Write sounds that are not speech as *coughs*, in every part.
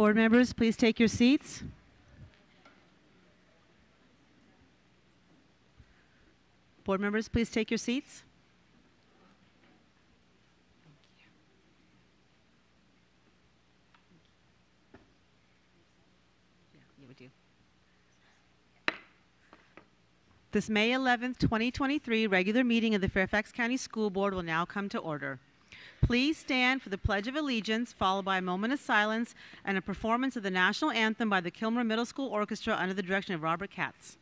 Board members, please take your seats. Board members, please take your seats. Yeah, we do. This May 11th, 2023 regular meeting of the Fairfax County School Board will now come to order. Please stand for the Pledge of Allegiance, followed by a moment of silence and a performance of the national anthem by the Kilmer Middle School Orchestra under the direction of Robert Katz.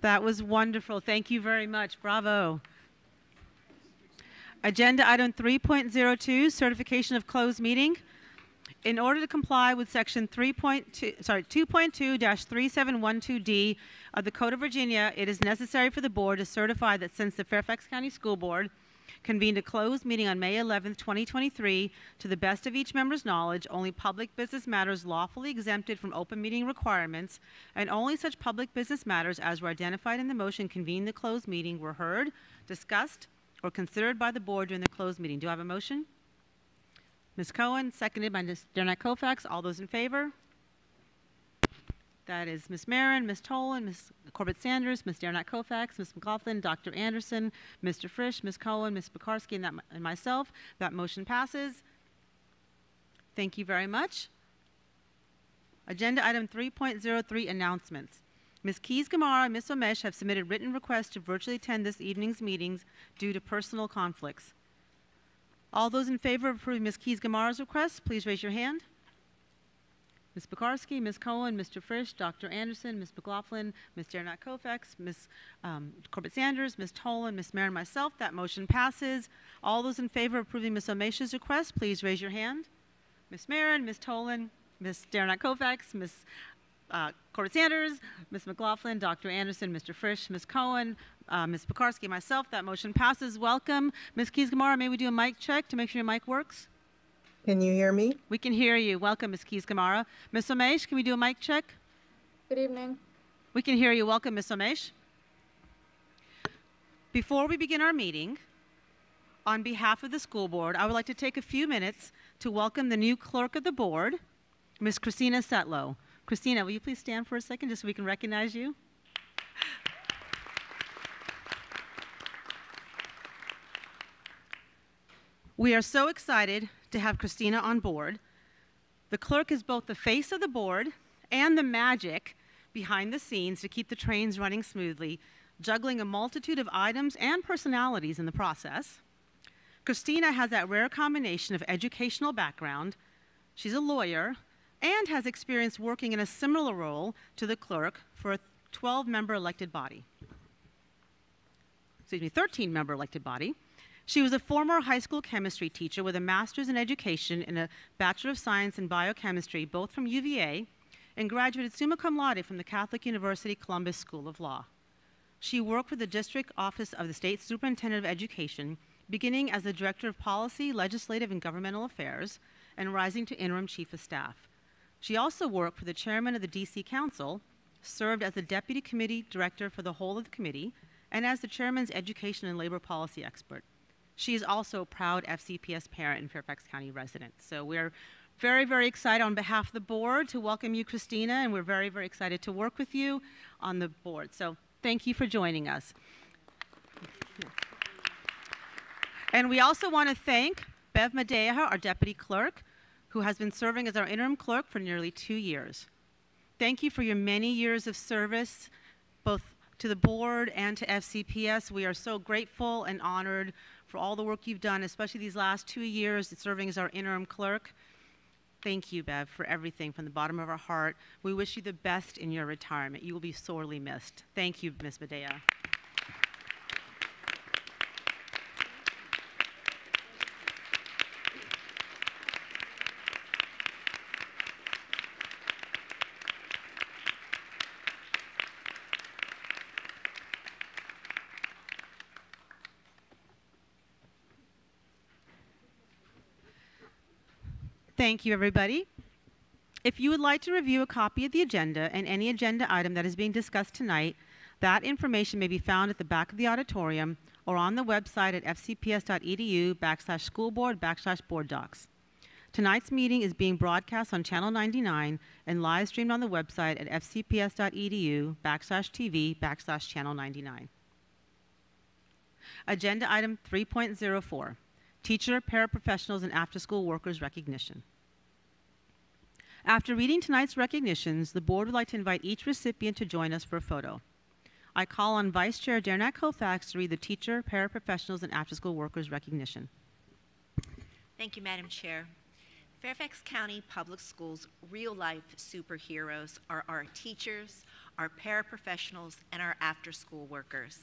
That was wonderful. Thank you very much. Bravo. Agenda item 3.02, certification of closed meeting. In order to comply with section 3.2, sorry, 2.2-3712D of the Code of Virginia, it is necessary for the board to certify that since the Fairfax County School Board convened a closed meeting on May 11th, 2023, to the best of each member's knowledge, only public business matters lawfully exempted from open meeting requirements, and only such public business matters as were identified in the motion convening the closed meeting were heard, discussed, or considered by the board during the closed meeting. Do I have a motion? Ms. Cohen, seconded by Ms. Derenak Kaufax. All those in favor? That is Ms. Meren, Ms. Tholen, Ms. Corbett Sanders, Ms. Derenak Kaufax, Ms. McLaughlin, Dr. Anderson, Mr. Frisch, Ms. Cohen, Ms. Pekarsky, and, that, and myself. That motion passes. Thank you very much. Agenda item 3.03 announcements. Ms. Keys-Gamarra and Ms. Omeish have submitted written requests to virtually attend this evening's meetings due to personal conflicts. All those in favor of approving Ms. Keys-Gamarra's request, please raise your hand. Ms. Pekarsky, Ms. Cohen, Mr. Frisch, Dr. Anderson, Ms. McLaughlin, Ms. Derenak Kaufax, Ms. Um, Corbett Sanders, Ms. Tholen, Ms. Meren, myself. That motion passes. All those in favor of approving Ms. Omeish's request, please raise your hand. Ms. Meren, Ms. Tholen, Ms. Derenak Kaufax, Ms. Uh, Corbett Sanders, Ms. McLaughlin, Dr. Anderson, Mr. Frisch, Ms. Cohen, uh, Ms. Pekarsky, myself. That motion passes. Welcome. Ms. Keys-Gamarra, may we do a mic check to make sure your mic works? Can you hear me? We can hear you. Welcome, Ms. Keys-Gamarra. Ms. Omeish, can we do a mic check? Good evening. We can hear you. Welcome, Ms. Omeish. Before we begin our meeting, on behalf of the school board, I would like to take a few minutes to welcome the new clerk of the board, Ms. Christina Setlow. Christina, will you please stand for a second just so we can recognize you? We are so excited to have Christina on board. The clerk is both the face of the board and the magic behind the scenes to keep the trains running smoothly, juggling a multitude of items and personalities in the process. Christina has that rare combination of educational background, she's a lawyer, and has experience working in a similar role to the clerk for a 12 member elected body. Excuse me, 13 member elected body. She was a former high school chemistry teacher with a master's in education and a Bachelor of Science in Biochemistry, both from UVA, and graduated summa cum laude from the Catholic University Columbus School of Law. She worked for the District Office of the State Superintendent of Education, beginning as the Director of Policy, Legislative, and Governmental Affairs, and rising to Interim Chief of Staff. She also worked for the Chairman of the DC Council, served as the Deputy Committee Director for the whole of the committee, and as the Chairman's Education and Labor Policy Expert. She is also a proud FCPS parent and Fairfax County resident. So we're very, very excited on behalf of the board to welcome you, Christina, and we're very, very excited to work with you on the board. So thank you for joining us. And we also want to thank Bev Medea, our deputy clerk, who has been serving as our interim clerk for nearly two years. Thank you for your many years of service, both to the board and to FCPS. We are so grateful and honored for all the work you've done, especially these last two years serving as our interim clerk. Thank you, Bev, for everything from the bottom of our heart. We wish you the best in your retirement. You will be sorely missed. Thank you, Ms. Medea. Thank you, everybody. If you would like to review a copy of the agenda and any agenda item that is being discussed tonight, that information may be found at the back of the auditorium or on the website at fcps.edu backslash schoolboard backslash board docs. Tonight's meeting is being broadcast on Channel 99 and live streamed on the website at fcps.edu backslash TV backslash channel 99. Agenda item 3.04, teacher, paraprofessionals, and after-school workers recognition. After reading tonight's recognitions, the board would like to invite each recipient to join us for a photo. I call on Vice Chair Derenak Kaufax to read the teacher, paraprofessionals, and after-school workers recognition. Thank you, Madam Chair. Fairfax County Public Schools' real life superheroes are our teachers, our paraprofessionals, and our after school workers.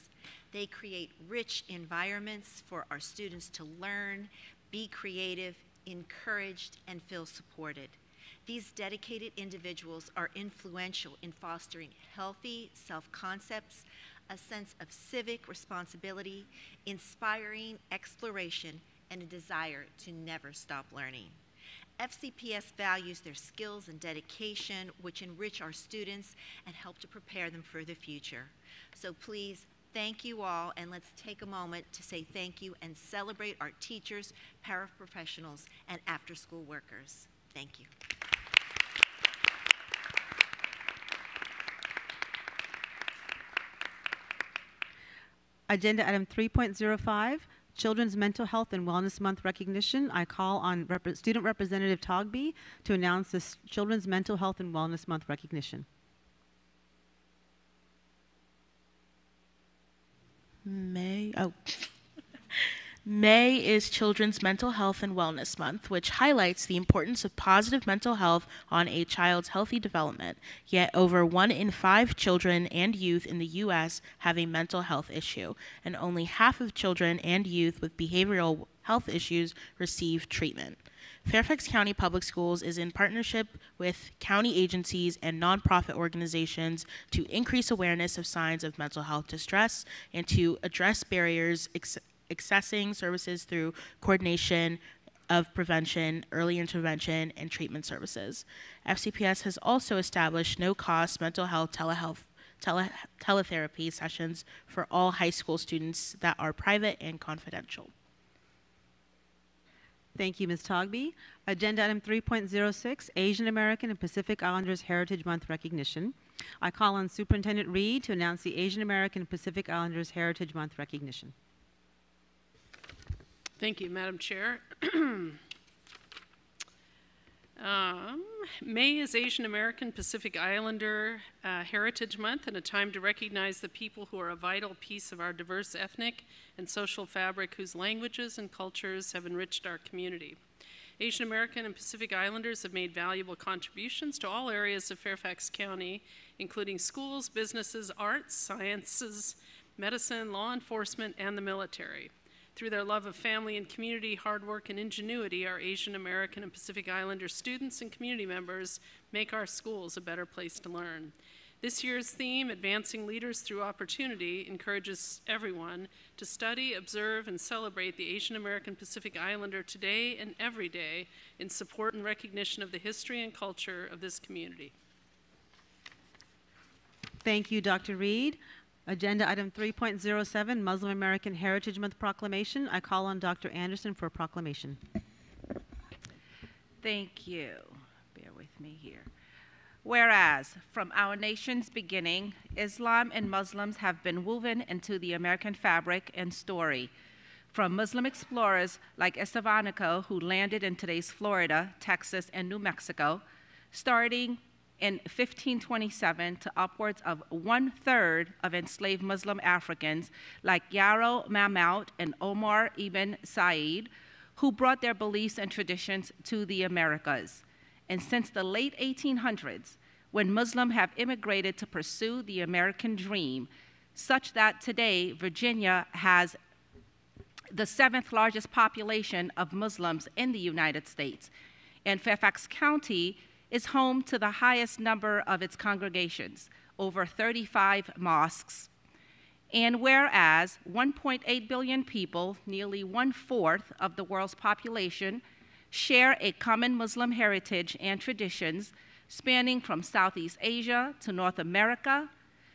They create rich environments for our students to learn, be creative, encouraged, and feel supported. These dedicated individuals are influential in fostering healthy self concepts, a sense of civic responsibility, inspiring exploration, and a desire to never stop learning. FCPS values their skills and dedication, which enrich our students and help to prepare them for the future. So please, thank you all, and let's take a moment to say thank you and celebrate our teachers, paraprofessionals, and after school workers. Thank you. Agenda item 3.05, Children's Mental Health and Wellness Month recognition. I call on Rep- Student Representative Togbe to announce this Children's Mental Health and Wellness Month recognition. May, oh. May is Children's Mental Health and Wellness Month, which highlights the importance of positive mental health on a child's healthy development. Yet, over one in five children and youth in the U.S. have a mental health issue, and only half of children and youth with behavioral health issues receive treatment. Fairfax County Public Schools is in partnership with county agencies and nonprofit organizations to increase awareness of signs of mental health distress and to address barriers ex- accessing services through coordination of prevention, early intervention, and treatment services. FCPS has also established no cost mental health telehealth tele- teletherapy sessions for all high school students that are private and confidential. Thank you, Ms. Togbe. Agenda item 3.06, Asian American and Pacific Islanders Heritage Month recognition. I call on Superintendent Reid to announce the Asian American and Pacific Islanders Heritage Month recognition. Thank you, Madam Chair. *clears throat* Um, May is Asian American Pacific Islander uh, Heritage Month and a time to recognize the people who are a vital piece of our diverse ethnic and social fabric whose languages and cultures have enriched our community. Asian American and Pacific Islanders have made valuable contributions to all areas of Fairfax County, including schools, businesses, arts, sciences, medicine, law enforcement, and the military. Through their love of family and community, hard work, and ingenuity, our Asian American and Pacific Islander students and community members make our schools a better place to learn. This year's theme, Advancing Leaders Through Opportunity, encourages everyone to study, observe, and celebrate the Asian American Pacific Islander today and every day in support and recognition of the history and culture of this community. Thank you, Dr. Reid. Agenda item 3.07, Muslim American Heritage Month proclamation. I call on Dr. Anderson for a proclamation. Thank you. Bear with me here. Whereas, from our nation's beginning, Islam and Muslims have been woven into the American fabric and story. From Muslim explorers like Estevanico, who landed in today's Florida, Texas, and New Mexico, starting in 1527 to upwards of one third of enslaved Muslim Africans like Yarrow Mammout and Omar ibn Said, who brought their beliefs and traditions to the Americas. And since the late 1800s, when Muslims have immigrated to pursue the American dream, such that today Virginia has the seventh largest population of Muslims in the United States. And Fairfax County is home to the highest number of its congregations, over 35 mosques. And whereas 1.8 billion people, nearly one fourth of the world's population, share a common Muslim heritage and traditions spanning from Southeast Asia to North America,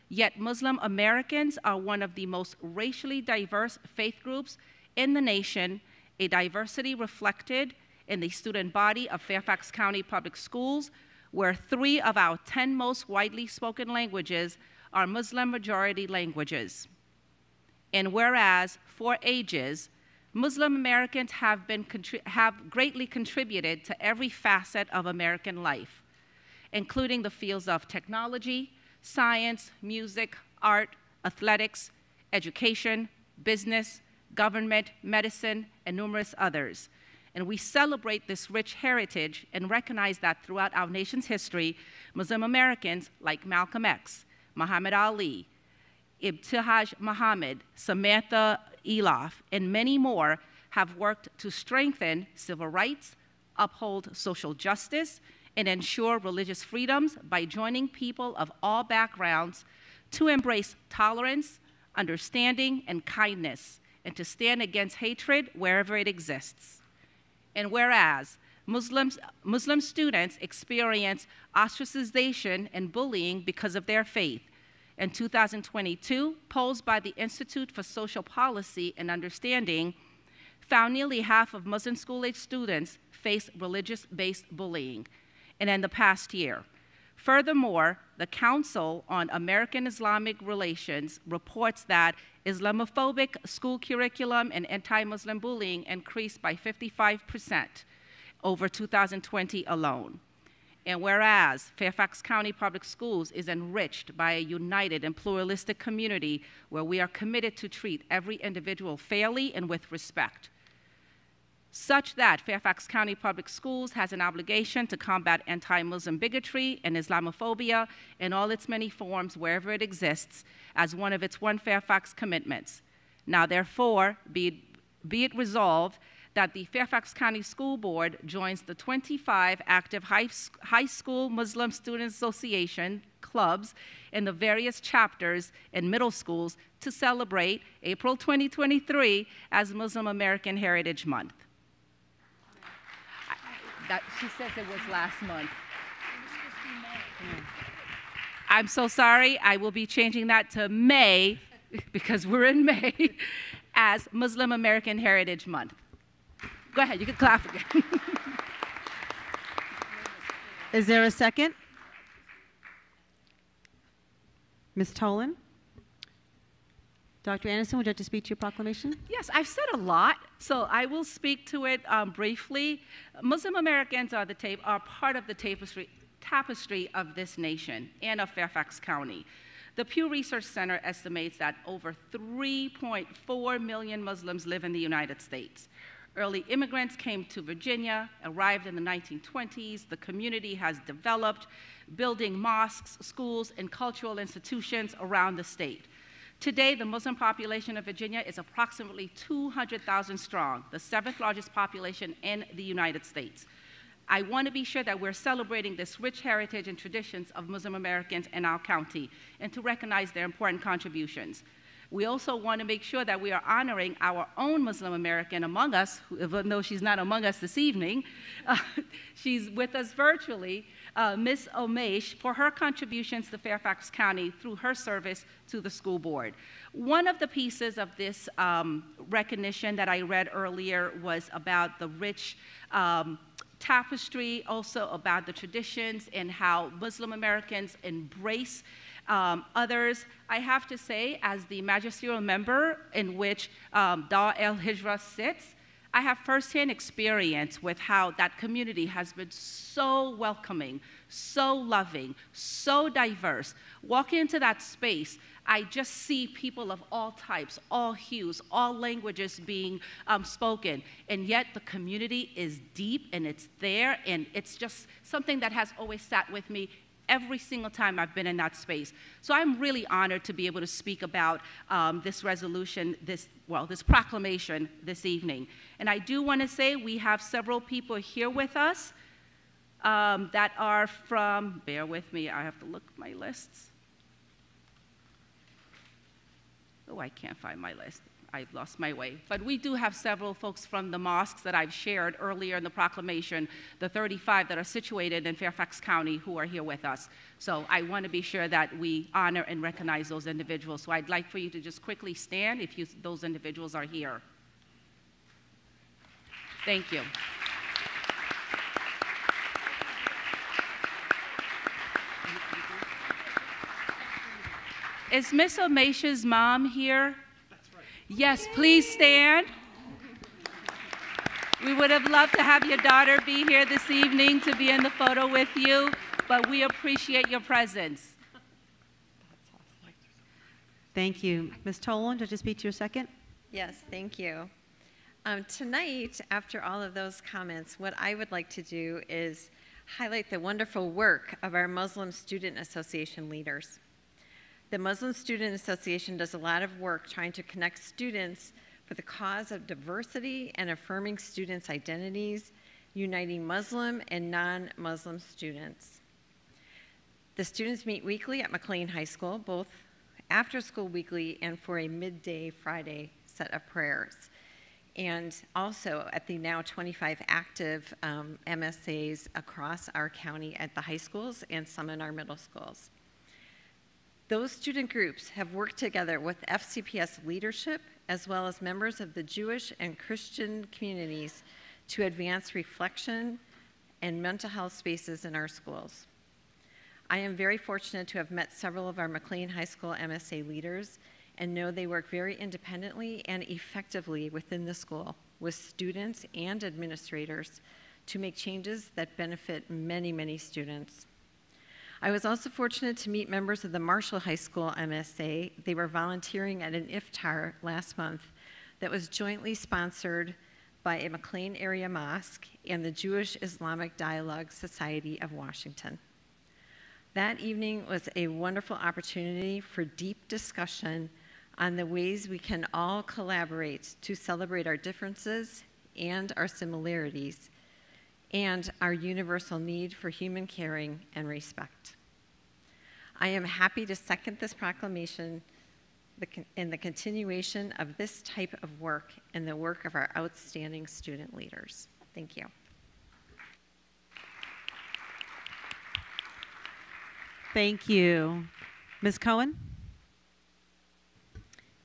yet Muslim Americans are one of the most racially diverse faith groups in the nation, a diversity reflected in the student body of Fairfax County Public Schools, where three of our 10 most widely spoken languages are Muslim majority languages. And whereas for ages, Muslim Americans have, been, have greatly contributed to every facet of American life, including the fields of technology, science, music, art, athletics, education, business, government, medicine, and numerous others. And we celebrate this rich heritage and recognize that throughout our nation's history, Muslim Americans like Malcolm X, Muhammad Ali, Ibtihaj Muhammad, Samantha Elauf, and many more have worked to strengthen civil rights, uphold social justice, and ensure religious freedoms by joining people of all backgrounds to embrace tolerance, understanding, and kindness, and to stand against hatred wherever it exists. And whereas Muslims, Muslim students experience ostracization and bullying because of their faith, in 2022, polls by the Institute for Social Policy and Understanding found nearly half of Muslim school age students face religious based bullying, and in the past year. Furthermore, the Council on American Islamic Relations reports that Islamophobic school curriculum and anti Muslim bullying increased by 55% over 2020 alone. And whereas Fairfax County Public Schools is enriched by a united and pluralistic community where we are committed to treat every individual fairly and with respect, such that Fairfax County Public Schools has an obligation to combat anti Muslim bigotry and Islamophobia in all its many forms wherever it exists as one of its One Fairfax commitments. Now, therefore, be it, be it resolved that the Fairfax County School Board joins the 25 active high, high school Muslim Student Association clubs in the various chapters in middle schools to celebrate April 2023 as Muslim American Heritage Month that she says it was last month. Mm. I'm so sorry. I will be changing that to May *laughs* because we're in May *laughs* as Muslim American Heritage Month. Go ahead, you can clap again. *laughs* Is there a second? Ms. Tholen? Dr. Anderson, would you like to speak to your proclamation? Yes, I've said a lot, so I will speak to it um, briefly. Muslim Americans are the tape are part of the tapestry tapestry of this nation and of Fairfax County. The Pew Research Center estimates that over 3.4 million Muslims live in the United States. Early immigrants came to Virginia, arrived in the 1920s. The community has developed, building mosques, schools, and cultural institutions around the state. Today, the Muslim population of Virginia is approximately 200,000 strong, the seventh largest population in the United States. I want to be sure that we're celebrating this rich heritage and traditions of Muslim Americans in our county and to recognize their important contributions. We also want to make sure that we are honoring our own Muslim American among us, who, even though she's not among us this evening, uh, *laughs* she's with us virtually, uh, Ms. Omeish, for her contributions to Fairfax County through her service to the school board. One of the pieces of this um, recognition that I read earlier was about the rich um, tapestry, also about the traditions and how Muslim Americans embrace um, others. I have to say, as the magisterial member in which um, Dar Al-Hijrah sits, I have firsthand experience with how that community has been so welcoming, so loving, so diverse. Walking into that space, I just see people of all types, all hues, all languages being um, spoken. And yet the community is deep and it's there, and it's just something that has always sat with me every single time I've been in that space. So I'm really honored to be able to speak about um, this resolution, this, well, this proclamation this evening. And I do want to say we have several people here with us um, that are from, bear with me, I have to look at my lists. Oh, I can't find my list. I've lost my way. But we do have several folks from the mosques that I've shared earlier in the proclamation, the 35 that are situated in Fairfax County who are here with us. So I want to be sure that we honor and recognize those individuals. So I'd like for you to just quickly stand if you, those individuals are here. Thank you. Is Miss Omeish's mom here? Yes, please stand. We would have loved to have your daughter be here this evening to be in the photo with you, but we appreciate your presence. Thank you. Ms. Tholen, did you speak to your second? Yes, thank you. Um, tonight, after all of those comments, what I would like to do is highlight the wonderful work of our Muslim Student Association leaders. The Muslim Student Association does a lot of work trying to connect students for the cause of diversity and affirming students' identities, uniting Muslim and non Muslim students. The students meet weekly at McLean High School, both after school weekly and for a midday Friday set of prayers. And also at the now 25 active um, MSAs across our county at the high schools and some in our middle schools. Those student groups have worked together with FCPS leadership as well as members of the Jewish and Christian communities to advance reflection and mental health spaces in our schools. I am very fortunate to have met several of our McLean High School MSA leaders and know they work very independently and effectively within the school with students and administrators to make changes that benefit many, many students. I was also fortunate to meet members of the Marshall High School MSA. They were volunteering at an iftar last month that was jointly sponsored by a McLean area mosque and the Jewish Islamic Dialogue Society of Washington. That evening was a wonderful opportunity for deep discussion on the ways we can all collaborate to celebrate our differences and our similarities and our universal need for human caring and respect. I am happy to second this proclamation in the continuation of this type of work and the work of our outstanding student leaders. Thank you. Thank you. Ms. Cohen?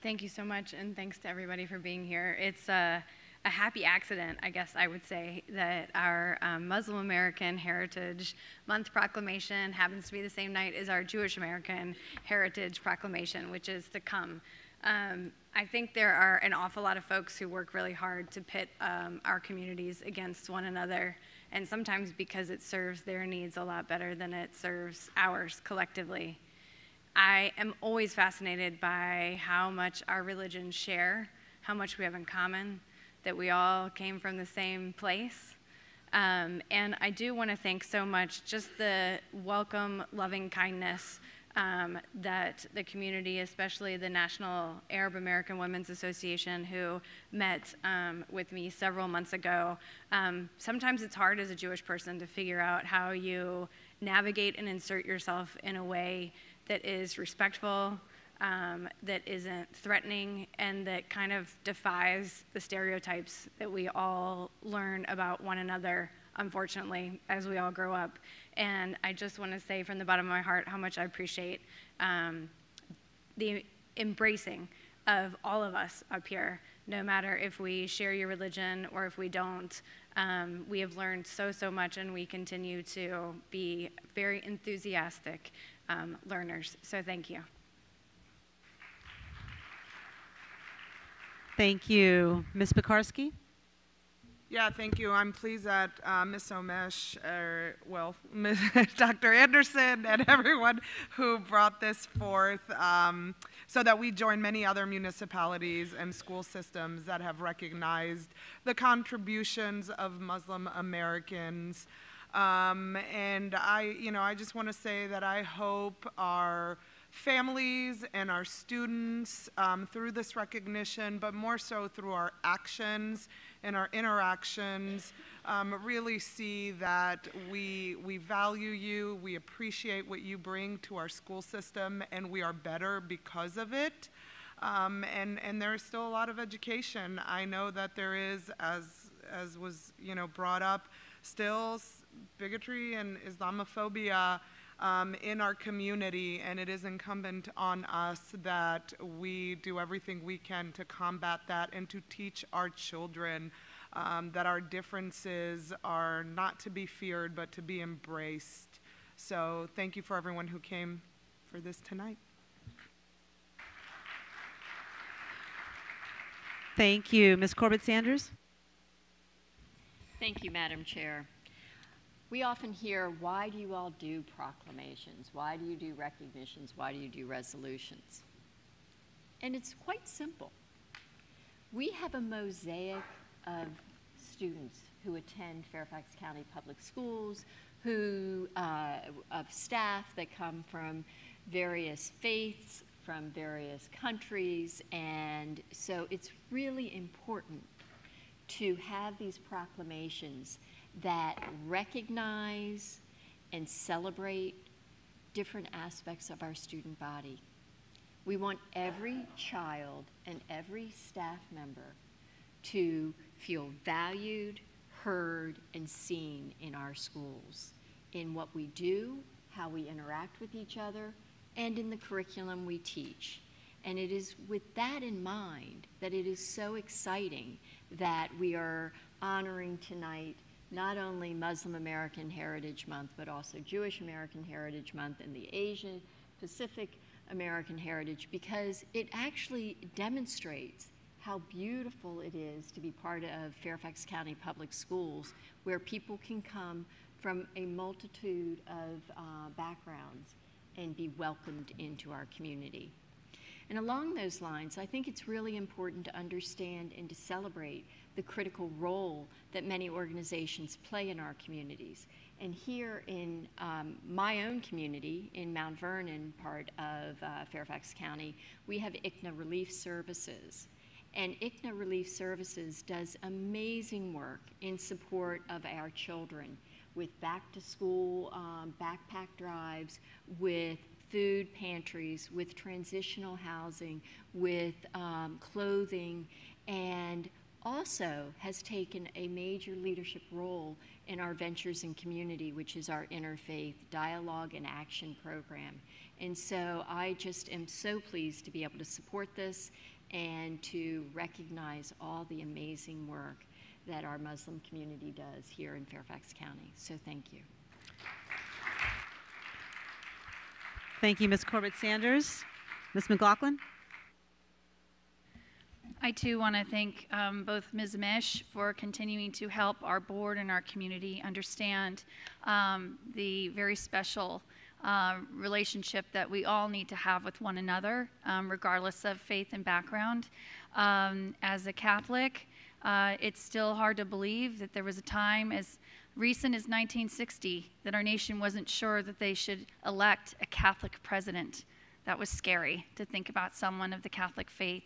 Thank you so much, and thanks to everybody for being here. It's uh, a happy accident, I guess I would say, that our um, Muslim American Heritage Month proclamation happens to be the same night as our Jewish American Heritage Proclamation, which is to come Um, I think there are an awful lot of folks who work really hard to pit um, our communities against one another, and sometimes because it serves their needs a lot better than it serves ours collectively. I am always fascinated by how much our religions share, how much we have in common, that we all came from the same place. Um, and I do want to thank so much just the welcome, loving kindness um, that the community, especially the National Arab American Women's Association, who met um, with me several months ago. Um, sometimes it's hard as a Jewish person to figure out how you navigate and insert yourself in a way that is respectful, um, that isn't threatening, and that kind of defies the stereotypes that we all learn about one another, unfortunately, as we all grow up. And I just want to say from the bottom of my heart how much I appreciate um, the embracing of all of us up here, no matter if we share your religion or if we don't. Um, we have learned so, so much, and we continue to be very enthusiastic um, learners. So thank you. Thank you. Ms. Pekarsky? Yeah, thank you. I'm pleased that uh, Ms. Omeish, or well. *laughs* Dr. Anderson, and everyone who brought this forth, um, so that we join many other municipalities and school systems that have recognized the contributions of Muslim Americans. Um, and I, you know, I just want to say that I hope our families and our students um, through this recognition, but more so through our actions and our interactions, um, really see that we, we value you, we appreciate what you bring to our school system, and we are better because of it. Um, and, and there is still a lot of education. I know that there is, as, as was you know, brought up, still bigotry and Islamophobia um, in our community, and it is incumbent on us that we do everything we can to combat that and to teach our children um, that our differences are not to be feared but to be embraced. So, thank you for everyone who came for this tonight. Thank you. Ms. Corbett Sanders? Thank you, Madam Chair. We often hear, why do you all do proclamations? Why do you do recognitions? Why do you do resolutions? And it's quite simple. We have a mosaic of students who attend Fairfax County Public Schools, who, uh, of staff that come from various faiths, from various countries, and so it's really important to have these proclamations that recognize and celebrate different aspects of our student body. We want every child and every staff member to feel valued, heard, and seen in our schools, in what we do, how we interact with each other, and in the curriculum we teach. And it is with that in mind that it is so exciting that we are honoring tonight not only Muslim American Heritage Month, but also Jewish American Heritage Month and the Asian Pacific American Heritage because it actually demonstrates how beautiful it is to be part of Fairfax County Public Schools, where people can come from a multitude of uh, backgrounds and be welcomed into our community. And along those lines, I think it's really important to understand and to celebrate the critical role that many organizations play in our communities. And here in um, my own community, in Mount Vernon part of uh, Fairfax County, we have ICNA Relief Services. And ICNA Relief Services does amazing work in support of our children with back to school um, backpack drives, with food pantries, with transitional housing, with um, clothing, and also has taken a major leadership role in our Ventures in Community, which is our interfaith dialogue and action program. And so I just am so pleased to be able to support this and to recognize all the amazing work that our Muslim community does here in Fairfax County. So thank you. Thank you, Ms. Corbett Sanders. Ms. McLaughlin? I too want to thank um, both Ms. Omeish for continuing to help our board and our community understand um, the very special uh, relationship that we all need to have with one another, um, regardless of faith and background. Um, as a Catholic, uh, it's still hard to believe that there was a time as recent as 1960 that our nation wasn't sure that they should elect a Catholic president. That was scary to think about someone of the Catholic faith.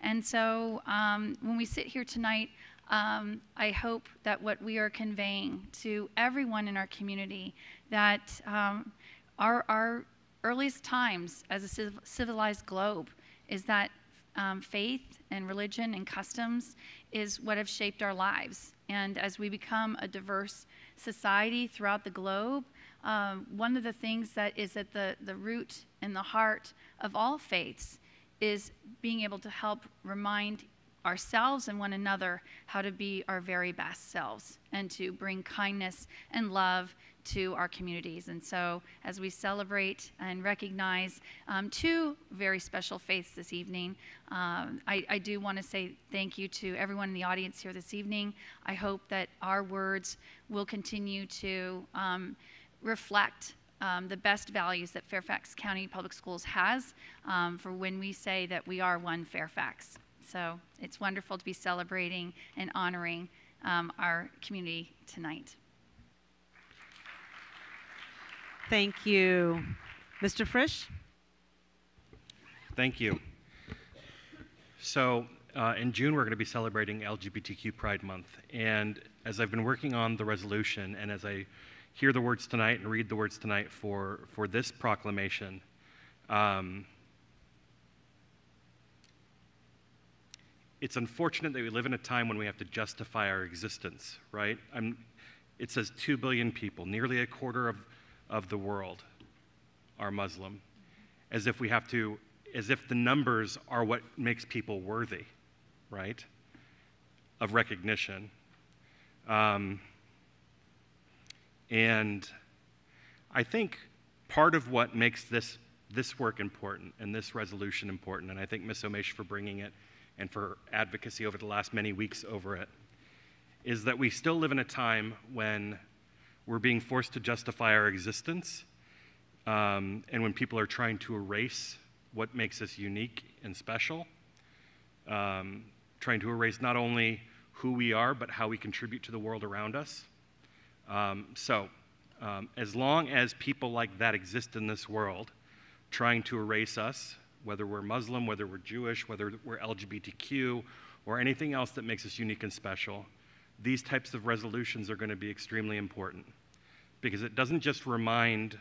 And so um, when we sit here tonight, um, I hope that what we are conveying to everyone in our community that um, our, our earliest times as a civilized globe is that um, faith and religion and customs is what have shaped our lives. And as we become a diverse society throughout the globe, um, one of the things that is at the, the root and the heart of all faiths is being able to help remind ourselves and one another how to be our very best selves and to bring kindness and love to our communities. And so, as we celebrate and recognize um, two very special faiths this evening, um, I, I, do want to say thank you to everyone in the audience here this evening. I hope that our words will continue to um, reflect um, the best values that Fairfax County Public Schools has um, for when we say that we are one Fairfax. So it's wonderful to be celebrating and honoring um, our community tonight. Thank you. Mr. Frisch? Thank you. So, uh, in June, we're going to be celebrating LGBTQ Pride Month. And as I've been working on the resolution, and as I hear the words tonight and read the words tonight for, for this proclamation, um, it's unfortunate that we live in a time when we have to justify our existence, right? I'm, it says 2 billion people, nearly a quarter of of the world are Muslim, as if we have to, as if the numbers are what makes people worthy, right, of recognition. Um, and I think part of what makes this, this work important and this resolution important, and I think Ms. Omeish for bringing it and for advocacy over the last many weeks over it, is that we still live in a time when we're being forced to justify our existence. Um, and when people are trying to erase what makes us unique and special, um, trying to erase not only who we are, but how we contribute to the world around us. Um, so, um, as long as people like that exist in this world, trying to erase us, whether we're Muslim, whether we're Jewish, whether we're LGBTQ, or anything else that makes us unique and special, these types of resolutions are going to be extremely important because it doesn't just remind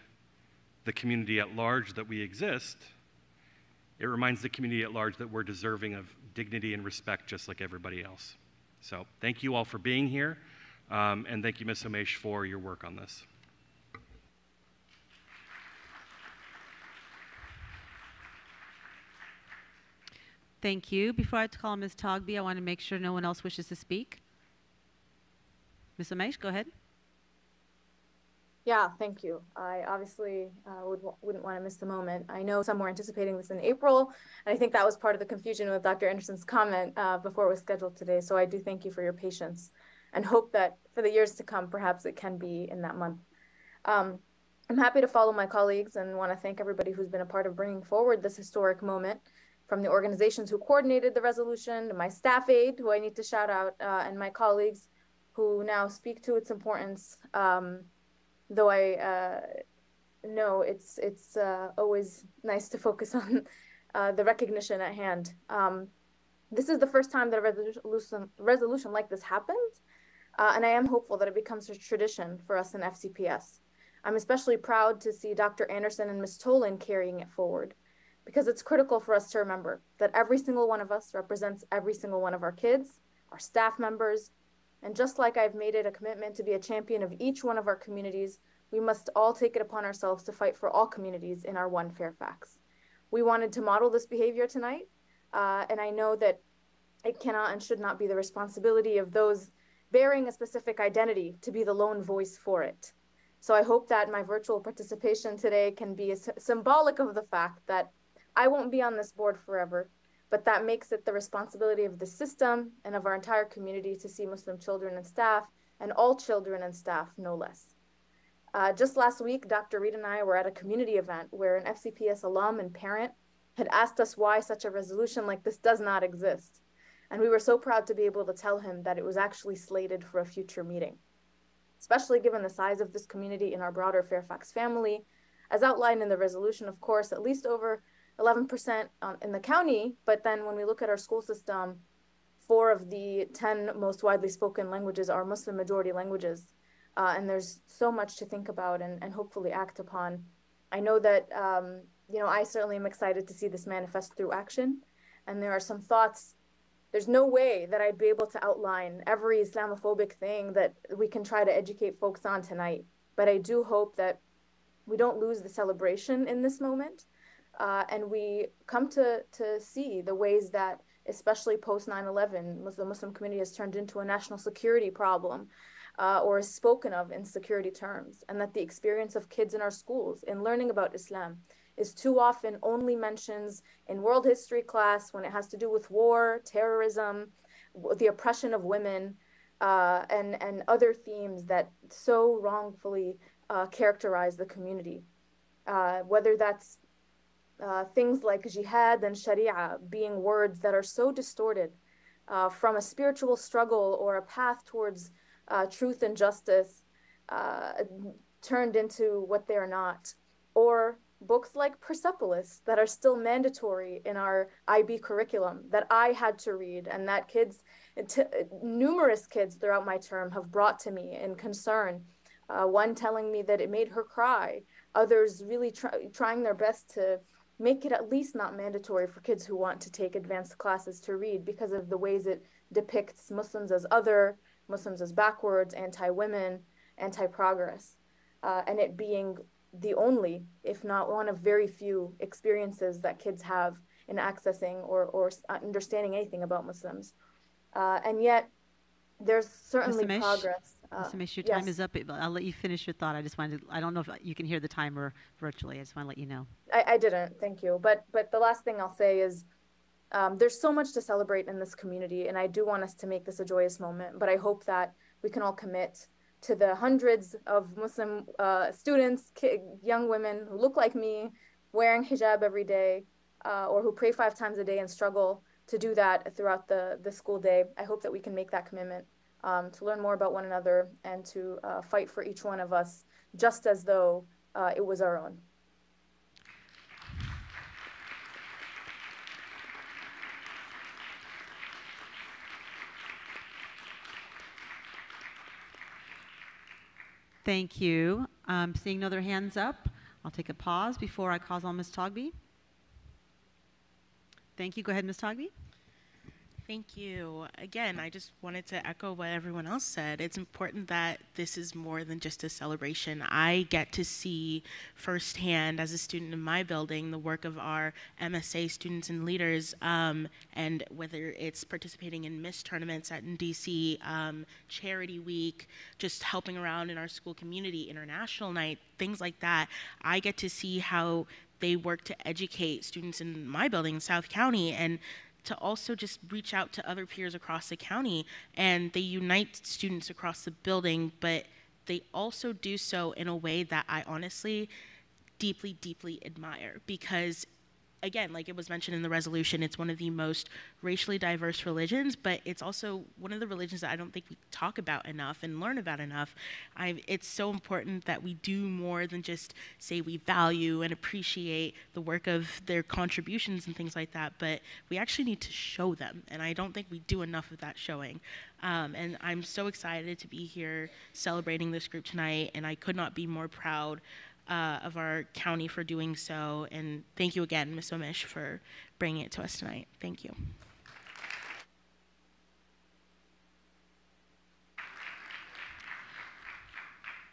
the community at large that we exist, it reminds the community at large that we're deserving of dignity and respect just like everybody else. So thank you all for being here, um, and thank you, Ms. Omeish, for your work on this. Thank you. Before I call Ms. Togbe, I want to make sure no one else wishes to speak. Ms. Omeish, go ahead. Yeah, thank you. I obviously uh, would, wouldn't want to miss the moment. I know some were anticipating this in April, and I think that was part of the confusion with Dr. Anderson's comment uh, before it was scheduled today. So I do thank you for your patience and hope that for the years to come, perhaps it can be in that month. Um, I'm happy to follow my colleagues and want to thank everybody who's been a part of bringing forward this historic moment from the organizations who coordinated the resolution to my staff aide, who I need to shout out, uh, and my colleagues who now speak to its importance. Um, though I uh, know it's it's uh, always nice to focus *laughs* on uh, the recognition at hand. Um, this is the first time that a resolution resolution like this happened, uh, and I am hopeful that it becomes a tradition for us in FCPS. I'm especially proud to see Dr. Anderson and Ms. Tholen carrying it forward because it's critical for us to remember that every single one of us represents every single one of our kids, our staff members, and just like I've made it a commitment to be a champion of each one of our communities, we must all take it upon ourselves to fight for all communities in our one Fairfax. We wanted to model this behavior tonight, uh, and I know that it cannot and should not be the responsibility of those bearing a specific identity to be the lone voice for it. So I hope that my virtual participation today can be symbolic of the fact that I won't be on this board forever, but that makes it the responsibility of the system and of our entire community to see Muslim children and staff, and all children and staff no less. Uh, just last week, Dr. Reid and I were at a community event where an FCPS alum and parent had asked us why such a resolution like this does not exist. And we were so proud to be able to tell him that it was actually slated for a future meeting. Especially given the size of this community in our broader Fairfax family, as outlined in the resolution, of course, at least over 11% um, in the county. But then when we look at our school system, four of the 10 most widely spoken languages are Muslim majority languages. Uh, and there's so much to think about and, and hopefully act upon. I know that, um, you know, I certainly am excited to see this manifest through action. And there are some thoughts. There's no way that I'd be able to outline every Islamophobic thing that we can try to educate folks on tonight. But I do hope that we don't lose the celebration in this moment. Uh, and we come to, to see the ways that, especially post 9 11, the Muslim community has turned into a national security problem uh, or is spoken of in security terms, and that the experience of kids in our schools in learning about Islam is too often only mentions in world history class when it has to do with war, terrorism, the oppression of women, uh, and, and other themes that so wrongfully uh, characterize the community. Uh, whether that's uh, things like jihad and sharia being words that are so distorted uh, from a spiritual struggle or a path towards uh, truth and justice turned into what they are not, or books like Persepolis that are still mandatory in our IB curriculum that I had to read and that kids, t- numerous kids throughout my term have brought to me in concern. Uh, one telling me that it made her cry, others really try- trying their best to make it at least not mandatory for kids who want to take advanced classes to read because of the ways it depicts Muslims as other, Muslims as backwards, anti women, anti progress, uh, and it being the only, if not one of very few, experiences that kids have in accessing or, or understanding anything about Muslims. Uh, and yet, there's certainly Ms. progress. Uh, Ms. Omeish, your time is up. I'll let you finish your thought. I just wanted to, I don't know if you can hear the timer virtually. I just want to let you know. I, I didn't, thank you. But but the last thing I'll say is um, there's so much to celebrate in this community, and I do want us to make this a joyous moment. But I hope that we can all commit to the hundreds of Muslim uh, students, young women who look like me, wearing hijab every day, uh, or who pray five times a day and struggle to do that throughout the, the school day. I hope that we can make that commitment um, to learn more about one another and to uh, fight for each one of us just as though uh, it was our own. Thank you. Um, seeing no other hands up, I'll take a pause before I call on Ms. Togbe. Thank you. Go ahead, Ms. Togbe. Thank you. Again, I just wanted to echo what everyone else said. It's important that this is more than just a celebration. I get to see firsthand, as a student in my building, the work of our MSA students and leaders, um, and whether it's participating in MIST tournaments at DC, um, Charity Week, just helping around in our school community, International Night, things like that. I get to see how they work to educate students in my building, South County, and to also just reach out to other peers across the county and they unite students across the building but they also do so in a way that i honestly deeply deeply admire because again, like it was mentioned in the resolution, it's one of the most racially diverse religions, but it's also one of the religions that I don't think we talk about enough and learn about enough. I, it's so important that we do more than just say we value and appreciate the work of their contributions and things like that, but we actually need to show them, and I don't think we do enough of that showing. Um, and I'm so excited to be here celebrating this group tonight, and I could not be more proud uh, of our county for doing so. And thank you again, Ms. Omeish, for bringing it to us tonight. Thank you.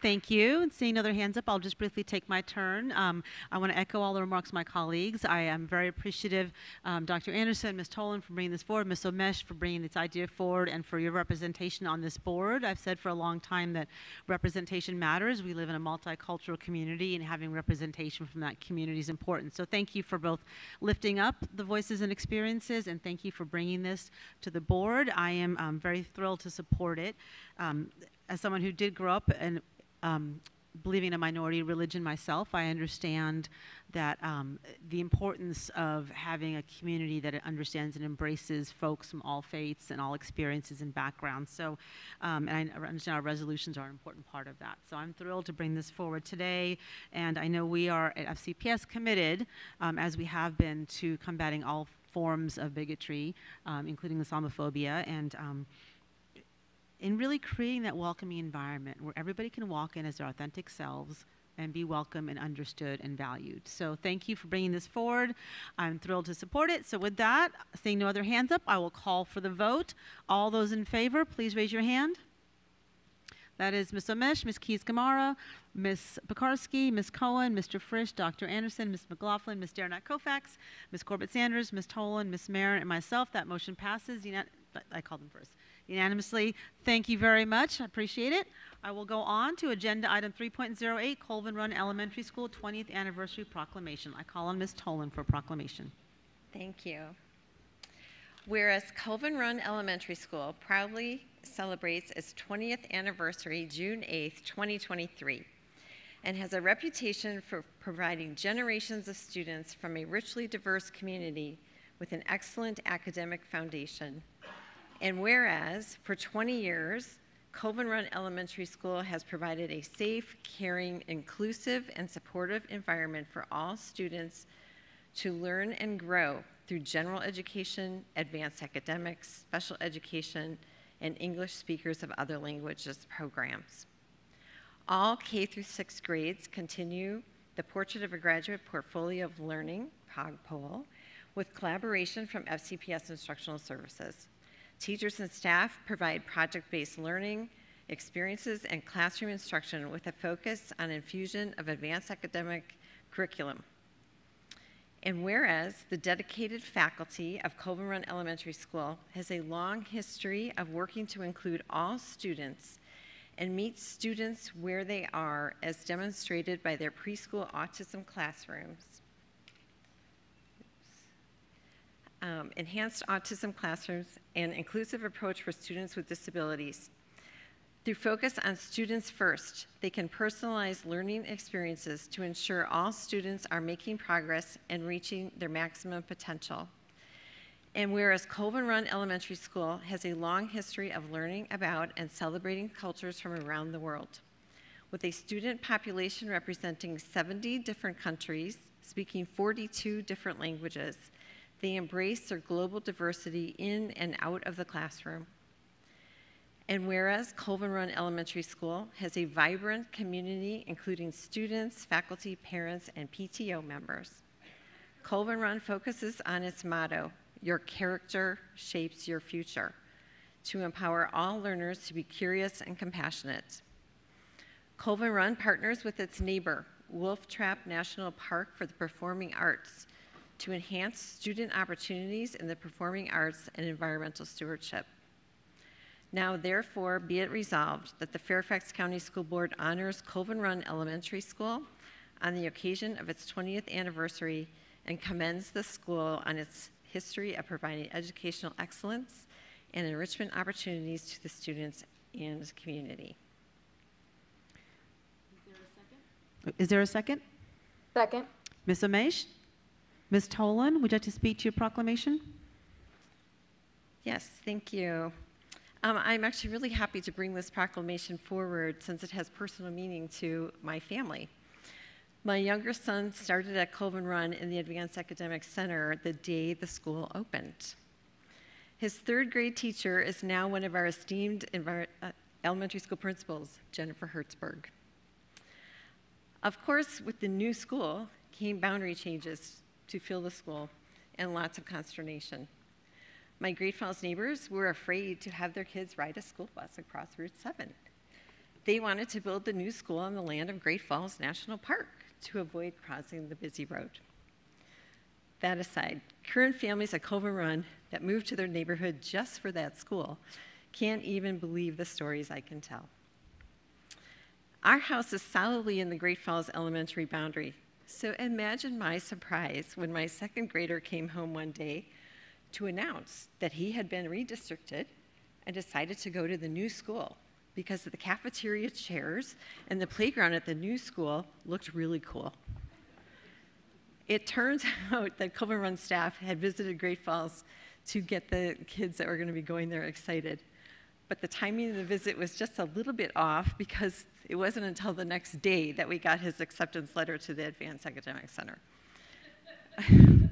Thank you. And seeing other hands up, I'll just briefly take my turn. Um, I want to echo all the remarks of my colleagues. I am very appreciative, um, Dr. Anderson, Ms. Tholen for bringing this forward, Ms. Omeish for bringing this idea forward, and for your representation on this board. I've said for a long time that representation matters. We live in a multicultural community, and having representation from that community is important. So thank you for both lifting up the voices and experiences, and thank you for bringing this to the board. I am um, very thrilled to support it. Um, as someone who did grow up and um, believing in a minority religion myself, I understand that um, the importance of having a community that understands and embraces folks from all faiths and all experiences and backgrounds. So, um, and I understand our resolutions are an important part of that. So I'm thrilled to bring this forward today, and I know we are at FCPS committed, um, as we have been, to combating all forms of bigotry, um, including Islamophobia, and in really creating that welcoming environment where everybody can walk in as their authentic selves and be welcome and understood and valued. So thank you for bringing this forward. I'm thrilled to support it. So with that, seeing no other hands up, I will call for the vote. All those in favor, please raise your hand. That is Ms. Omeish, Ms. Keys-Gamarra, Ms. Pekarsky, Ms. Cohen, Mr. Frisch, Dr. Anderson, Ms. McLaughlin, Ms. Derenak Kaufax, Ms. Corbett Sanders, Ms. Tholen, Ms. Meren, and myself. That motion passes. I called them first unanimously. Thank you very much. I appreciate it. I will go on to agenda item 3.08, Colvin Run Elementary School 20th Anniversary Proclamation. I call on Ms. Tholen for proclamation. Thank you. Whereas Colvin Run Elementary School proudly celebrates its 20th anniversary June 8, 2023, and has a reputation for providing generations of students from a richly diverse community with an excellent academic foundation. And whereas for 20 years, Colvin Run Elementary School has provided a safe, caring, inclusive, and supportive environment for all students to learn and grow through general education, advanced academics, special education, and English speakers of other languages programs. All K through 6 grades continue the Portrait of a Graduate Portfolio of Learning, POGPOL, with collaboration from FCPS Instructional Services. Teachers and staff provide project-based learning, experiences, and classroom instruction with a focus on infusion of advanced academic curriculum. And whereas the dedicated faculty of Colvin Run Elementary School has a long history of working to include all students and meet students where they are as demonstrated by their preschool autism classrooms, um, enhanced autism classrooms, and inclusive approach for students with disabilities. Through focus on students first, they can personalize learning experiences to ensure all students are making progress and reaching their maximum potential. And whereas Colvin Run Elementary School has a long history of learning about and celebrating cultures from around the world, with a student population representing 70 different countries, speaking 42 different languages, they embrace their global diversity in and out of the classroom. And whereas Colvin Run Elementary School has a vibrant community including students, faculty, parents, and PTO members, Colvin Run focuses on its motto, your character shapes your future, to empower all learners to be curious and compassionate. Colvin Run partners with its neighbor, Wolf Trap National Park for the Performing Arts, to enhance student opportunities in the performing arts and environmental stewardship. Now, therefore, be it resolved that the Fairfax County School Board honors Colvin Run Elementary School on the occasion of its 20th anniversary and commends the school on its history of providing educational excellence and enrichment opportunities to the students and community. Is there a second? Is there a Second. Second. Ms. Omeish? Ms. Tholen, would you like to speak to your proclamation? Yes, thank you. Um, I'm actually really happy to bring this proclamation forward since it has personal meaning to my family. My younger son started at Colvin Run in the Advanced Academic Center the day the school opened. His third grade teacher is now one of our esteemed uh, elementary school principals, Jennifer Hertzberg. Of course, with the new school came boundary changes to fill the school and lots of consternation. My Great Falls neighbors were afraid to have their kids ride a school bus across Route 7. They wanted to build the new school on the land of Great Falls National Park to avoid crossing the busy road. That aside, current families at Colvin Run that moved to their neighborhood just for that school can't even believe the stories I can tell. Our house is solidly in the Great Falls Elementary boundary, so imagine my surprise when my second grader came home one day to announce that he had been redistricted and decided to go to the new school because the cafeteria chairs and the playground at the new school looked really cool. It turns *laughs* out that Colvin Run staff had visited Great Falls to get the kids that were going to be going there excited. But the timing of the visit was just a little bit off because it wasn't until the next day that we got his acceptance letter to the Advanced Academic Center. *laughs*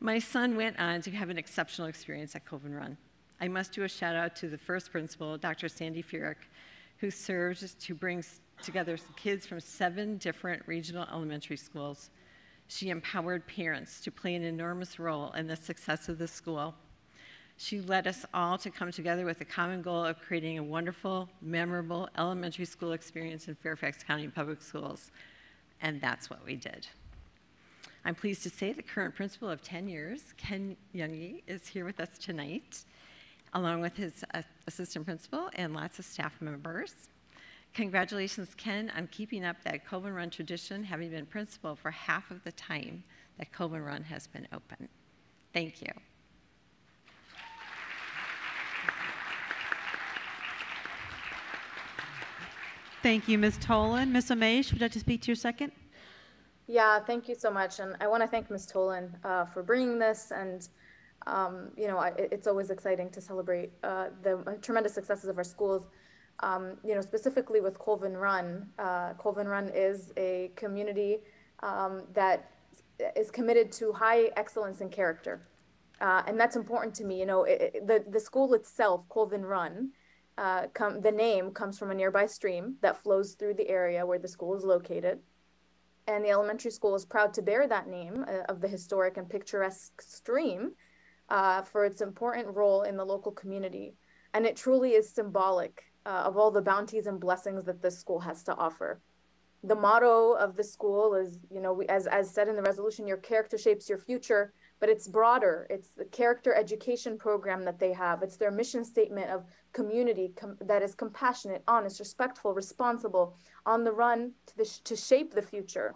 My son went on to have an exceptional experience at Colvin Run. I must do a shout out to the first principal, Dr. Sandy Furyk, who served to bring together kids from seven different regional elementary schools. She empowered parents to play an enormous role in the success of the school. She led us all to come together with a common goal of creating a wonderful, memorable elementary school experience in Fairfax County Public Schools. And that's what we did. I'm pleased to say the current principal of 10 years, Ken Youngie, is here with us tonight, along with his uh, assistant principal and lots of staff members. Congratulations, Ken, on keeping up that Colvin Run tradition, having been principal for half of the time that Colvin Run has been open. Thank you. Thank you, Ms. Tholen. Ms. Omeish, would you like to speak to your second? Yeah, thank you so much. And I want to thank Ms. Tholen uh, for bringing this. And, um, you know, I, it's always exciting to celebrate uh, the tremendous successes of our schools. Um, you know, specifically with Colvin Run. Uh, Colvin Run is a community um, that is committed to high excellence in character. Uh, and that's important to me. You know, it, it, the, the school itself, Colvin Run, uh, come, the name comes from a nearby stream that flows through the area where the school is located. And the elementary school is proud to bear that name uh, of the historic and picturesque stream uh, for its important role in the local community. And it truly is symbolic uh, of all the bounties and blessings that this school has to offer. The motto of the school is, you know, we, as, as said in the resolution, your character shapes your future but it's broader. It's the character education program that they have. It's their mission statement of community com- that is compassionate, honest, respectful, responsible, on the run to, the sh- to shape the future.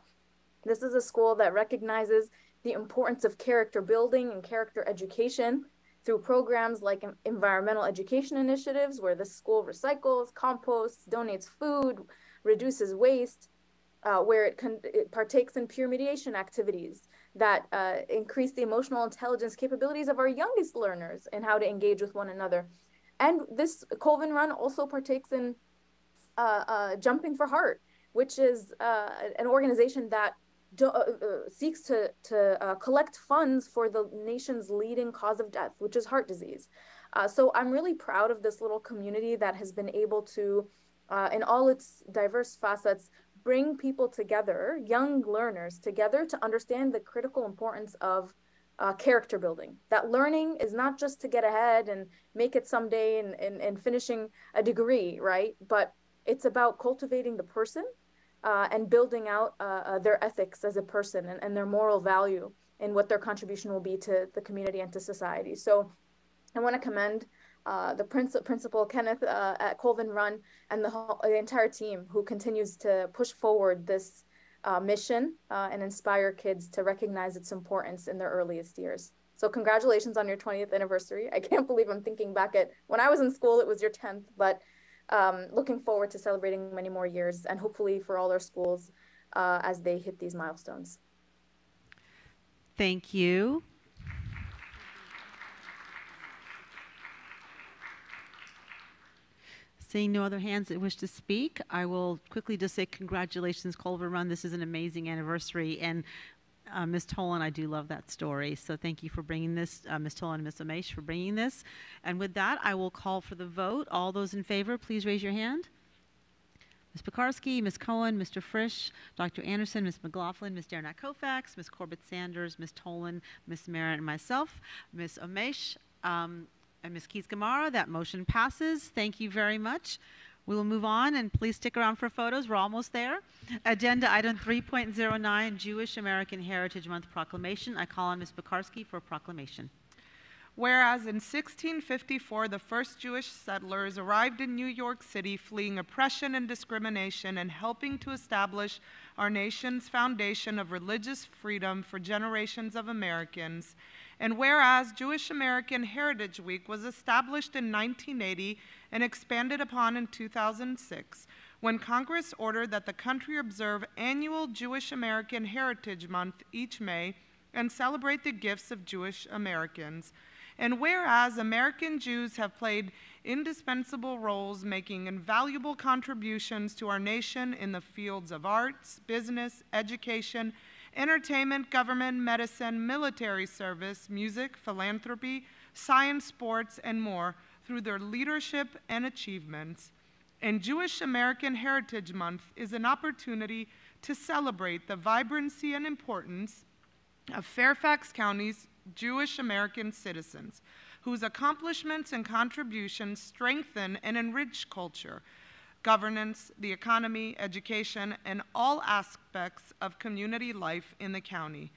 This is a school that recognizes the importance of character building and character education through programs like environmental education initiatives, where the school recycles, composts, donates food, reduces waste, uh, where it, con- it partakes in peer mediation activities that uh, increase the emotional intelligence capabilities of our youngest learners and how to engage with one another. And this Colvin Run also partakes in uh, uh, Jumping for Heart, which is uh, an organization that do, uh, uh, seeks to, to collect funds for the nation's leading cause of death, which is heart disease. so I'm really proud of this little community that has been able to, in all its diverse facets, bring people together, young learners together to understand the critical importance of uh, character building. That learning is not just to get ahead and make it someday and, and, and finishing a degree, right? But it's about cultivating the person uh, and building out uh, uh their ethics as a person and, and their moral value and what their contribution will be to the community and to society. So I want to commend uh, the princi- principal Kenneth uh, at Colvin Run and the, whole, the entire team who continues to push forward this uh, mission uh, and inspire kids to recognize its importance in their earliest years. So congratulations on your 20th anniversary. I can't believe I'm thinking back at when I was in school, it was your 10th, but um, looking forward to celebrating many more years and hopefully for all our schools uh, as they hit these milestones. Thank you. Seeing no other hands that wish to speak, I will quickly just say congratulations, Colvin Run. This is an amazing anniversary. And uh, Ms. Tholen, I do love that story. So thank you for bringing this, uh, Ms. Tholen and Ms. Omeish for bringing this. And with that, I will call for the vote. All those in favor, please raise your hand. Ms. Pekarsky, Ms. Cohen, Mr. Frisch, Dr. Anderson, Ms. McLaughlin, Ms. Derenak Kaufax, Ms. Corbett Sanders, Ms. Tholen, Ms. Meren, and myself. Ms. Omeish, um, and Ms. Keys-Gamarra. That motion passes. Thank you very much. We will move on, and please stick around for photos. We're almost there. Agenda item 3.09, Jewish American Heritage Month proclamation. I call on Ms. Pekarsky for proclamation. Whereas in 1654, the first Jewish settlers arrived in New York City fleeing oppression and discrimination and helping to establish our nation's foundation of religious freedom for generations of Americans. And whereas Jewish American Heritage Week was established in 1980 and expanded upon in 2006, when Congress ordered that the country observe annual Jewish American Heritage Month each May and celebrate the gifts of Jewish Americans. And whereas American Jews have played indispensable roles making invaluable contributions to our nation in the fields of arts, business, education, entertainment, government, medicine, military service, music, philanthropy, science, sports, and more through their leadership and achievements. And Jewish American Heritage Month is an opportunity to celebrate the vibrancy and importance of Fairfax County's Jewish American citizens whose accomplishments and contributions strengthen and enrich culture, governance, the economy, education, and all aspects of community life in the county.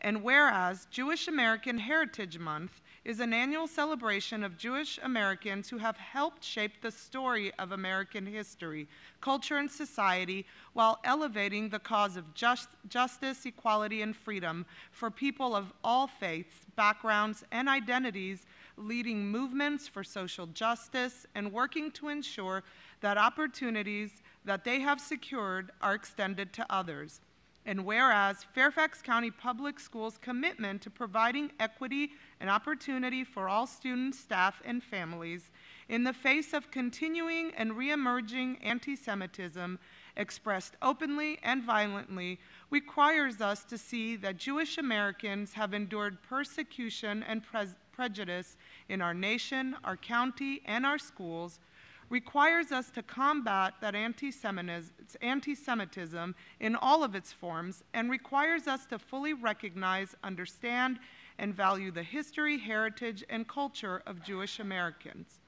And whereas Jewish American Heritage Month is an annual celebration of Jewish Americans who have helped shape the story of American history, culture, and society while elevating the cause of just, justice, equality, and freedom for people of all faiths, backgrounds, and identities, leading movements for social justice and working to ensure that opportunities that they have secured are extended to others. And whereas Fairfax County Public Schools' commitment to providing equity and opportunity for all students, staff, and families in the face of continuing and reemerging anti Semitism expressed openly and violently requires us to see that Jewish Americans have endured persecution and pre- prejudice in our nation, our county, and our schools requires us to combat that anti-Semitism in all of its forms and requires us to fully recognize, understand, and value the history, heritage, and culture of Jewish Americans.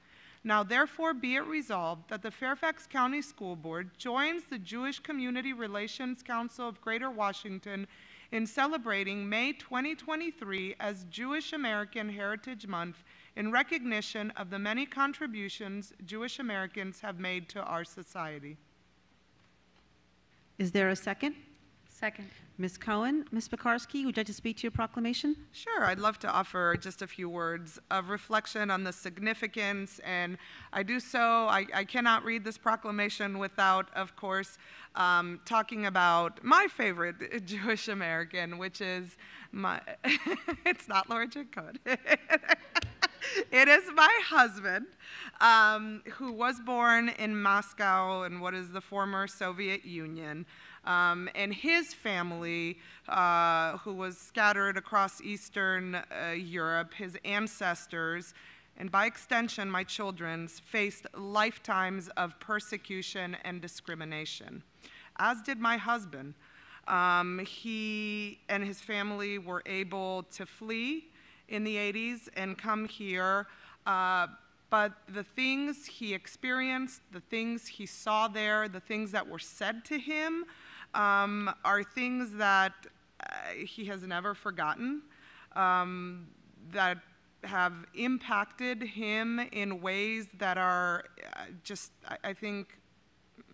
Now, therefore, be it resolved that the Fairfax County School Board joins the Jewish Community Relations Council of Greater Washington in celebrating May 2023 as Jewish American Heritage Month in recognition of the many contributions Jewish Americans have made to our society. Is there a second? Second. Ms. Cohen, Ms. Pekarsky, would you like to speak to your proclamation? Sure, I'd love to offer just a few words of reflection on the significance, and I do so. I, I cannot read this proclamation without, of course, um, talking about my favorite *laughs* Jewish American, which is my. *laughs* it's not Laura *laughs* Cohen. *laughs* it is my husband, um, who was born in Moscow in what is the former Soviet Union. Um, and his family, uh, who was scattered across Eastern uh, Europe, his ancestors, and by extension, my children's, faced lifetimes of persecution and discrimination, as did my husband. Um, he and his family were able to flee in the 80s and come here. Uh, but the things he experienced, the things he saw there, the things that were said to him um, are things that uh, he has never forgotten, um, that have impacted him in ways that are uh, just, I, I think,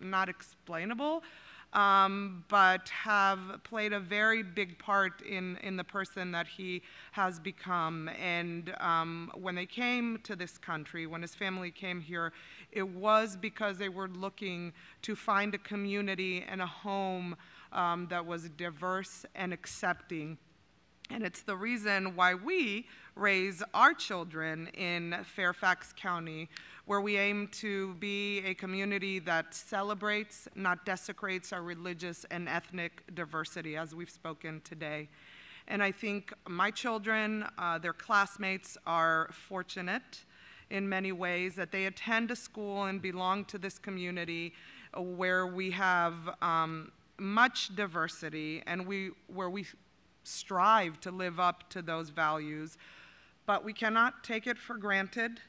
not explainable um, but have played a very big part in, in the person that he has become. And um, when they came to this country, when his family came here, it was because they were looking to find a community and a home um, that was diverse and accepting. And it's the reason why we raise our children in Fairfax County, where we aim to be a community that celebrates, not desecrates, our religious and ethnic diversity, as we've spoken today. And I think my children, uh, their classmates, are fortunate in many ways that they attend a school and belong to this community where we have um, much diversity and we, where we strive to live up to those values, but we cannot take it for granted.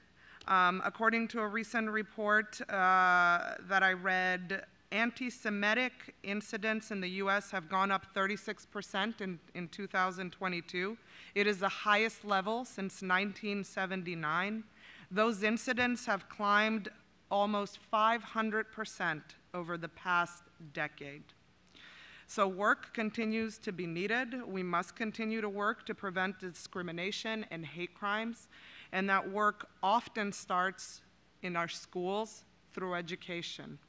Um, according to a recent report uh, that I read, anti Semitic incidents in the US have gone up 36% in, in 2022. It is the highest level since 1979. Those incidents have climbed almost 500% over the past decade. So work continues to be needed. We must continue to work to prevent discrimination and hate crimes, and that work often starts in our schools through education.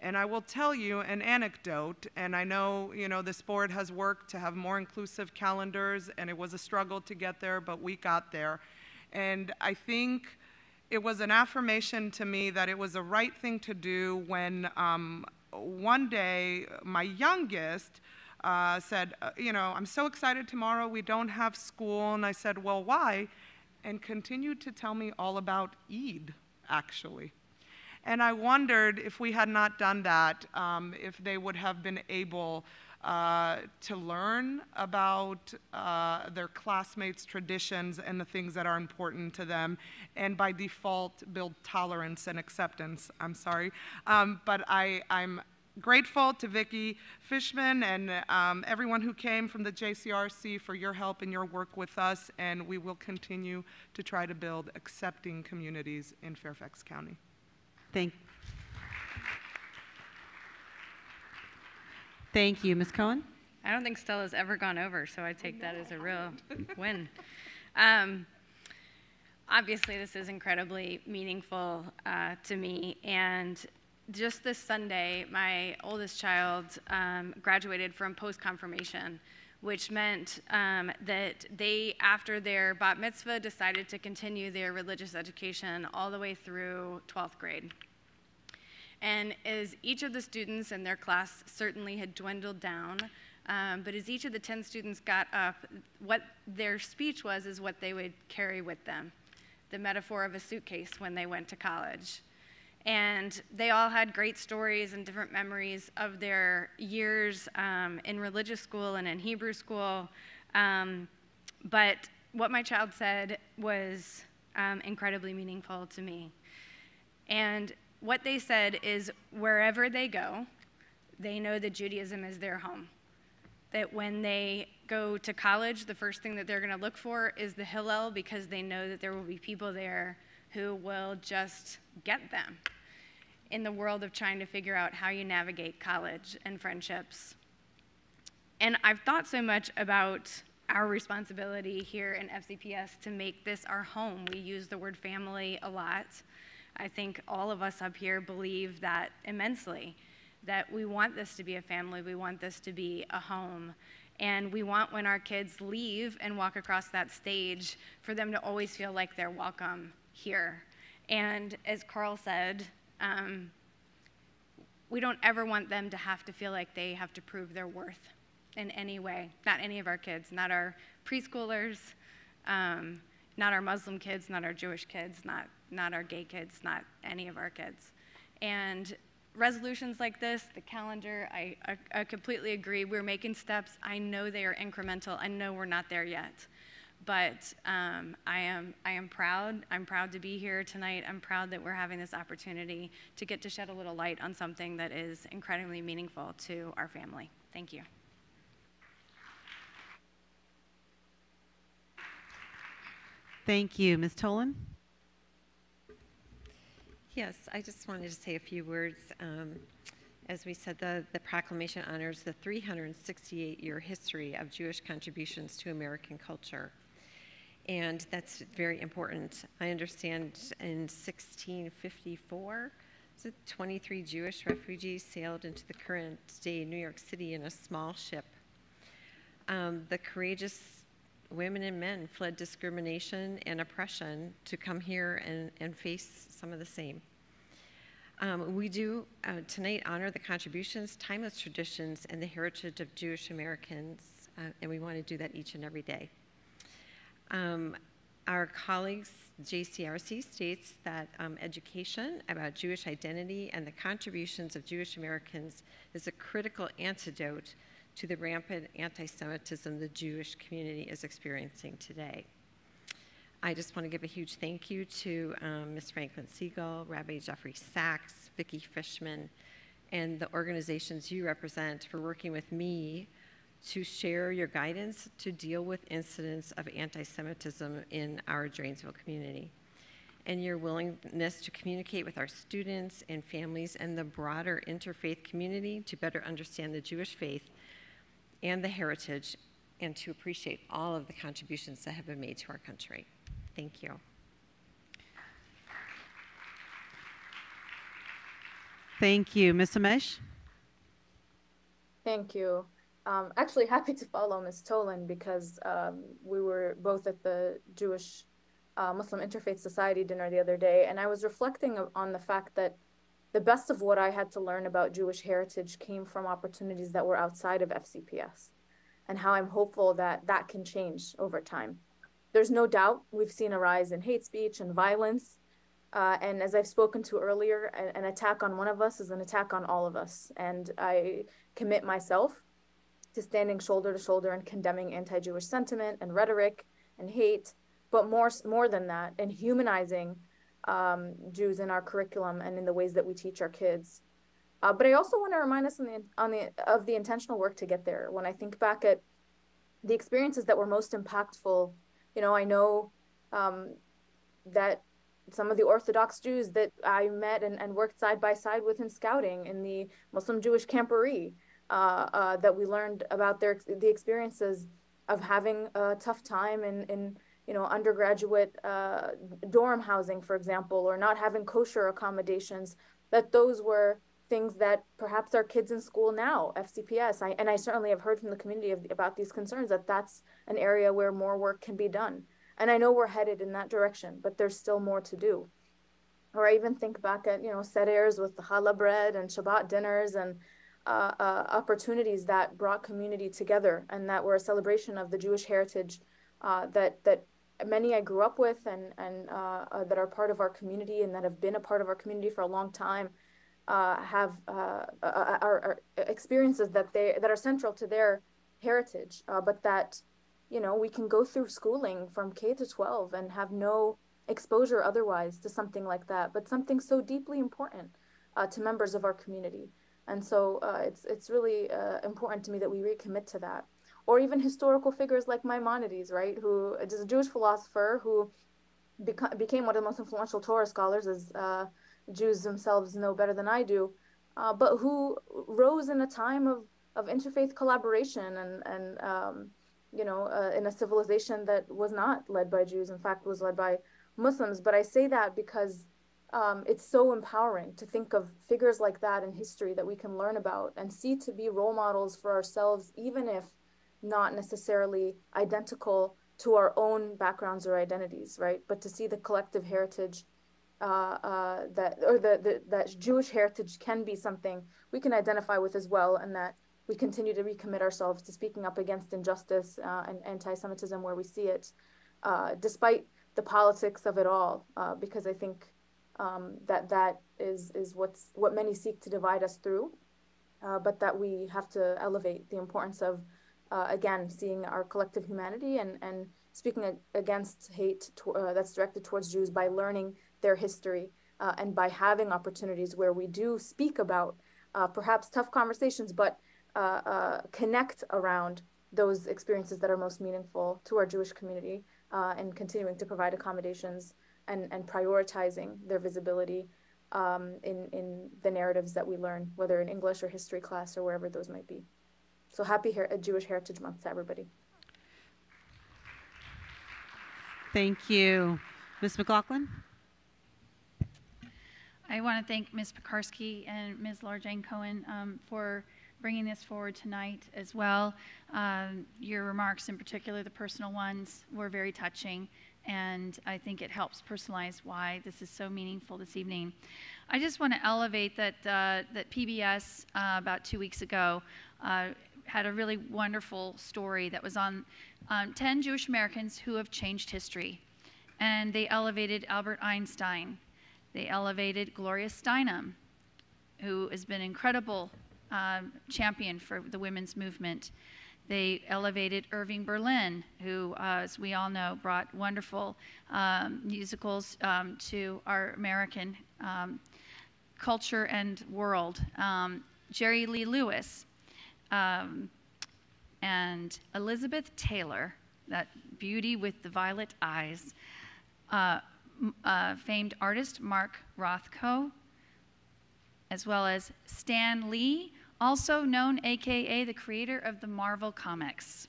And I will tell you an anecdote, and I know, you know, this board has worked to have more inclusive calendars, and it was a struggle to get there, but we got there. And I think it was an affirmation to me that it was the right thing to do when um, one day my youngest uh, said, uh, You know, I'm so excited tomorrow, we don't have school. And I said, Well, why? And continued to tell me all about Eid, actually. And I wondered if we had not done that, um, if they would have been able uh, to learn about uh, their classmates' traditions and the things that are important to them, and by default, build tolerance and acceptance. I'm sorry. Um, but I, I'm grateful to Vicki Fishman and um, everyone who came from the JCRC for your help and your work with us, and we will continue to try to build accepting communities in Fairfax County. Thank, Thank you. Ms. Cohen? I don't think Stella's ever gone over, so I take that as a real win. Um, obviously, this is incredibly meaningful uh, to me. And just this Sunday, my oldest child um, graduated from post confirmation, which meant um, that they, after their bat mitzvah, decided to continue their religious education all the way through 12th grade. And as each of the students in their class certainly had dwindled down, um, but as each of the 10 students got up, what their speech was is what they would carry with them the metaphor of a suitcase when they went to college. And they all had great stories and different memories of their years um, in religious school and in Hebrew school. Um, but what my child said was um, incredibly meaningful to me. And what they said is wherever they go, they know that Judaism is their home. That when they go to college, the first thing that they're going to look for is the Hillel because they know that there will be people there who will just get them in the world of trying to figure out how you navigate college and friendships. And I've thought so much about our responsibility here in FCPS to make this our home. We use the word family a lot. I think all of us up here believe that immensely, that we want this to be a family, we want this to be a home. And we want when our kids leave and walk across that stage for them to always feel like they're welcome here. And as Karl said, um, we don't ever want them to have to feel like they have to prove their worth in any way. Not any of our kids, not our preschoolers, um, not our Muslim kids, not our Jewish kids, not not our gay kids, not any of our kids. And resolutions like this, the calendar, I, I, I, completely agree. We're making steps. I know they are incremental. I know we're not there yet. But um, I, am, I am proud. I'm proud to be here tonight. I'm proud that we're having this opportunity to get to shed a little light on something that is incredibly meaningful to our family. Thank you. Thank you. Ms. Tholen? Yes, I just wanted to say a few words. Um, as we said, the, the proclamation honors the 368 year history of Jewish contributions to American culture. And that's very important. I understand in 1654, 23 Jewish refugees sailed into the current day New York City in a small ship. Um, the courageous women and men fled discrimination and oppression to come here and, and face some of the same. Um, we do uh, tonight honor the contributions, timeless traditions, and the heritage of Jewish Americans, uh, and we want to do that each and every day. Um, our colleagues, JCRC, states that um, education about Jewish identity and the contributions of Jewish Americans is a critical antidote to the rampant anti Semitism the Jewish community is experiencing today. I just want to give a huge thank you to um, Ms. Franklin Siegel, Rabbi Jeffrey Sachs, Vicki Fishman, and the organizations you represent for working with me to share your guidance to deal with incidents of anti-Semitism in our Dranesville community and your willingness to communicate with our students and families and the broader interfaith community to better understand the Jewish faith and the heritage and to appreciate all of the contributions that have been made to our country. Thank you. Thank you. Ms. Omeish? Thank you. Um, actually, happy to follow Ms. Tholen because um, we were both at the Jewish uh, Muslim Interfaith Society dinner the other day, and I was reflecting on the fact that the best of what I had to learn about Jewish heritage came from opportunities that were outside of FCPS, and how I'm hopeful that that can change over time. There's no doubt we've seen a rise in hate speech and violence. Uh, and as I've spoken to earlier, an, an attack on one of us is an attack on all of us. And I commit myself to standing shoulder to shoulder and condemning anti Jewish sentiment and rhetoric and hate, but more, more than that, and humanizing um, Jews in our curriculum and in the ways that we teach our kids. Uh, but I also want to remind us on the, on the, of the intentional work to get there. When I think back at the experiences that were most impactful you know, I know um, that some of the Orthodox Jews that I met and, and worked side by side with in scouting in the Muslim Jewish camporee, uh, uh, that we learned about their the experiences of having a tough time in, in you know undergraduate uh, dorm housing, for example, or not having kosher accommodations. That those were things that perhaps our kids in school now, FCPS, I, and I certainly have heard from the community of, about these concerns that that's an area where more work can be done. And I know we're headed in that direction, but there's still more to do. Or I even think back at, you know, seders with the challah bread and Shabbat dinners and uh, uh, opportunities that brought community together and that were a celebration of the Jewish heritage uh, that, that many I grew up with and, and uh, uh, that are part of our community and that have been a part of our community for a long time uh, have uh, uh, uh, are, experiences that they that are central to their heritage, but that you know we can go through schooling from K to 12 and have no exposure otherwise to something like that, but something so deeply important to members of our community. And so it's it's really important to me that we recommit to that. Or even historical figures like Maimonides, right, who is a Jewish philosopher who beca- became one of the most influential Torah scholars, as Jews themselves know better than I do, uh, but who rose in a time of, of interfaith collaboration and, and um, you know, uh, in a civilization that was not led by Jews, in fact, was led by Muslims. But I say that because um, it's so empowering to think of figures like that in history that we can learn about and see to be role models for ourselves, even if not necessarily identical to our own backgrounds or identities, right? But to see the collective heritage uh, uh, that or the, the that Jewish heritage can be something we can identify with as well, and that we continue to recommit ourselves to speaking up against injustice uh, and anti-Semitism where we see it, uh, despite the politics of it all, uh, because I think um, that that is is what's what many seek to divide us through, uh, but that we have to elevate the importance of again seeing our collective humanity and and speaking against hate to, that's directed towards Jews by learning their history uh, and by having opportunities where we do speak about uh, perhaps tough conversations, but uh, uh connect around those experiences that are most meaningful to our Jewish community uh, and continuing to provide accommodations and, and prioritizing their visibility um, in, in the narratives that we learn, whether in English or history class or wherever those might be. So happy Her- Jewish Heritage Month to everybody. Thank you. Ms. McLaughlin? I want to thank Ms. Pekarsky and Ms. Laura Jane Cohen um, for bringing this forward tonight as well. Um, your remarks, in particular the personal ones, were very touching, and I think it helps personalize why this is so meaningful this evening. I just want to elevate that uh, that PBS uh, about two weeks ago uh, had a really wonderful story that was on um, 10 Jewish Americans who have changed history, and they elevated Albert Einstein they elevated Gloria Steinem, who has been an incredible um, champion for the women's movement. they elevated Irving Berlin, who, uh, as we all know, brought wonderful um, musicals um, to our American um, culture and world. Um, Jerry Lee Lewis um, and Elizabeth Taylor, that beauty with the violet eyes. Uh, uh, famed artist Mark Rothko, as well as Stan Lee, also known AKA the creator of the Marvel Comics.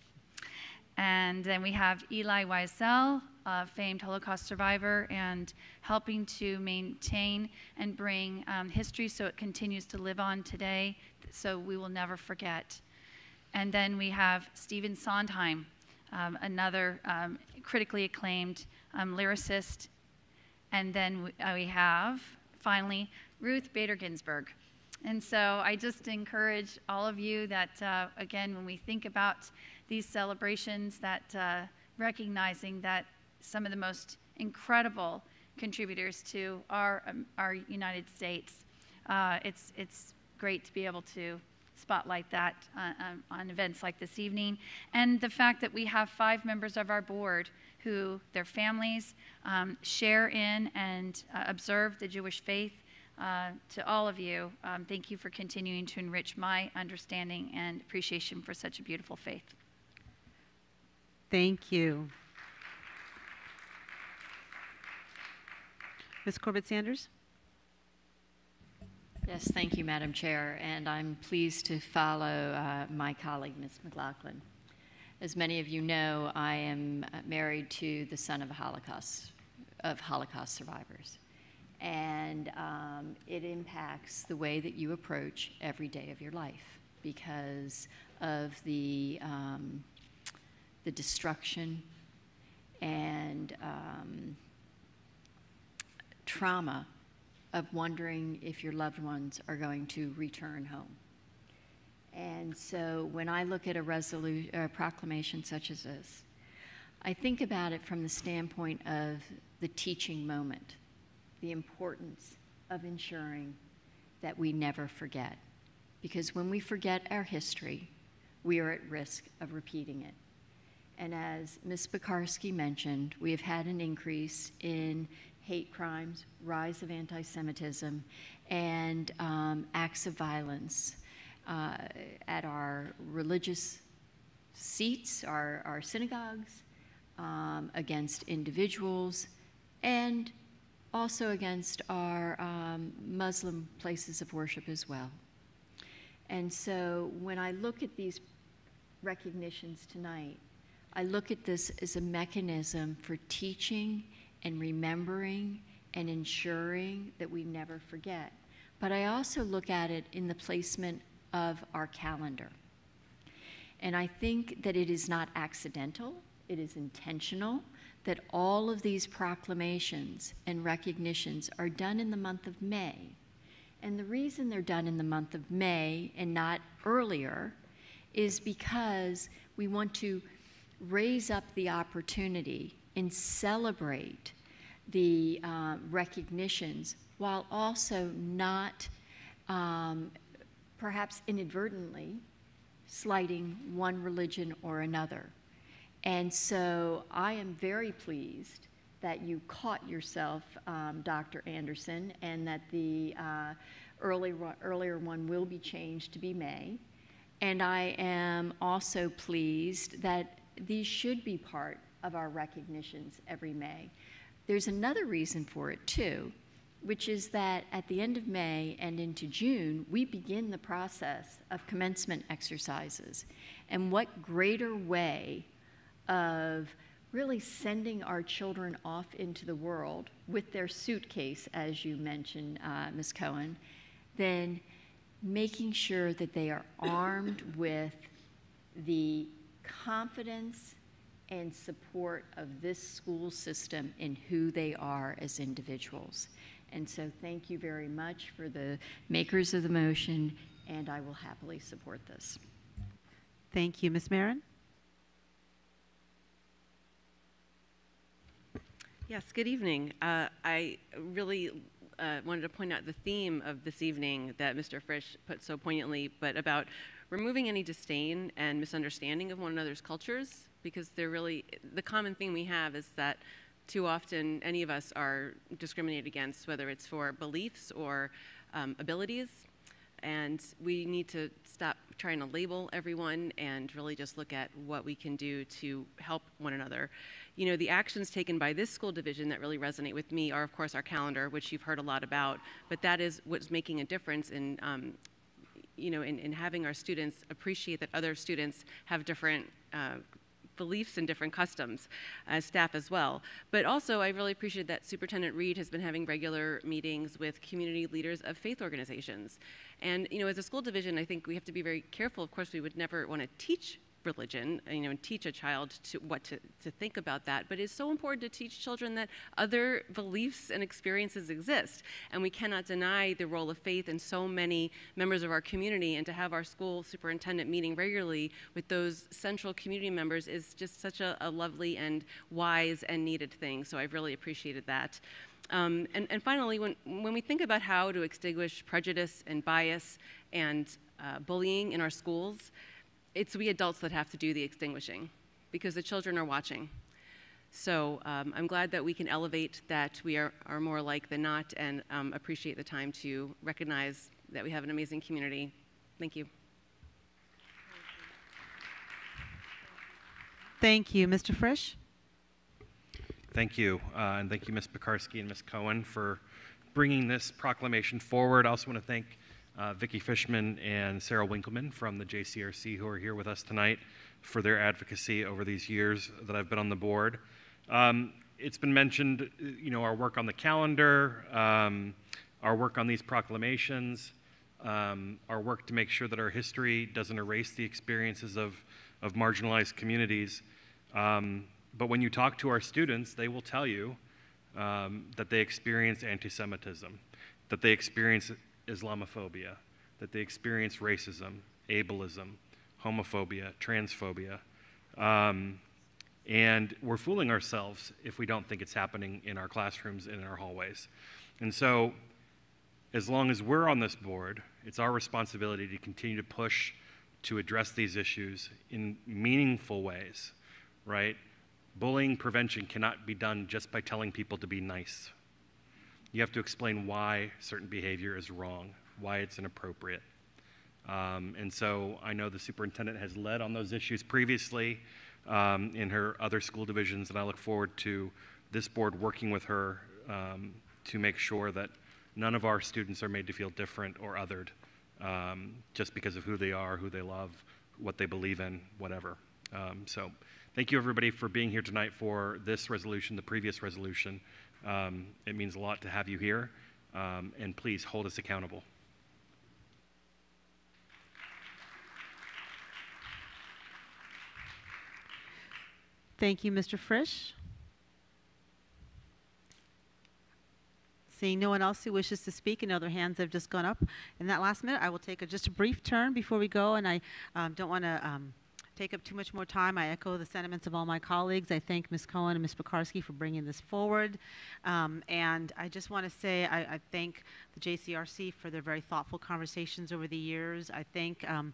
And then we have Eli Wiesel, a famed Holocaust survivor, and helping to maintain and bring um, history so it continues to live on today, so we will never forget. And then we have Stephen Sondheim, um, another um, critically acclaimed um, lyricist. And then we, uh, we have, finally, Ruth Bader Ginsburg. And so I just encourage all of you that, uh, again, when we think about these celebrations, that uh, recognizing that some of the most incredible contributors to our, um, our United States, uh, it's, it's great to be able to spotlight that uh, um, on events like this evening. And the fact that we have five members of our board who, their families, um, share in and uh, observe the Jewish faith. Uh, to all of you, um, thank you for continuing to enrich my understanding and appreciation for such a beautiful faith. Thank you. Ms. Corbett Sanders? Yes, thank you, Madam Chair, and I'm pleased to follow uh, my colleague, Ms. McLaughlin. As many of you know, I am uh, married to the son of a Holocaust, of Holocaust survivors, and um, it impacts the way that you approach every day of your life because of the um, the destruction and um, trauma of wondering if your loved ones are going to return home. And so when I look at a, resolu- a proclamation such as this, I think about it from the standpoint of the teaching moment, the importance of ensuring that we never forget. Because when we forget our history, we are at risk of repeating it. And as Ms. Pekarsky mentioned, we have had an increase in hate crimes, rise of anti Semitism, and um, acts of violence uh, at our religious seats, our, our synagogues, um, against individuals, and also against our um, Muslim places of worship as well. And so when I look at these recognitions tonight, I look at this as a mechanism for teaching and remembering and ensuring that we never forget. But I also look at it in the placement of our calendar. And I think that it is not accidental, it is intentional that all of these proclamations and recognitions are done in the month of May. And the reason they're done in the month of May and not earlier is because we want to raise up the opportunity and celebrate the uh, recognitions while also not um, perhaps inadvertently slighting one religion or another. And so I am very pleased that you caught yourself, um, Dr. Anderson, and that the uh, early, earlier one will be changed to be May. And I am also pleased that these should be part of our recognitions every May. There's another reason for it too, which is that at the end of May and into June, we begin the process of commencement exercises. And what greater way of really sending our children off into the world with their suitcase, as you mentioned, uh, Ms. Cohen, than making sure that they are armed with the confidence and support of this school system in who they are as individuals. And so thank you very much for the makers of the motion, and I will happily support this. Thank you. Ms. Meren? Yes, good evening. Uh, I really uh, wanted to point out the theme of this evening that Mr. Frisch put so poignantly, but about removing any disdain and misunderstanding of one another's cultures, because they're really, the common thing we have is that too often any of us are discriminated against, whether it's for beliefs or um, abilities. And we need to stop trying to label everyone and really just look at what we can do to help one another. You know, the actions taken by this school division that really resonate with me are, of course, our calendar, which you've heard a lot about, but that is what's making a difference in um, you know, in, in, having our students appreciate that other students have different uh, beliefs and different customs as staff as well. But also, I really appreciate that Superintendent Reid has been having regular meetings with community leaders of faith organizations. And, you know, as a school division, I think we have to be very careful. Of course, we would never want to teach religion, you know, and teach a child to what to, to think about that. But it's so important to teach children that other beliefs and experiences exist. And we cannot deny the role of faith in so many members of our community. And to have our school superintendent meeting regularly with those central community members is just such a, a lovely and wise and needed thing. So I've really appreciated that. Um, and, and, finally, when, when we think about how to extinguish prejudice and bias and uh, bullying in our schools, it's we adults that have to do the extinguishing because the children are watching. So um, I'm glad that we can elevate that we are, are more like than not and um, appreciate the time to recognize that we have an amazing community. Thank you. Thank you. Mr. Frisch? Thank you. Uh, and thank you, Ms. Pekarsky and Ms. Cohen, for bringing this proclamation forward. I also want to thank uh, Vicki Fishman and Sarah Winkleman from the JCRC who are here with us tonight for their advocacy over these years that I've been on the board. Um, it's been mentioned, you know, our work on the calendar, um, our work on these proclamations, um, our work to make sure that our history doesn't erase the experiences of, of marginalized communities. Um, but when you talk to our students, they will tell you um, that they experience anti Semitism, that they experience Islamophobia, that they experience racism, ableism, homophobia, transphobia. Um, and we're fooling ourselves if we don't think it's happening in our classrooms and in our hallways. And so, as long as we're on this board, it's our responsibility to continue to push to address these issues in meaningful ways, right? Bullying prevention cannot be done just by telling people to be nice you have to explain why certain behavior is wrong, why it's inappropriate. Um, and so I know the superintendent has led on those issues previously um, in her other school divisions, and I look forward to this board working with her um, to make sure that none of our students are made to feel different or othered um, just because of who they are, who they love, what they believe in, whatever. Um, so thank you everybody for being here tonight for this resolution, the previous resolution. Um, it means a lot to have you here, um, and please hold us accountable. Thank you, Mr. Frisch. Seeing no one else who wishes to speak and other hands have just gone up in that last minute, I will take a, just a brief turn before we go, and I um, don't want to um, take up too much more time. I echo the sentiments of all my colleagues. I thank Ms. Cohen and Ms. Pekarsky for bringing this forward. Um, and I just want to say I, I, thank the JCRC for their very thoughtful conversations over the years. I think um,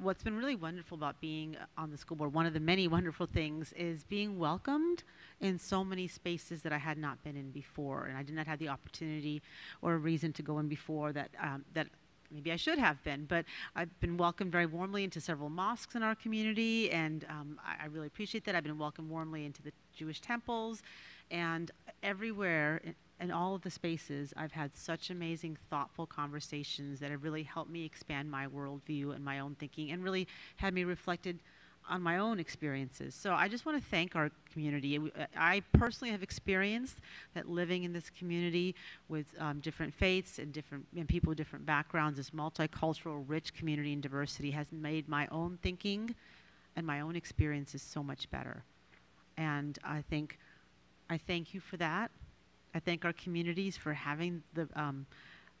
what's been really wonderful about being on the school board, one of the many wonderful things, is being welcomed in so many spaces that I had not been in before. And I did not have the opportunity or a reason to go in before that, um, that maybe I should have been, but I've been welcomed very warmly into several mosques in our community, and um, I, I, really appreciate that. I've been welcomed warmly into the Jewish temples, and everywhere in, in all of the spaces, I've had such amazing, thoughtful conversations that have really helped me expand my worldview and my own thinking, and really had me reflected on my own experiences. So I just want to thank our community. I personally have experienced that living in this community with um, different faiths and different and people with different backgrounds, this multicultural, rich community and diversity has made my own thinking and my own experiences so much better. And I think I thank you for that. I thank our communities for having the um,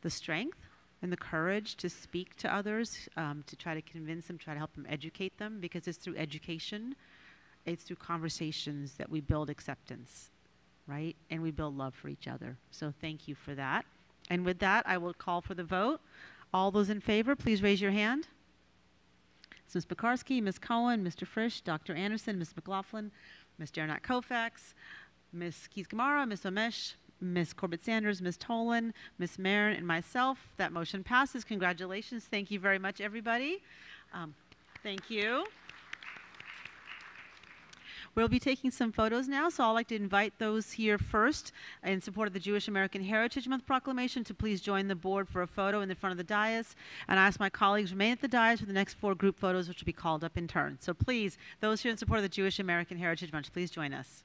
the strength and the courage to speak to others, um, to try to convince them, try to help them educate them, because it's through education, it's through conversations that we build acceptance, right? And we build love for each other. So thank you for that. And with that, I will call for the vote. All those in favor, please raise your hand. It's Ms. Pekarsky, Ms. Cohen, Mr. Frisch, Dr. Anderson, Ms. McLaughlin, Ms. Derenak Kaufax, Ms. Keys-Gamarra, Ms. Omeish, Ms. Corbett Sanders, Ms. Tholen, Ms. Meren, and myself. That motion passes. Congratulations. Thank you very much, everybody. Um, thank you. We'll be taking some photos now, so I'd like to invite those here first in support of the Jewish American Heritage Month proclamation to please join the board for a photo in the front of the dais. And I ask my colleagues remain at the dais for the next four group photos, which will be called up in turn. So please, those here in support of the Jewish American Heritage Month, please join us.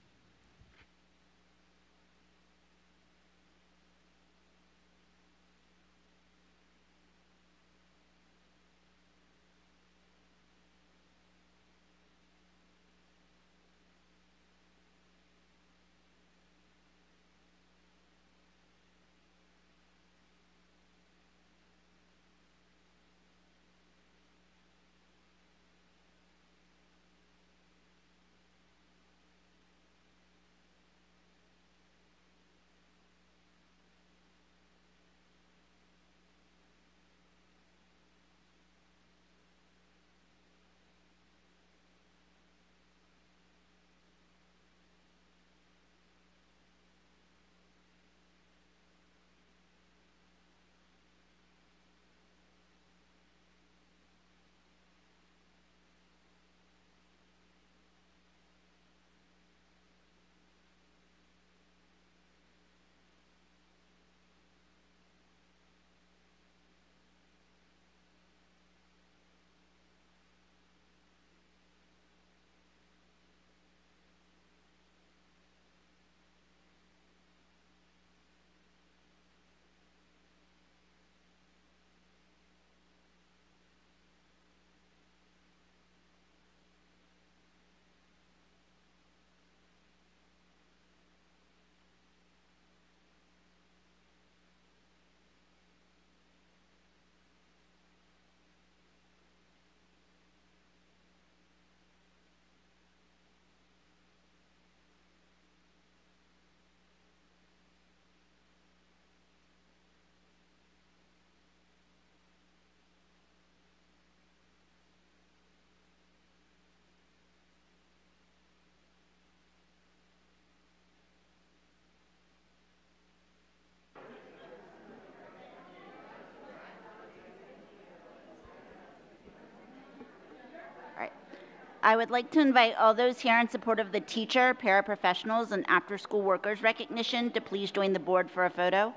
I would like to invite all those here in support of the teacher, paraprofessionals, and after-school workers recognition to please join the board for a photo.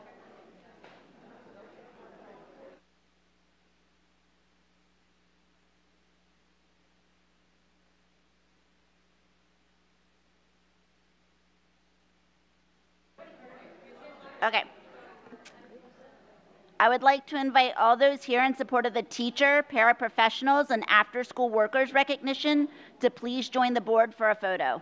Okay. I would like to invite all those here in support of the teacher, paraprofessionals, and after-school workers recognition to please join the board for a photo.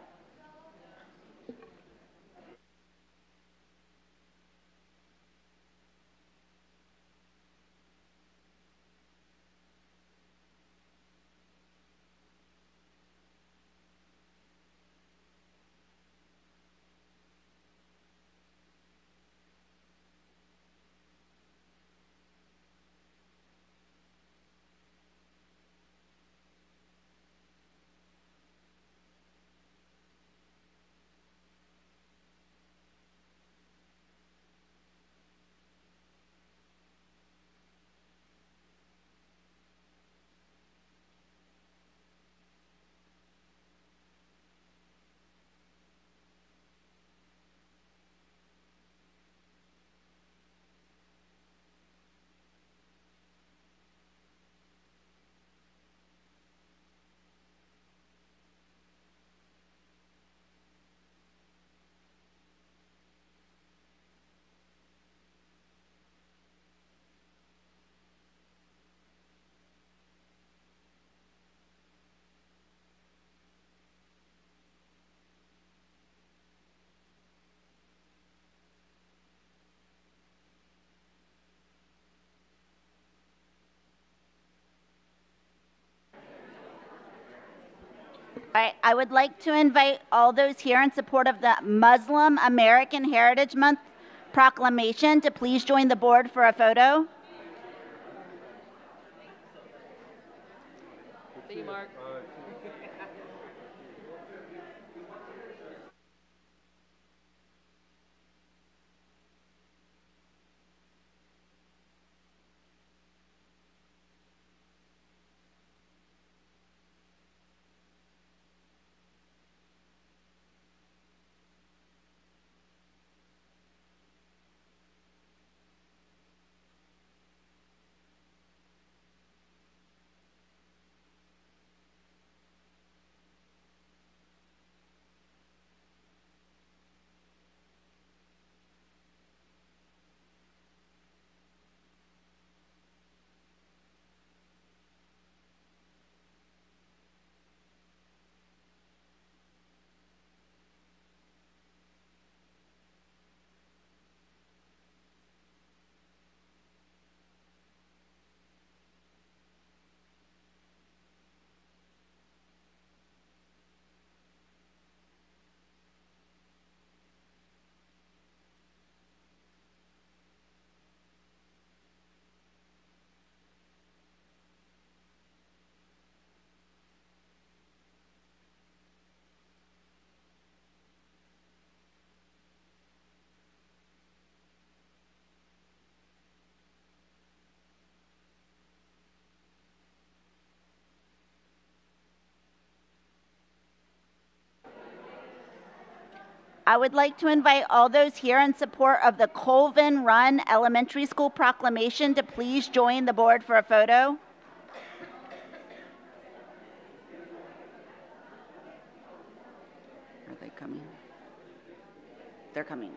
Right, I would like to invite all those here in support of the Muslim American Heritage Month proclamation to please join the board for a photo. See you, Mark. I would like to invite all those here in support of the Colvin Run Elementary School proclamation to please join the board for a photo. Are they coming? They're coming.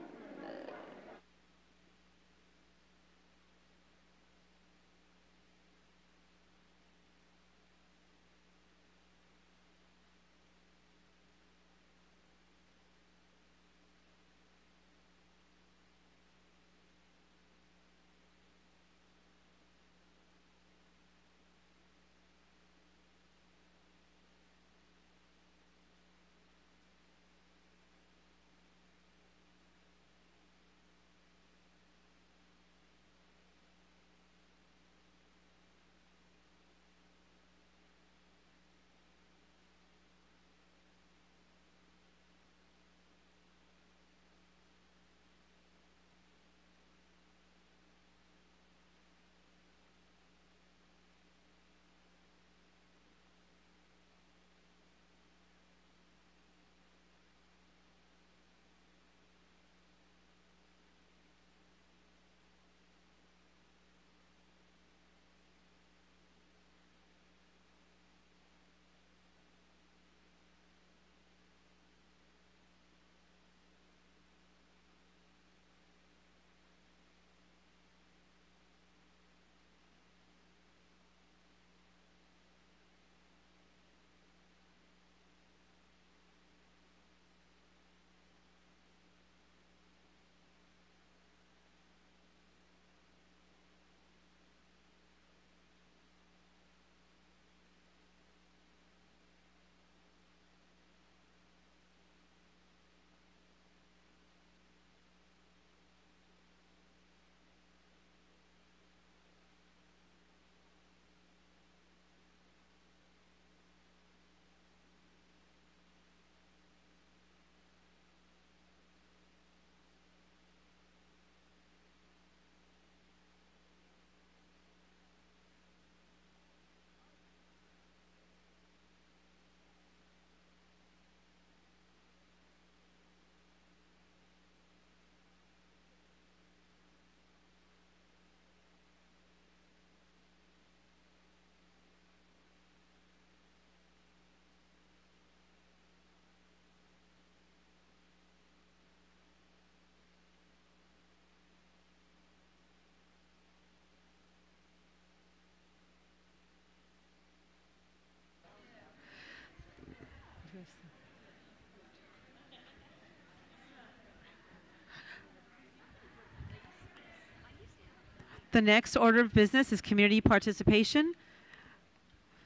The next order of business is community participation.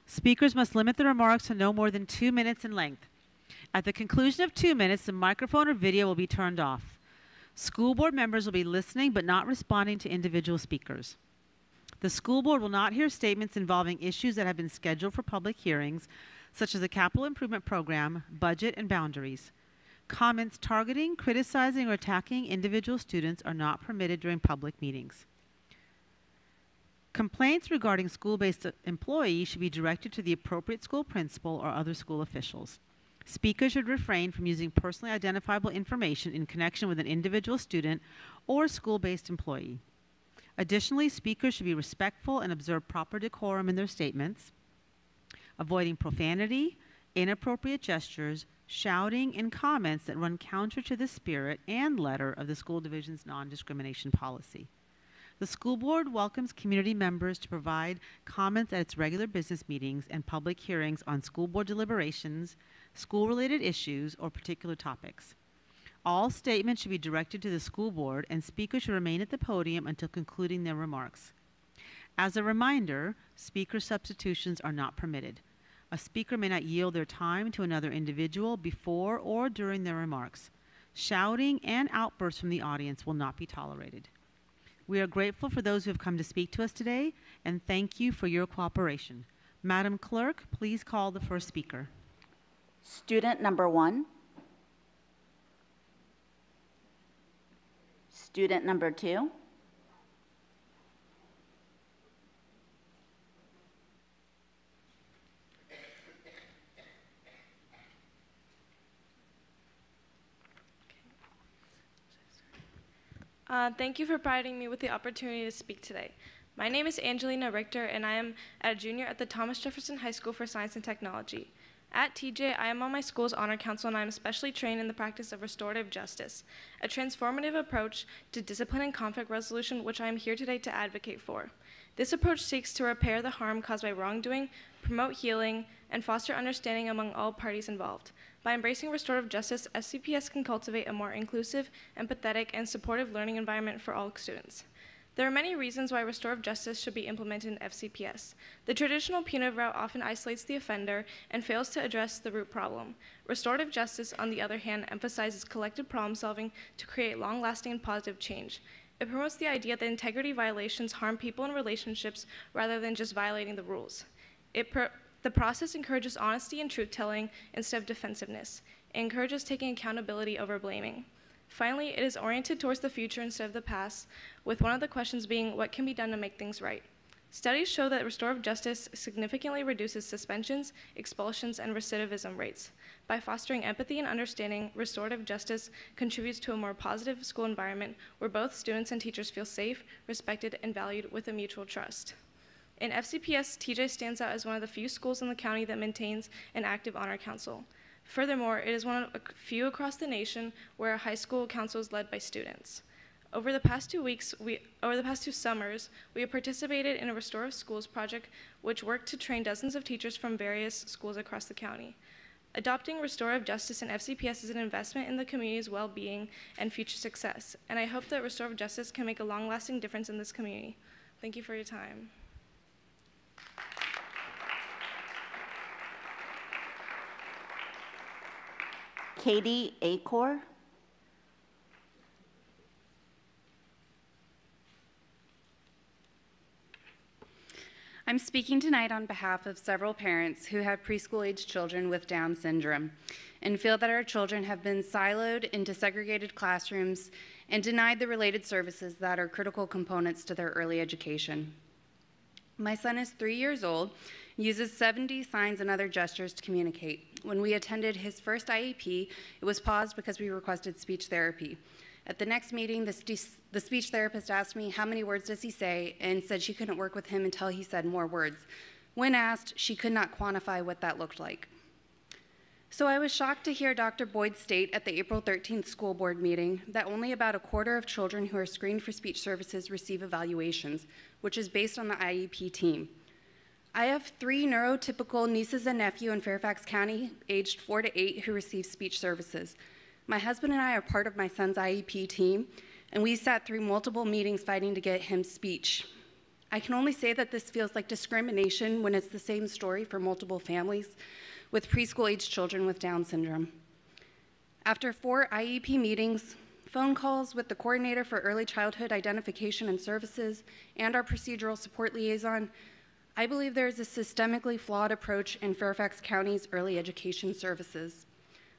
Speakers must limit their remarks to no more than two minutes in length. At the conclusion of two minutes, the microphone or video will be turned off. School board members will be listening but not responding to individual speakers. The school board will not hear statements involving issues that have been scheduled for public hearings, such as the capital improvement program, budget, and boundaries. Comments targeting, criticizing, or attacking individual students are not permitted during public meetings. Complaints regarding school-based employees should be directed to the appropriate school principal or other school officials. Speakers should refrain from using personally identifiable information in connection with an individual student or school-based employee. Additionally, speakers should be respectful and observe proper decorum in their statements, avoiding profanity, inappropriate gestures, shouting, and comments that run counter to the spirit and letter of the school division's non-discrimination policy. The school board welcomes community members to provide comments at its regular business meetings and public hearings on school board deliberations, school-related issues, or particular topics. All statements should be directed to the school board, and speakers should remain at the podium until concluding their remarks. As a reminder, speaker substitutions are not permitted. A speaker may not yield their time to another individual before or during their remarks. Shouting and outbursts from the audience will not be tolerated. We are grateful for those who have come to speak to us today, and thank you for your cooperation. Madam Clerk, please call the first speaker. Student number one. Student number two. Uh, thank you for providing me with the opportunity to speak today. My name is Angelina Richter, and I am a junior at the Thomas Jefferson High School for Science and Technology. At TJ, I am on my school's honor council, and I am specially trained in the practice of restorative justice, a transformative approach to discipline and conflict resolution, which I am here today to advocate for. This approach seeks to repair the harm caused by wrongdoing, promote healing, and foster understanding among all parties involved. By embracing restorative justice, FCPS can cultivate a more inclusive, empathetic, and supportive learning environment for all students. There are many reasons why restorative justice should be implemented in FCPS. The traditional punitive route often isolates the offender and fails to address the root problem. Restorative justice, on the other hand, emphasizes collective problem solving to create long lasting and positive change. It promotes the idea that integrity violations harm people and relationships rather than just violating the rules. It the process encourages honesty and truth telling instead of defensiveness. It encourages taking accountability over blaming. Finally, it is oriented towards the future instead of the past, with one of the questions being what can be done to make things right. Studies show that restorative justice significantly reduces suspensions, expulsions, and recidivism rates. By fostering empathy and understanding, restorative justice contributes to a more positive school environment where both students and teachers feel safe, respected, and valued with a mutual trust. In FCPS, TJ stands out as one of the few schools in the county that maintains an active honor council. Furthermore, it is one of a few across the nation where a high school council is led by students. Over the past two weeks, we, over the past two summers, we have participated in a Restorative Schools project which worked to train dozens of teachers from various schools across the county. Adopting restorative justice in FCPS is an investment in the community's well being and future success, and I hope that restorative justice can make a long lasting difference in this community. Thank you for your time. Katie Acor. I'm speaking tonight on behalf of several parents who have preschool age children with Down syndrome and feel that our children have been siloed into segregated classrooms and denied the related services that are critical components to their early education. My son is three years old, uses 70 signs and other gestures to communicate. When we attended his first IEP, it was paused because we requested speech therapy. At the next meeting, the, the, speech therapist asked me how many words does he say and said she couldn't work with him until he said more words. When asked, she could not quantify what that looked like. So I was shocked to hear Dr. Boyd state at the April 13th school board meeting that only about a quarter of children who are screened for speech services receive evaluations, which is based on the IEP team. I have three neurotypical nieces and nephew in Fairfax County, aged four to eight, who receive speech services. My husband and I are part of my son's IEP team, and we sat through multiple meetings fighting to get him speech. I can only say that this feels like discrimination when it's the same story for multiple families with preschool age children with Down syndrome. After four IEP meetings, phone calls with the coordinator for early childhood identification and services and our procedural support liaison, I believe there is a systemically flawed approach in Fairfax County's early education services.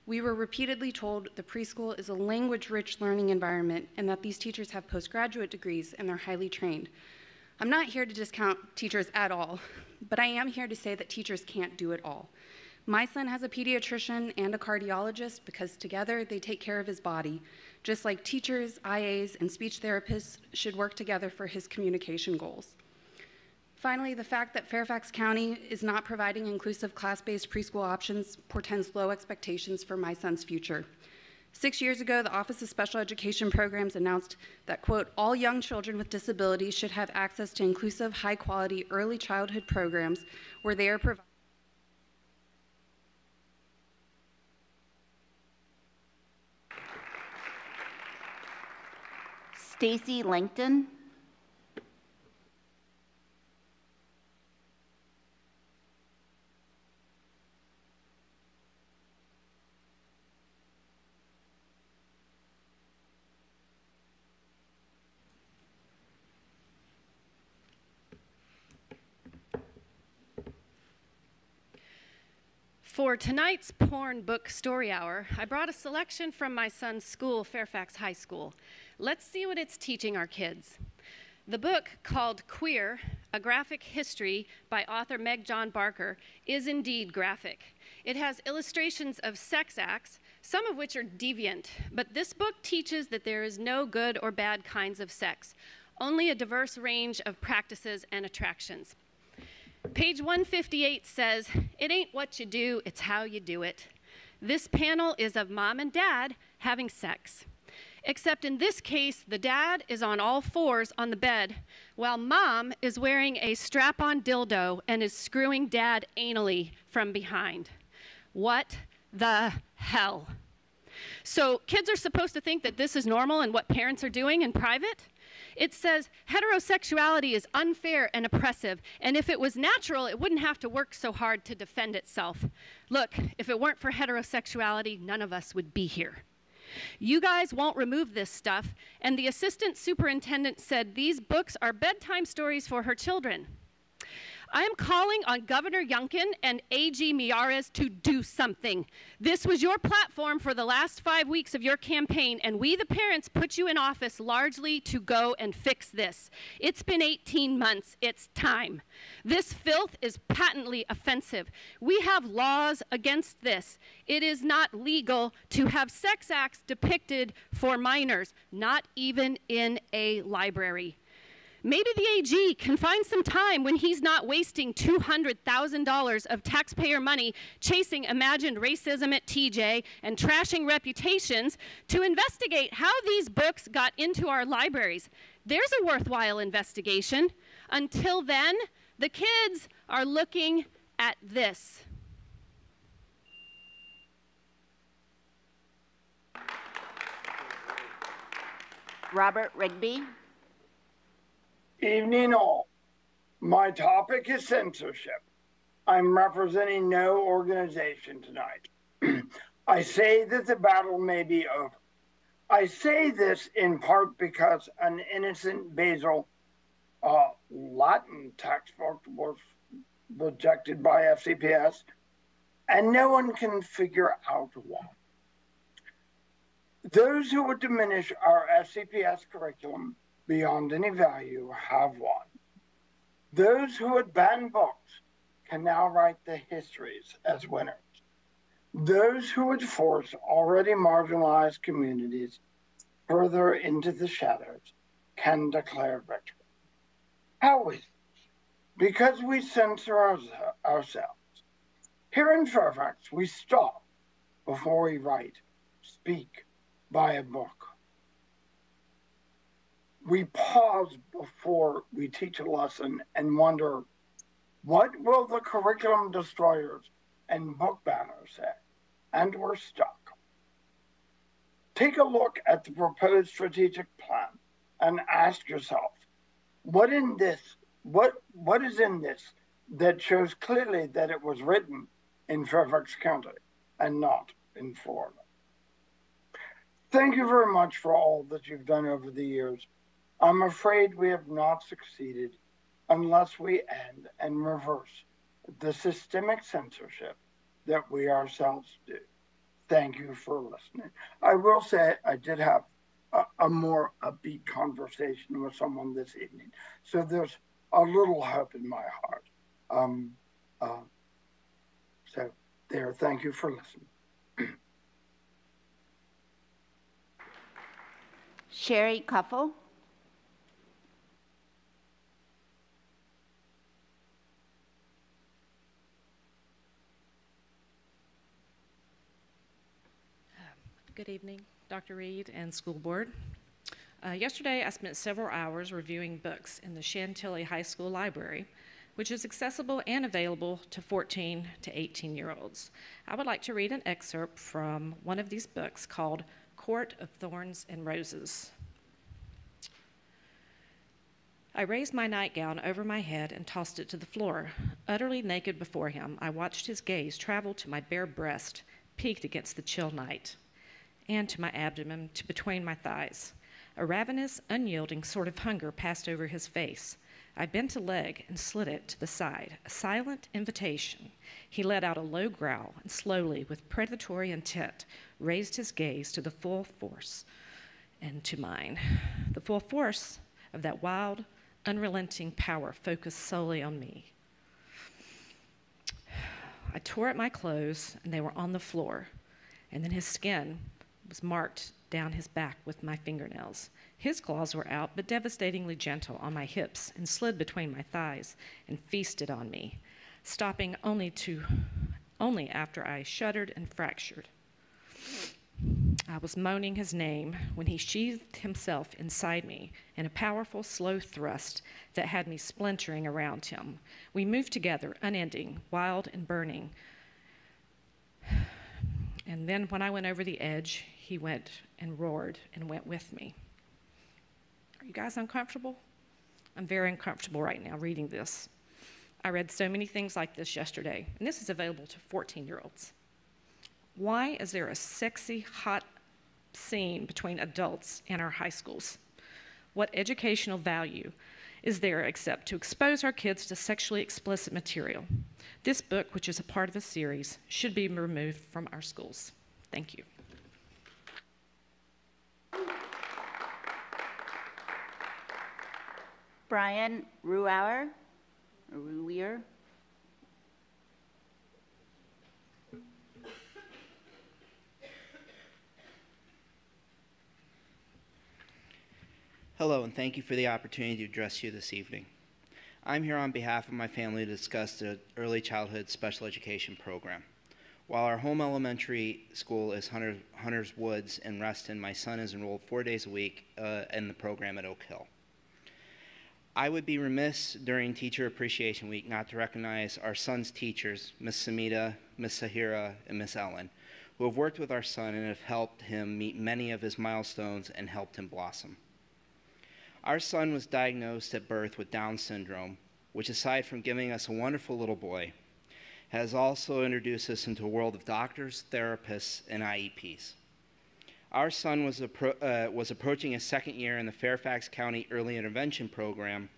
We were repeatedly told the preschool is a language rich learning environment and that these teachers have postgraduate degrees and they're highly trained. I'm not here to discount teachers at all, but I am here to say that teachers can't do it all. My son has a pediatrician and a cardiologist because together they take care of his body, just like teachers, IAs, and speech therapists should work together for his communication goals. Finally, the fact that Fairfax County is not providing inclusive class based preschool options portends low expectations for my son's future. Six years ago, the Office of Special Education Programs announced that, quote, all young children with disabilities should have access to inclusive, high quality early childhood programs where they are provided. Stacy Langton. For tonight's porn book story hour, I brought a selection from my son's school, Fairfax High School. Let's see what it's teaching our kids. The book, called Queer A Graphic History by author Meg John Barker, is indeed graphic. It has illustrations of sex acts, some of which are deviant, but this book teaches that there is no good or bad kinds of sex, only a diverse range of practices and attractions. Page 158 says, It ain't what you do, it's how you do it. This panel is of mom and dad having sex. Except in this case, the dad is on all fours on the bed, while mom is wearing a strap on dildo and is screwing dad anally from behind. What the hell? So, kids are supposed to think that this is normal and what parents are doing in private? It says heterosexuality is unfair and oppressive, and if it was natural, it wouldn't have to work so hard to defend itself. Look, if it weren't for heterosexuality, none of us would be here. You guys won't remove this stuff, and the assistant superintendent said these books are bedtime stories for her children. I am calling on Governor Youngkin and AG Miyares to do something. This was your platform for the last five weeks of your campaign, and we, the parents, put you in office largely to go and fix this. It's been 18 months. It's time. This filth is patently offensive. We have laws against this. It is not legal to have sex acts depicted for minors, not even in a library. Maybe the AG can find some time when he's not wasting $200,000 of taxpayer money chasing imagined racism at TJ and trashing reputations to investigate how these books got into our libraries. There's a worthwhile investigation. Until then, the kids are looking at this. Robert Rigby. Evening all. My topic is censorship. I'm representing no organization tonight. *clears throat* I say that the battle may be over. I say this in part because an innocent Basil uh, Latin textbook was rejected by FCPS, and no one can figure out why. Those who would diminish our FCPS curriculum beyond any value have won. Those who had banned books can now write their histories as winners. Those who would force already marginalized communities further into the shadows can declare victory. How is this? Because we censor our, ourselves. Here in Fairfax, we stop before we write, speak, buy a book we pause before we teach a lesson and wonder what will the curriculum destroyers and book banners say? And we're stuck. Take a look at the proposed strategic plan and ask yourself, what in this, what what is in this that shows clearly that it was written in Fairfax County and not in Florida? Thank you very much for all that you've done over the years. I'm afraid we have not succeeded unless we end and reverse the systemic censorship that we ourselves do. Thank you for listening. I will say I did have a, a more upbeat conversation with someone this evening. So there's a little hope in my heart. Um, uh, so there, thank you for listening. Sherry Cuffle. Good evening, Dr. Reid and school board. Uh, yesterday, I spent several hours reviewing books in the Chantilly High School Library, which is accessible and available to 14 to 18 year olds. I would like to read an excerpt from one of these books called Court of Thorns and Roses. I raised my nightgown over my head and tossed it to the floor. Utterly naked before him, I watched his gaze travel to my bare breast, peaked against the chill night and to my abdomen, to between my thighs. A ravenous, unyielding sort of hunger passed over his face. I bent a leg and slid it to the side, a silent invitation. He let out a low growl and slowly, with predatory intent, raised his gaze to the full force and to mine. The full force of that wild, unrelenting power focused solely on me. I tore at my clothes, and they were on the floor, and then his skin was marked down his back with my fingernails. His claws were out, but devastatingly gentle on my hips and slid between my thighs and feasted on me, stopping only to only after I shuddered and fractured. I was moaning his name when he sheathed himself inside me in a powerful, slow thrust that had me splintering around him. We moved together, unending, wild and burning. And then when I went over the edge, he went and roared and went with me. Are you guys uncomfortable? I'm very uncomfortable right now reading this. I read so many things like this yesterday, and this is available to 14 year olds. Why is there a sexy, hot scene between adults in our high schools? What educational value is there except to expose our kids to sexually explicit material? This book, which is a part of a series, should be removed from our schools. Thank you. Brian Ruauer, Ruier. Hello, and thank you for the opportunity to address you this evening. I'm here on behalf of my family to discuss the Early Childhood Special Education Program. While our home elementary school is Hunter, Hunters Woods in Reston, my son is enrolled four days a week uh, in the program at Oak Hill. I would be remiss during Teacher Appreciation Week not to recognize our son's teachers, Miss Samita, Miss Sahira, and Miss Ellen, who have worked with our son and have helped him meet many of his milestones and helped him blossom. Our son was diagnosed at birth with Down syndrome, which, aside from giving us a wonderful little boy, has also introduced us into a world of doctors, therapists, and IEPs. Our son was, appro- uh, was approaching his second year in the Fairfax County Early Intervention Program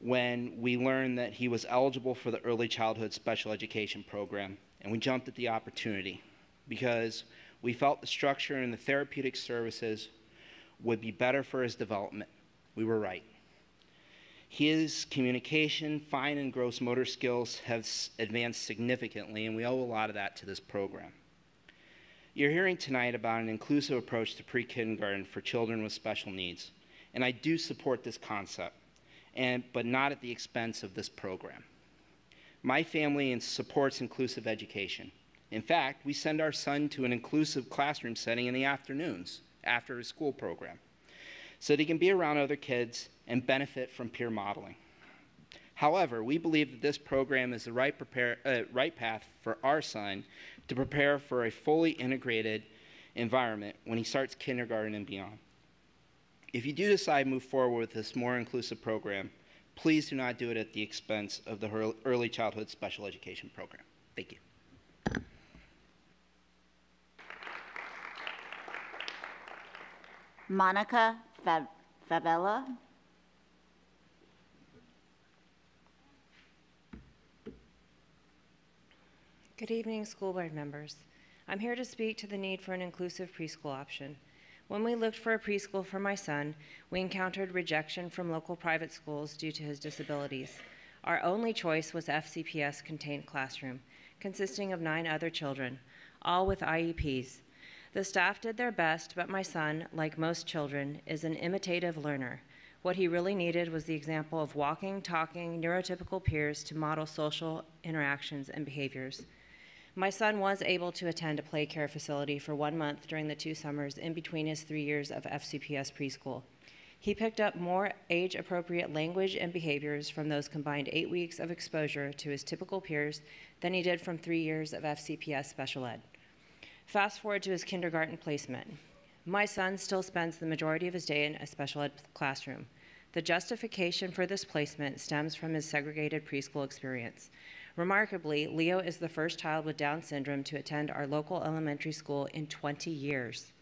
when we learned that he was eligible for the Early Childhood Special Education Program, and we jumped at the opportunity because we felt the structure and the therapeutic services would be better for his development. We were right. His communication, fine and gross motor skills have advanced significantly, and we owe a lot of that to this program. You're hearing tonight about an inclusive approach to pre kindergarten for children with special needs, and I do support this concept, and, but not at the expense of this program. My family supports inclusive education. In fact, we send our son to an inclusive classroom setting in the afternoons after his school program so that he can be around other kids and benefit from peer modeling. However, we believe that this program is the right, prepare, uh, right path for our son to prepare for a fully integrated environment when he starts kindergarten and beyond. If you do decide to move forward with this more inclusive program, please do not do it at the expense of the early childhood special education program. Thank you. Monica Fa- Favela. Good evening, school board members. I'm here to speak to the need for an inclusive preschool option. When we looked for a preschool for my son, we encountered rejection from local private schools due to his disabilities. Our only choice was FCPS contained classroom, consisting of nine other children, all with IEPs. The staff did their best, but my son, like most children, is an imitative learner. What he really needed was the example of walking, talking, neurotypical peers to model social interactions and behaviors. My son was able to attend a play care facility for one month during the two summers in between his three years of FCPS preschool. He picked up more age appropriate language and behaviors from those combined eight weeks of exposure to his typical peers than he did from three years of FCPS special ed. Fast forward to his kindergarten placement. My son still spends the majority of his day in a special ed classroom. The justification for this placement stems from his segregated preschool experience. Remarkably, Leo is the first child with Down syndrome to attend our local elementary school in 20 years.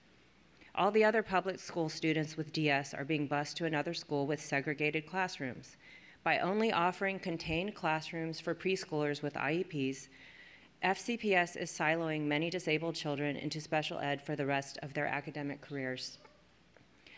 All the other public school students with DS are being bused to another school with segregated classrooms. By only offering contained classrooms for preschoolers with IEPs, FCPS is siloing many disabled children into special ed for the rest of their academic careers.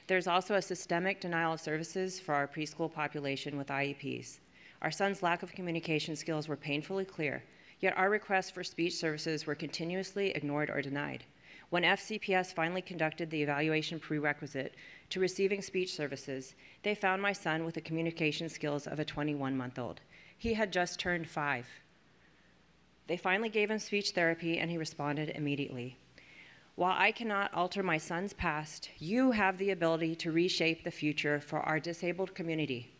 There's also a systemic denial of services for our preschool population with IEPs. Our son's lack of communication skills were painfully clear, yet our requests for speech services were continuously ignored or denied. When FCPS finally conducted the evaluation prerequisite to receiving speech services, they found my son with the communication skills of a 21 month old. He had just turned five. They finally gave him speech therapy and he responded immediately. While I cannot alter my son's past, you have the ability to reshape the future for our disabled community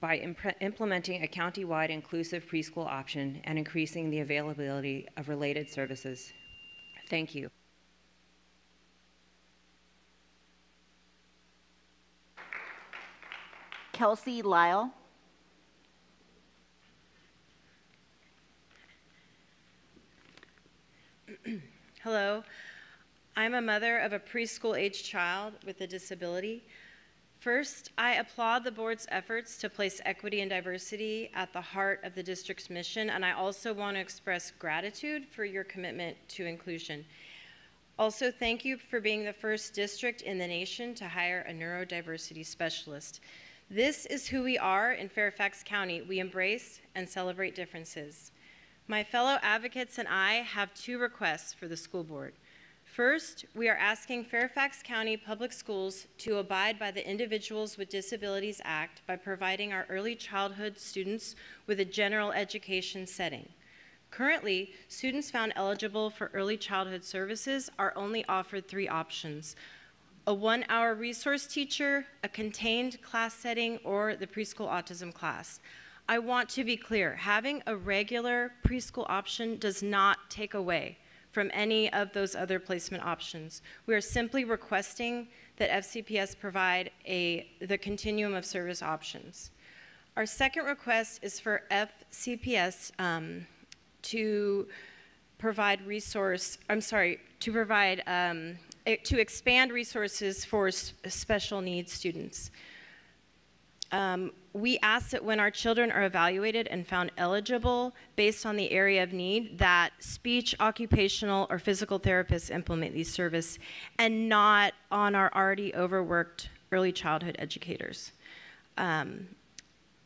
by imp- implementing a county-wide inclusive preschool option and increasing the availability of related services. Thank you. Kelsey Lyle. Hello. I'm a mother of a preschool age child with a disability. First, I applaud the board's efforts to place equity and diversity at the heart of the district's mission, and I also want to express gratitude for your commitment to inclusion. Also, thank you for being the first district in the nation to hire a neurodiversity specialist. This is who we are in Fairfax County. We embrace and celebrate differences. My fellow advocates and I have two requests for the school board. First, we are asking Fairfax County Public Schools to abide by the Individuals with Disabilities Act by providing our early childhood students with a general education setting. Currently, students found eligible for early childhood services are only offered three options a one hour resource teacher, a contained class setting, or the preschool autism class. I want to be clear having a regular preschool option does not take away from any of those other placement options. We are simply requesting that FCPS provide a, the continuum of service options. Our second request is for FCPS um, to provide resource, I'm sorry, to provide, um, to expand resources for special needs students. Um, we ask that when our children are evaluated and found eligible based on the area of need, that speech, occupational, or physical therapists implement these services and not on our already overworked early childhood educators. Um,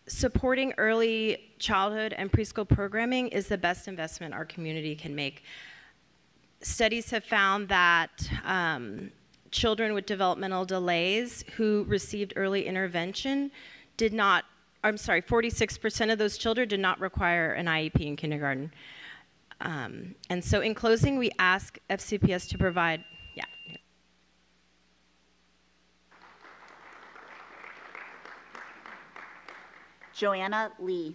supporting early childhood and preschool programming is the best investment our community can make. Studies have found that um, children with developmental delays who received early intervention did not, I'm sorry, 46% of those children did not require an IEP in kindergarten. Um, and so in closing, we ask FCPS to provide, yeah. Joanna Lee.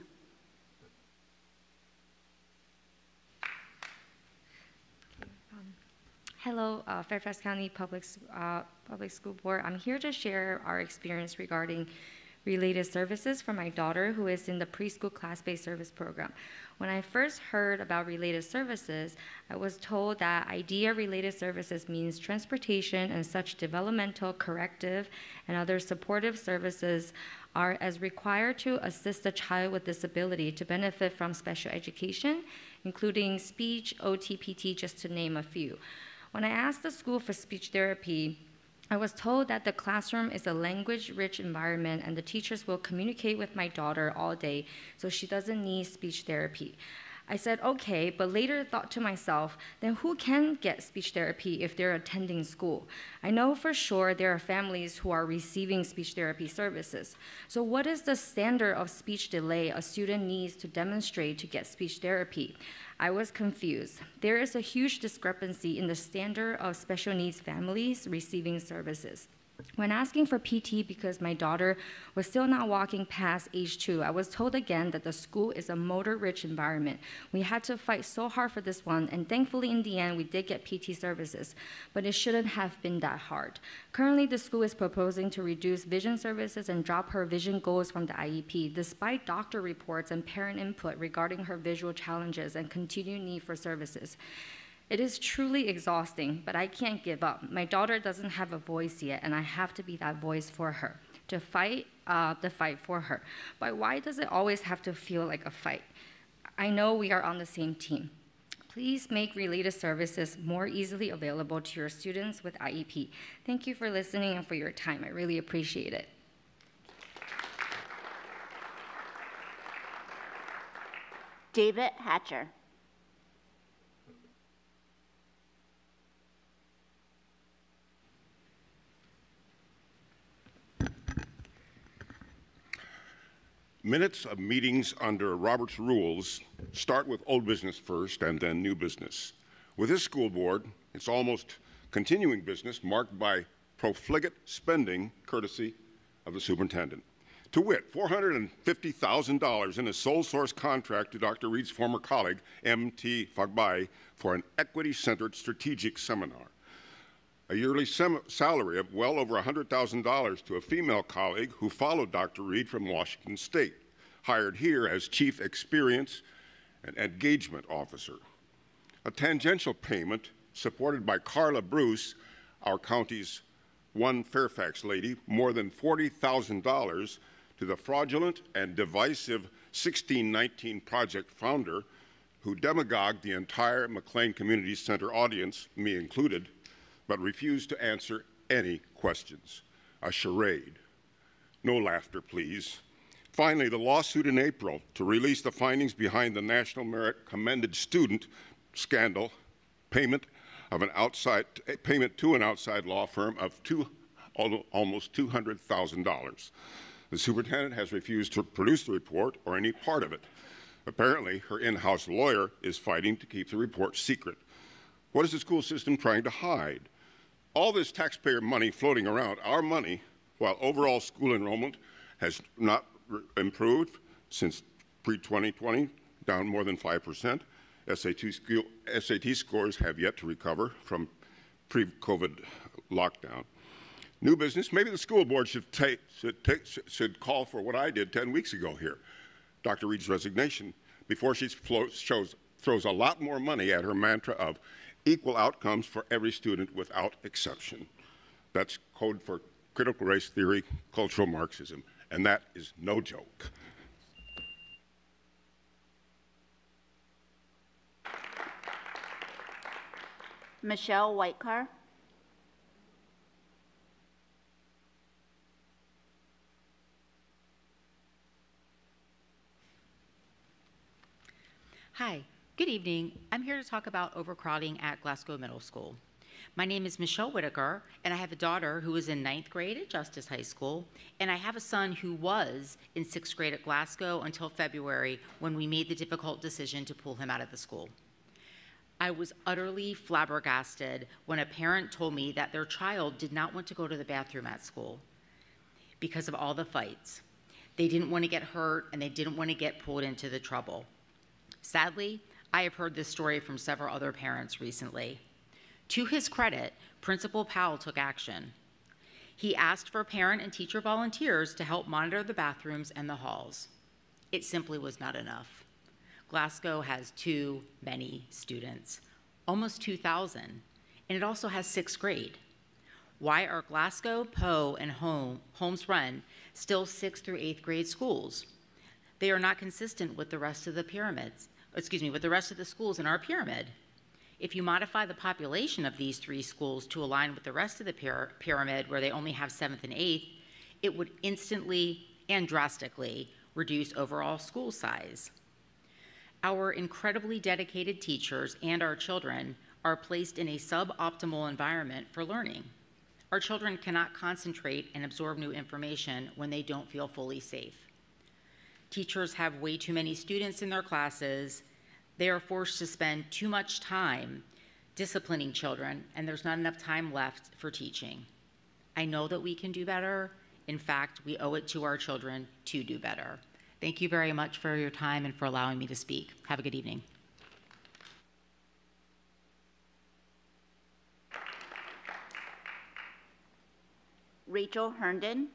Hello, uh, Fairfax County Public, uh, Public School Board. I'm here to share our experience regarding related services for my daughter who is in the preschool class-based service program. When I first heard about related services, I was told that IDEA related services means transportation and such developmental, corrective, and other supportive services are as required to assist a child with disability to benefit from special education, including speech, OTPT, just to name a few. When I asked the school for speech therapy, I was told that the classroom is a language rich environment and the teachers will communicate with my daughter all day, so she doesn't need speech therapy. I said, okay, but later thought to myself, then who can get speech therapy if they're attending school? I know for sure there are families who are receiving speech therapy services. So, what is the standard of speech delay a student needs to demonstrate to get speech therapy? I was confused. There is a huge discrepancy in the standard of special needs families receiving services. When asking for PT because my daughter was still not walking past age two, I was told again that the school is a motor rich environment. We had to fight so hard for this one, and thankfully, in the end, we did get PT services, but it shouldn't have been that hard. Currently, the school is proposing to reduce vision services and drop her vision goals from the IEP, despite doctor reports and parent input regarding her visual challenges and continued need for services. It is truly exhausting, but I can't give up. My daughter doesn't have a voice yet, and I have to be that voice for her, to fight uh, the fight for her. But why does it always have to feel like a fight? I know we are on the same team. Please make related services more easily available to your students with IEP. Thank you for listening and for your time. I really appreciate it. David Hatcher. Minutes of meetings under Robert's rules start with old business first and then new business. With this school board, it's almost continuing business marked by profligate spending courtesy of the superintendent. To wit, $450,000 in a sole source contract to Dr. Reid's former colleague, M.T. Fagbayi, for an equity centered strategic seminar a yearly salary of well over $100,000 to a female colleague who followed Dr. Reid from Washington State, hired here as Chief Experience and Engagement Officer. A tangential payment supported by Karla Bruce, our county's one Fairfax lady, more than $40,000 to the fraudulent and divisive 1619 Project founder who demagogued the entire McLean Community Center audience, me included, but refused to answer any questions. A charade. No laughter, please. Finally, the lawsuit in April to release the findings behind the National Merit Commended Student scandal payment of an outside payment to an outside law firm of two, almost $200,000. The superintendent has refused to produce the report or any part of it. Apparently, her in-house lawyer is fighting to keep the report secret. What is the school system trying to hide? All this taxpayer money floating around, our money, while overall school enrollment has not improved since pre 2020, down more than 5%. SAT, SAT scores have yet to recover from pre COVID lockdown. New business, maybe the school board should, take, should, should call for what I did 10 weeks ago here Dr. Reid's resignation before she shows, throws a lot more money at her mantra of equal outcomes for every student without exception. That's code for critical race theory, cultural Marxism, and that is no joke. Michelle Whitaker. Hi, Good evening. I'm here to talk about overcrowding at Glasgow Middle School. My name is Michelle Whitaker, and I have a daughter who is in ninth grade at Justice High School, and I have a son who was in sixth grade at Glasgow until February when we made the difficult decision to pull him out of the school. I was utterly flabbergasted when a parent told me that their child did not want to go to the bathroom at school because of all the fights. They didn't want to get hurt and they didn't want to get pulled into the trouble. Sadly, I have heard this story from several other parents recently. To his credit, Principal Powell took action. He asked for parent and teacher volunteers to help monitor the bathrooms and the halls. It simply was not enough. Glasgow has too many students, almost 2,000, and it also has sixth grade. Why are Glasgow, Poe, and Holmes Run still sixth through eighth grade schools? They are not consistent with the rest of the pyramids, excuse me, with the rest of the schools in our pyramid. If you modify the population of these three schools to align with the rest of the pyramid, where they only have seventh and eighth, it would instantly and drastically reduce overall school size. Our incredibly dedicated teachers and our children are placed in a suboptimal environment for learning. Our children cannot concentrate and absorb new information when they don't feel fully safe. Teachers have way too many students in their classes. They are forced to spend too much time disciplining children, and there's not enough time left for teaching. I know that we can do better. In fact, we owe it to our children to do better. Thank you very much for your time and for allowing me to speak. Have a good evening. Rachel Herndon.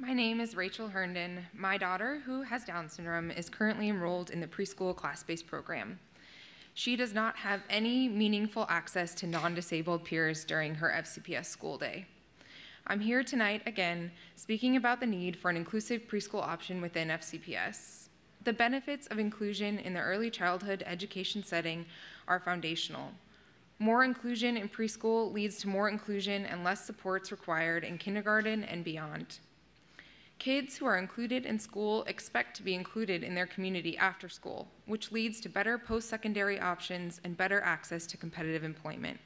My name is Rachel Herndon. My daughter, who has Down syndrome, is currently enrolled in the preschool class based program. She does not have any meaningful access to non disabled peers during her FCPS school day. I'm here tonight again speaking about the need for an inclusive preschool option within FCPS. The benefits of inclusion in the early childhood education setting are foundational. More inclusion in preschool leads to more inclusion and less supports required in kindergarten and beyond. Kids who are included in school expect to be included in their community after school, which leads to better post secondary options and better access to competitive employment.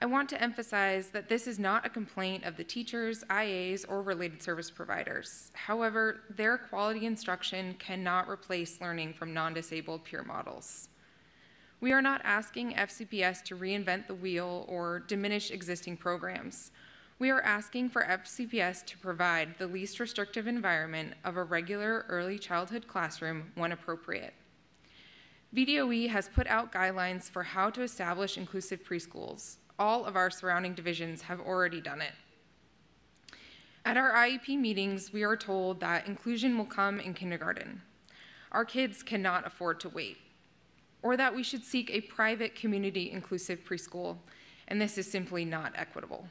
I want to emphasize that this is not a complaint of the teachers, IAs, or related service providers. However, their quality instruction cannot replace learning from non disabled peer models. We are not asking FCPS to reinvent the wheel or diminish existing programs. We are asking for FCPS to provide the least restrictive environment of a regular early childhood classroom when appropriate. VDOE has put out guidelines for how to establish inclusive preschools. All of our surrounding divisions have already done it. At our IEP meetings, we are told that inclusion will come in kindergarten. Our kids cannot afford to wait. Or that we should seek a private community inclusive preschool, and this is simply not equitable.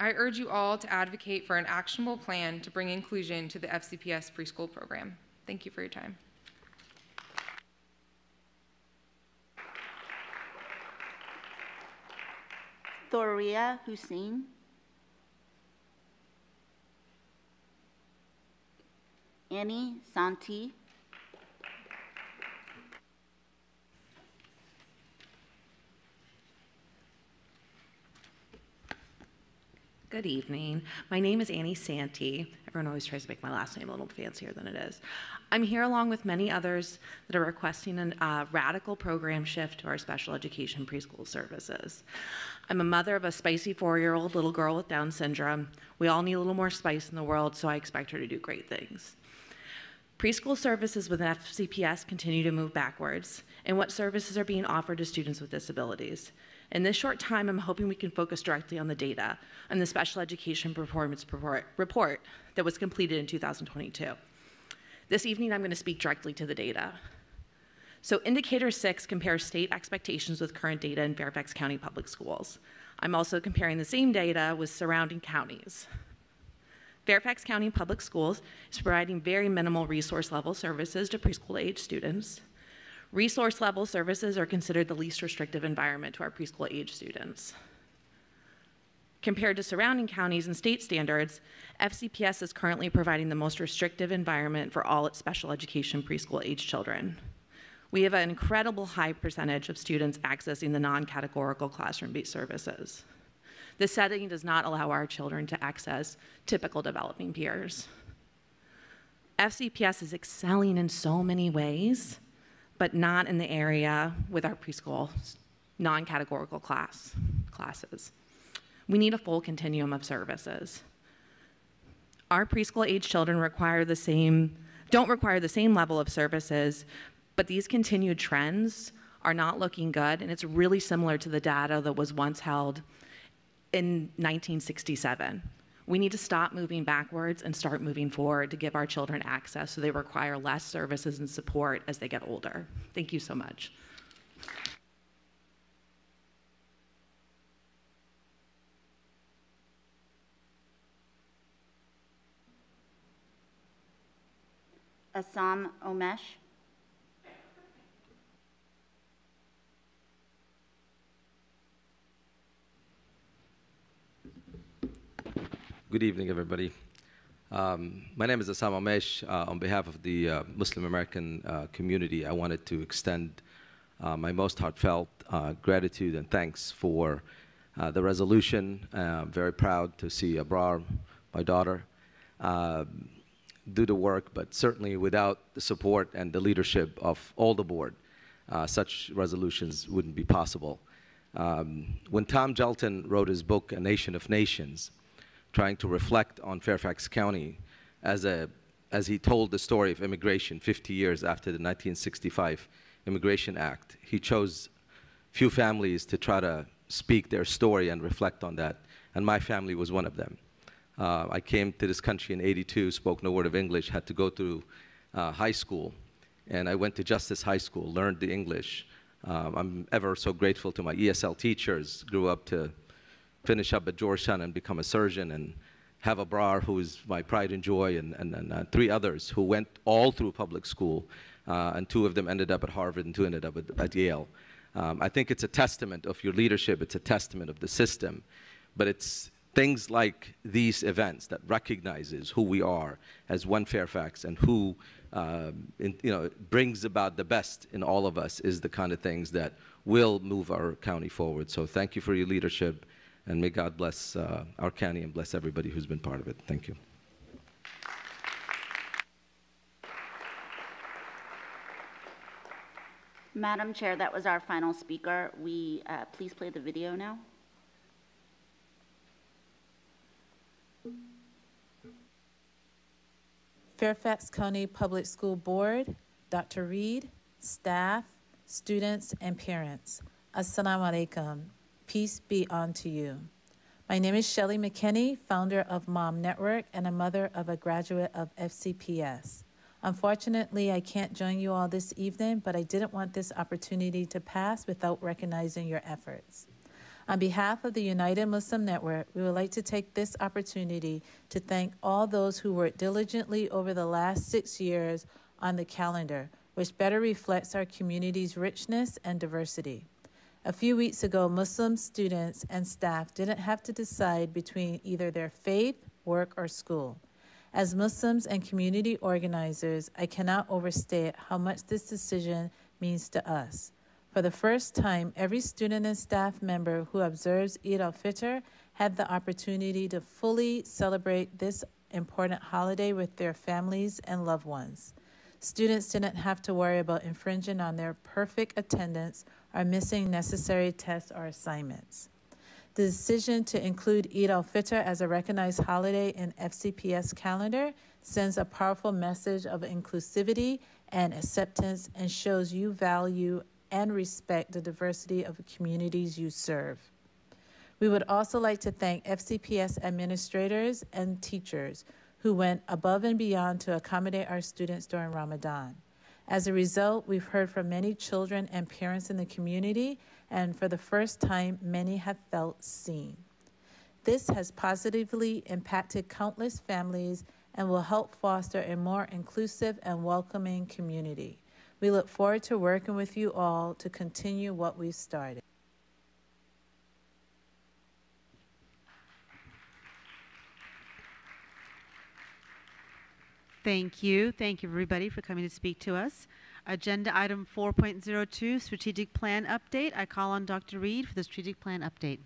I urge you all to advocate for an actionable plan to bring inclusion to the FCPS preschool program. Thank you for your time. Thoria Hussein. Annie Santi. Good evening. My name is Annie Santee. Everyone always tries to make my last name a little fancier than it is. I'm here along with many others that are requesting a uh, radical program shift to our special education preschool services. I'm a mother of a spicy four year old little girl with Down syndrome. We all need a little more spice in the world, so I expect her to do great things. Preschool services within FCPS continue to move backwards, and what services are being offered to students with disabilities. In this short time, I'm hoping we can focus directly on the data on the Special Education Performance Report that was completed in 2022. This evening, I'm going to speak directly to the data. So Indicator 6 compares state expectations with current data in Fairfax County Public Schools. I'm also comparing the same data with surrounding counties. Fairfax County Public Schools is providing very minimal resource level services to preschool age students. Resource level services are considered the least restrictive environment to our preschool age students. Compared to surrounding counties and state standards, FCPS is currently providing the most restrictive environment for all its special education preschool age children. We have an incredible high percentage of students accessing the non-categorical classroom-based services. This setting does not allow our children to access typical developing peers. FCPS is excelling in so many ways, but not in the area with our preschool non-categorical class classes. We need a full continuum of services. Our preschool age children require the same don't require the same level of services, but these continued trends are not looking good, and it's really similar to the data that was once held in 1967. We need to stop moving backwards and start moving forward to give our children access so they require less services and support as they get older. Thank you so much. Esam Omeish. Good evening, everybody. Um, my name is Esam Omeish. Uh, on behalf of the uh, Muslim American uh, community, I wanted to extend uh, my most heartfelt uh, gratitude and thanks for uh, the resolution. I'm very proud to see Abrar, my daughter, um, do the work, but certainly without the support and the leadership of all the board, such resolutions wouldn't be possible. Um, when Tom Gjelten wrote his book, A Nation of Nations, trying to reflect on Fairfax County as, a, as he told the story of immigration 50 years after the 1965 Immigration Act. He chose few families to try to speak their story and reflect on that, and my family was one of them. Uh, I came to this country in 82, spoke no word of English, had to go through uh, high school, and I went to Justice High School, learned the English. Um, I'm ever so grateful to my ESL teachers, grew up to finish up at Georgetown and become a surgeon, and have Abrar, who is my pride and joy, and, and, and uh, three others who went all through public school, uh, and two of them ended up at Harvard and two ended up at, at Yale. Um, I think it's a testament of your leadership, it's a testament of the system, but it's things like these events that recognizes who we are as one Fairfax and who um, in, you know, brings about the best in all of us is the kind of things that will move our county forward. So thank you for your leadership. And may God bless uh, our county and bless everybody who's been part of it. Thank you. Madam Chair, that was our final speaker. We uh, please play the video now. Fairfax County Public School Board, Dr. Reid, staff, students, and parents. Assalamu alaikum. Peace be unto you. My name is Shelly McKinney, founder of Mom Network and a mother of a graduate of FCPS. Unfortunately, I can't join you all this evening, but I didn't want this opportunity to pass without recognizing your efforts. On behalf of the United Muslim Network, we would like to take this opportunity to thank all those who worked diligently over the last six years on the calendar, which better reflects our community's richness and diversity. A few weeks ago, Muslim students and staff didn't have to decide between either their faith, work, or school. As Muslims and community organizers, I cannot overstate how much this decision means to us. For the first time, every student and staff member who observes Eid al Fitr had the opportunity to fully celebrate this important holiday with their families and loved ones. Students didn't have to worry about infringing on their perfect attendance are missing necessary tests or assignments. The decision to include Eid al-Fitr as a recognized holiday in FCPS calendar sends a powerful message of inclusivity and acceptance and shows you value and respect the diversity of the communities you serve. We would also like to thank FCPS administrators and teachers who went above and beyond to accommodate our students during Ramadan. As a result, we've heard from many children and parents in the community, and for the first time, many have felt seen. This has positively impacted countless families and will help foster a more inclusive and welcoming community. We look forward to working with you all to continue what we've started. Thank you. Thank you, everybody, for coming to speak to us. Agenda item 4.02, strategic plan update. I call on Dr. Reid for the strategic plan update.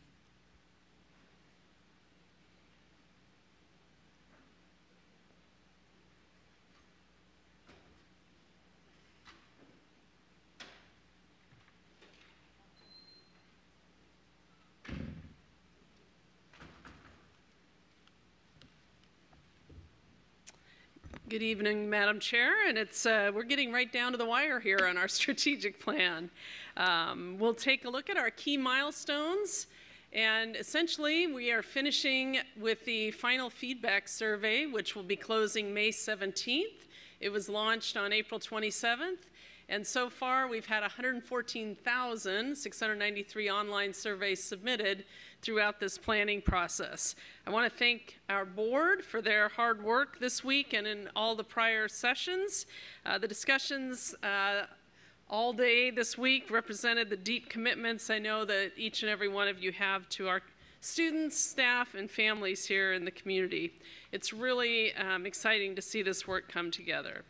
Good evening, Madam Chair, and it's uh, we're getting right down to the wire here on our *laughs* strategic plan. Um, we'll take a look at our key milestones, and essentially we are finishing with the final feedback survey, which will be closing May 17th. It was launched on April 27th, and so far we've had 114,693 online surveys submitted throughout this planning process. I want to thank our board for their hard work this week and in all the prior sessions. Uh, the discussions uh, all day this week represented the deep commitments I know that each and every one of you have to our students, staff, and families here in the community. It's really um, exciting to see this work come together.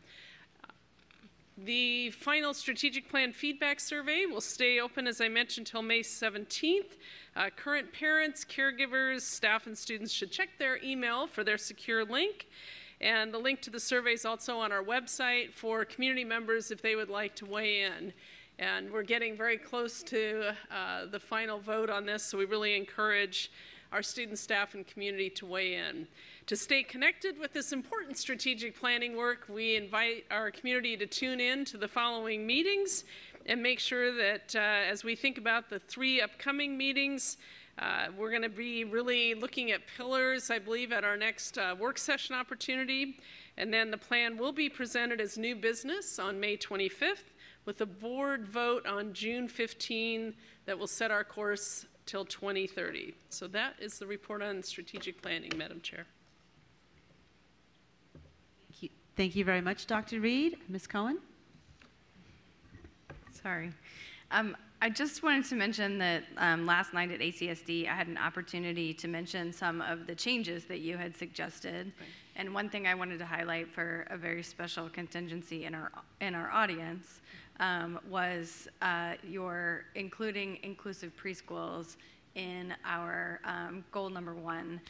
The final strategic plan feedback survey will stay open, as I mentioned, until May 17th. Uh, current parents, caregivers, staff, and students should check their email for their secure link. And the link to the survey is also on our website for community members if they would like to weigh in. And we're getting very close to uh, the final vote on this, so we really encourage our student, staff, and community to weigh in. To stay connected with this important strategic planning work, we invite our community to tune in to the following meetings and make sure that uh, as we think about the three upcoming meetings, uh, we're going to be really looking at pillars, I believe, at our next uh, work session opportunity. And then the plan will be presented as new business on May 25th with a board vote on June 15 that will set our course till 2030. So that is the report on strategic planning, Madam Chair. Thank you very much, Dr. Reid. Ms. Cohen? Sorry. Um, I just wanted to mention that um, last night at ACSD, I had an opportunity to mention some of the changes that you had suggested. Right. And one thing I wanted to highlight for a very special contingency in our, in our audience um, was uh, your including inclusive preschools in our um, goal number one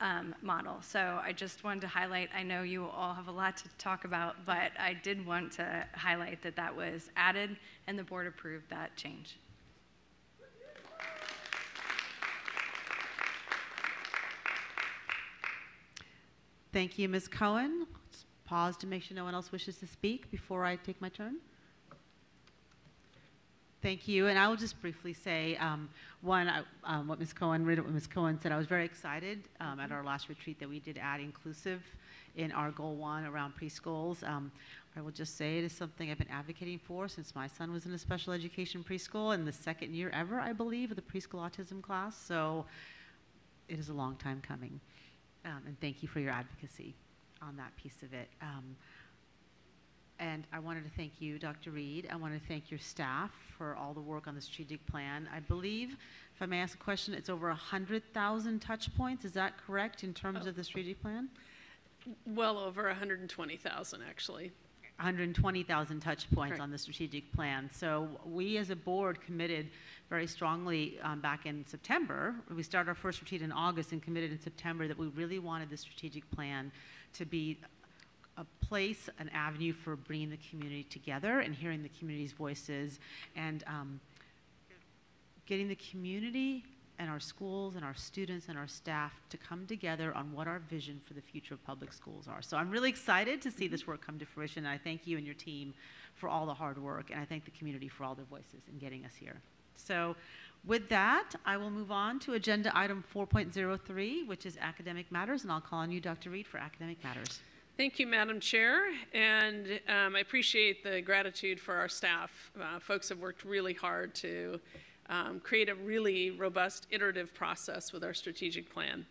um, model. So I just wanted to highlight, I know you all have a lot to talk about, but I did want to highlight that that was added and the board approved that change. Thank you, Ms. Cohen. Let's pause to make sure no one else wishes to speak before I take my turn. Thank you. And I will just briefly say, um, one, I, um, what Ms. Cohen, what Ms. Cohen said, I was very excited um, at our last retreat that we did add inclusive in our goal one around preschools. Um, I will just say it is something I've been advocating for since my son was in a special education preschool in the second year ever, I believe, of the preschool autism class. So it is a long time coming. Um, and thank you for your advocacy on that piece of it. And I wanted to thank you, Dr. Reid. I want to thank your staff for all the work on the strategic plan. I believe, if I may ask a question, it's over 100,000 touch points. Is that correct in terms oh. of the strategic plan? Well over 120,000, actually. 120,000 touch points on the strategic plan. So we as a board committed very strongly um, back in September. We started our first retreat in August and committed in September that we really wanted the strategic plan to be a place, an avenue for bringing the community together and hearing the community's voices and um, getting the community and our schools and our students and our staff to come together on what our vision for the future of public schools are. So I'm really excited to see this work come to fruition. And I thank you and your team for all the hard work, and I thank the community for all their voices in getting us here. So with that, I will move on to agenda item 4.03, which is academic matters, and I'll call on you, Dr. Reid, for academic matters. Thank you, Madam Chair, and um, I appreciate the gratitude for our staff. Uh, folks have worked really hard to um, create a really robust iterative process with our strategic plan.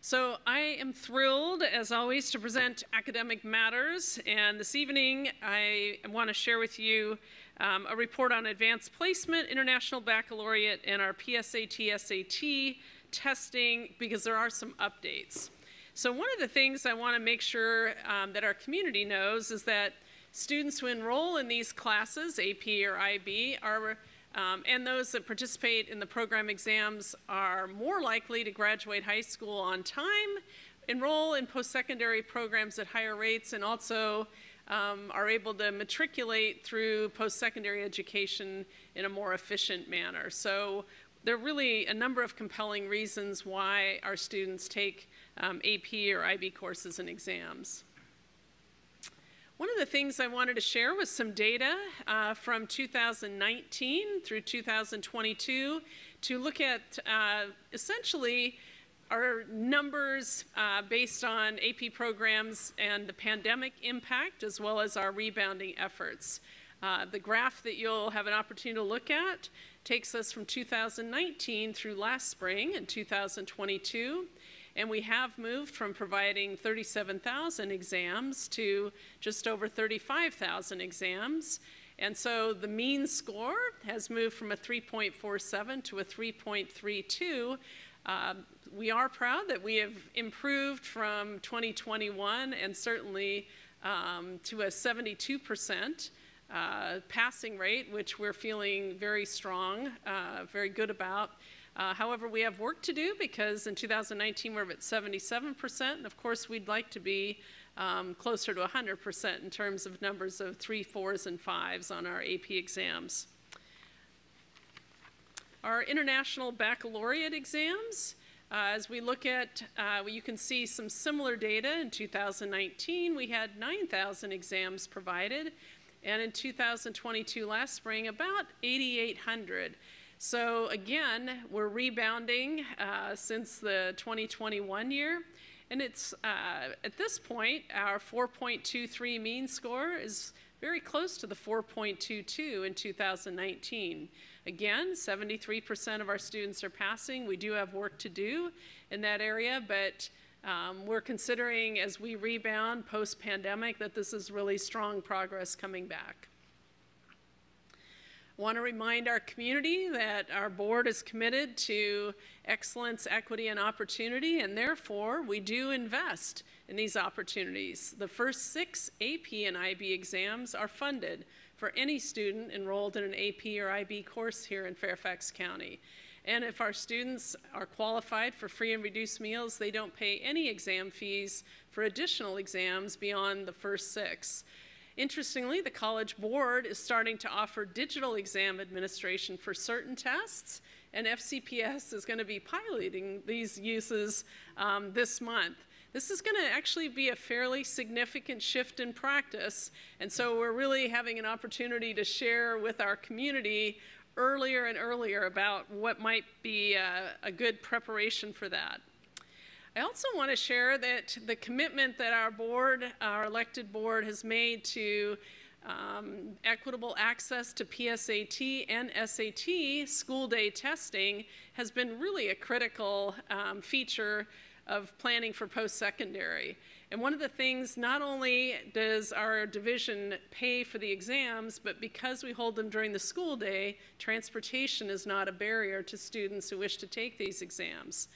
So I am thrilled, as always, to present academic matters, and this evening I want to share with you um, a report on advanced placement, international baccalaureate, and our PSAT, SAT testing, because there are some updates. So one of the things I want to make sure um, that our community knows is that students who enroll in these classes, AP or IB, are um, and those that participate in the program exams are more likely to graduate high school on time, enroll in post-secondary programs at higher rates, and also um, are able to matriculate through post-secondary education in a more efficient manner. So there are really a number of compelling reasons why our students take um, AP or IB courses and exams. One of the things I wanted to share was some data uh, from 2019 through 2022 to look at uh, essentially our numbers uh, based on AP programs and the pandemic impact as well as our rebounding efforts. Uh, the graph that you'll have an opportunity to look at takes us from 2019 through last spring and 2022. And we have moved from providing 37,000 exams to just over 35,000 exams. And so the mean score has moved from a 3.47 to a 3.32. Uh, we are proud that we have improved from 2021 and certainly um, to a 72% uh, passing rate, which we're feeling very strong, uh, very good about. Uh, however, we have work to do because in 2019 we're at 77%, and of course we'd like to be um, closer to 100% in terms of numbers of three, fours, and fives on our AP exams. Our international baccalaureate exams, uh, as we look at, uh, you can see some similar data. In 2019, we had 9,000 exams provided, and in 2022, last spring, about 8,800. So again, we're rebounding uh, since the 2021 year. And it's uh, at this point, our 4.23 mean score is very close to the 4.22 in 2019. Again, 73% of our students are passing. We do have work to do in that area, but um, we're considering as we rebound post pandemic that this is really strong progress coming back want to remind our community that our board is committed to excellence, equity, and opportunity, and therefore we do invest in these opportunities. The first six AP and IB exams are funded for any student enrolled in an AP or IB course here in Fairfax County. And if our students are qualified for free and reduced meals, they don't pay any exam fees for additional exams beyond the first six. Interestingly, the College Board is starting to offer digital exam administration for certain tests, and FCPS is going to be piloting these uses um, this month. This is going to actually be a fairly significant shift in practice, and so we're really having an opportunity to share with our community earlier and earlier about what might be a, a good preparation for that. I also want to share that the commitment that our board, our elected board, has made to um, equitable access to PSAT and SAT school day testing has been really a critical um, feature of planning for post-secondary. And one of the things, not only does our division pay for the exams, but because we hold them during the school day, transportation is not a barrier to students who wish to take these exams.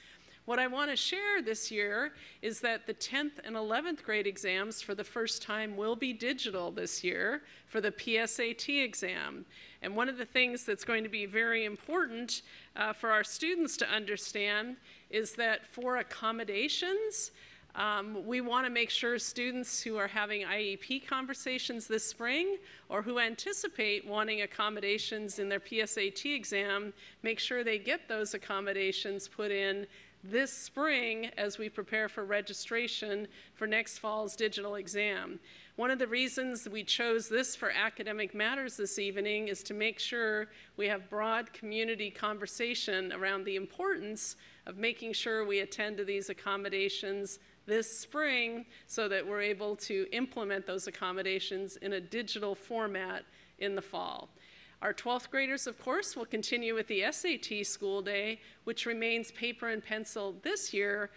What I want to share this year is that the 10th and 11th grade exams for the first time will be digital this year for the PSAT exam. And one of the things that's going to be very important uh, for our students to understand is that for accommodations, um, we want to make sure students who are having IEP conversations this spring or who anticipate wanting accommodations in their PSAT exam, make sure they get those accommodations put in this spring as we prepare for registration for next fall's digital exam. One of the reasons we chose this for Academic Matters this evening is to make sure we have broad community conversation around the importance of making sure we attend to these accommodations this spring so that we're able to implement those accommodations in a digital format in the fall. Our 12th graders, of course, will continue with the SAT school day, which remains paper and pencil this year,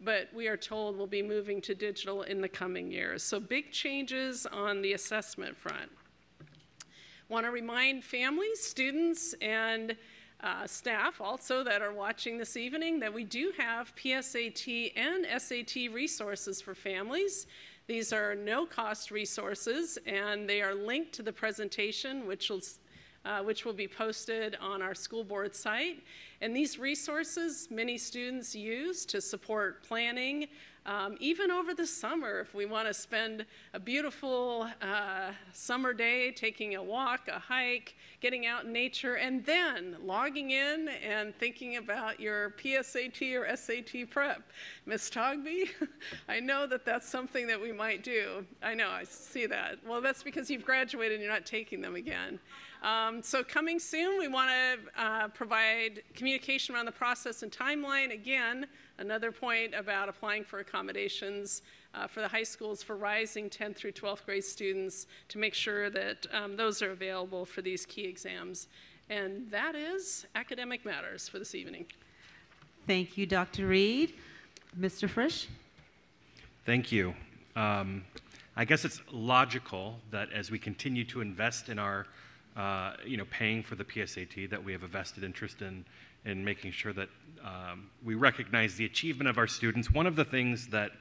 but we are told will be moving to digital in the coming years. So big changes on the assessment front. Want to remind families, students, and uh, staff also that are watching this evening that we do have PSAT and SAT resources for families. These are no cost resources and they are linked to the presentation, which will uh, which will be posted on our school board site. And these resources many students use to support planning Um, even over the summer, if we want to spend a beautiful uh, summer day taking a walk, a hike, getting out in nature, and then logging in and thinking about your PSAT or SAT prep. Miss Togbe, *laughs* I know that that's something that we might do. I know, I see that. Well, that's because you've graduated and you're not taking them again. Um, so coming soon, we want to uh, provide communication around the process and timeline. Again, another point about applying for accommodations uh, for the high schools for rising 10th through 12th grade students to make sure that um, those are available for these key exams. And that is academic matters for this evening. Thank you, Dr. Reid. Mr. Frisch? Thank you. Um, I guess it's logical that as we continue to invest in our uh, you know, paying for the PSAT, that we have a vested interest in, in making sure that um, we recognize the achievement of our students. One of the things that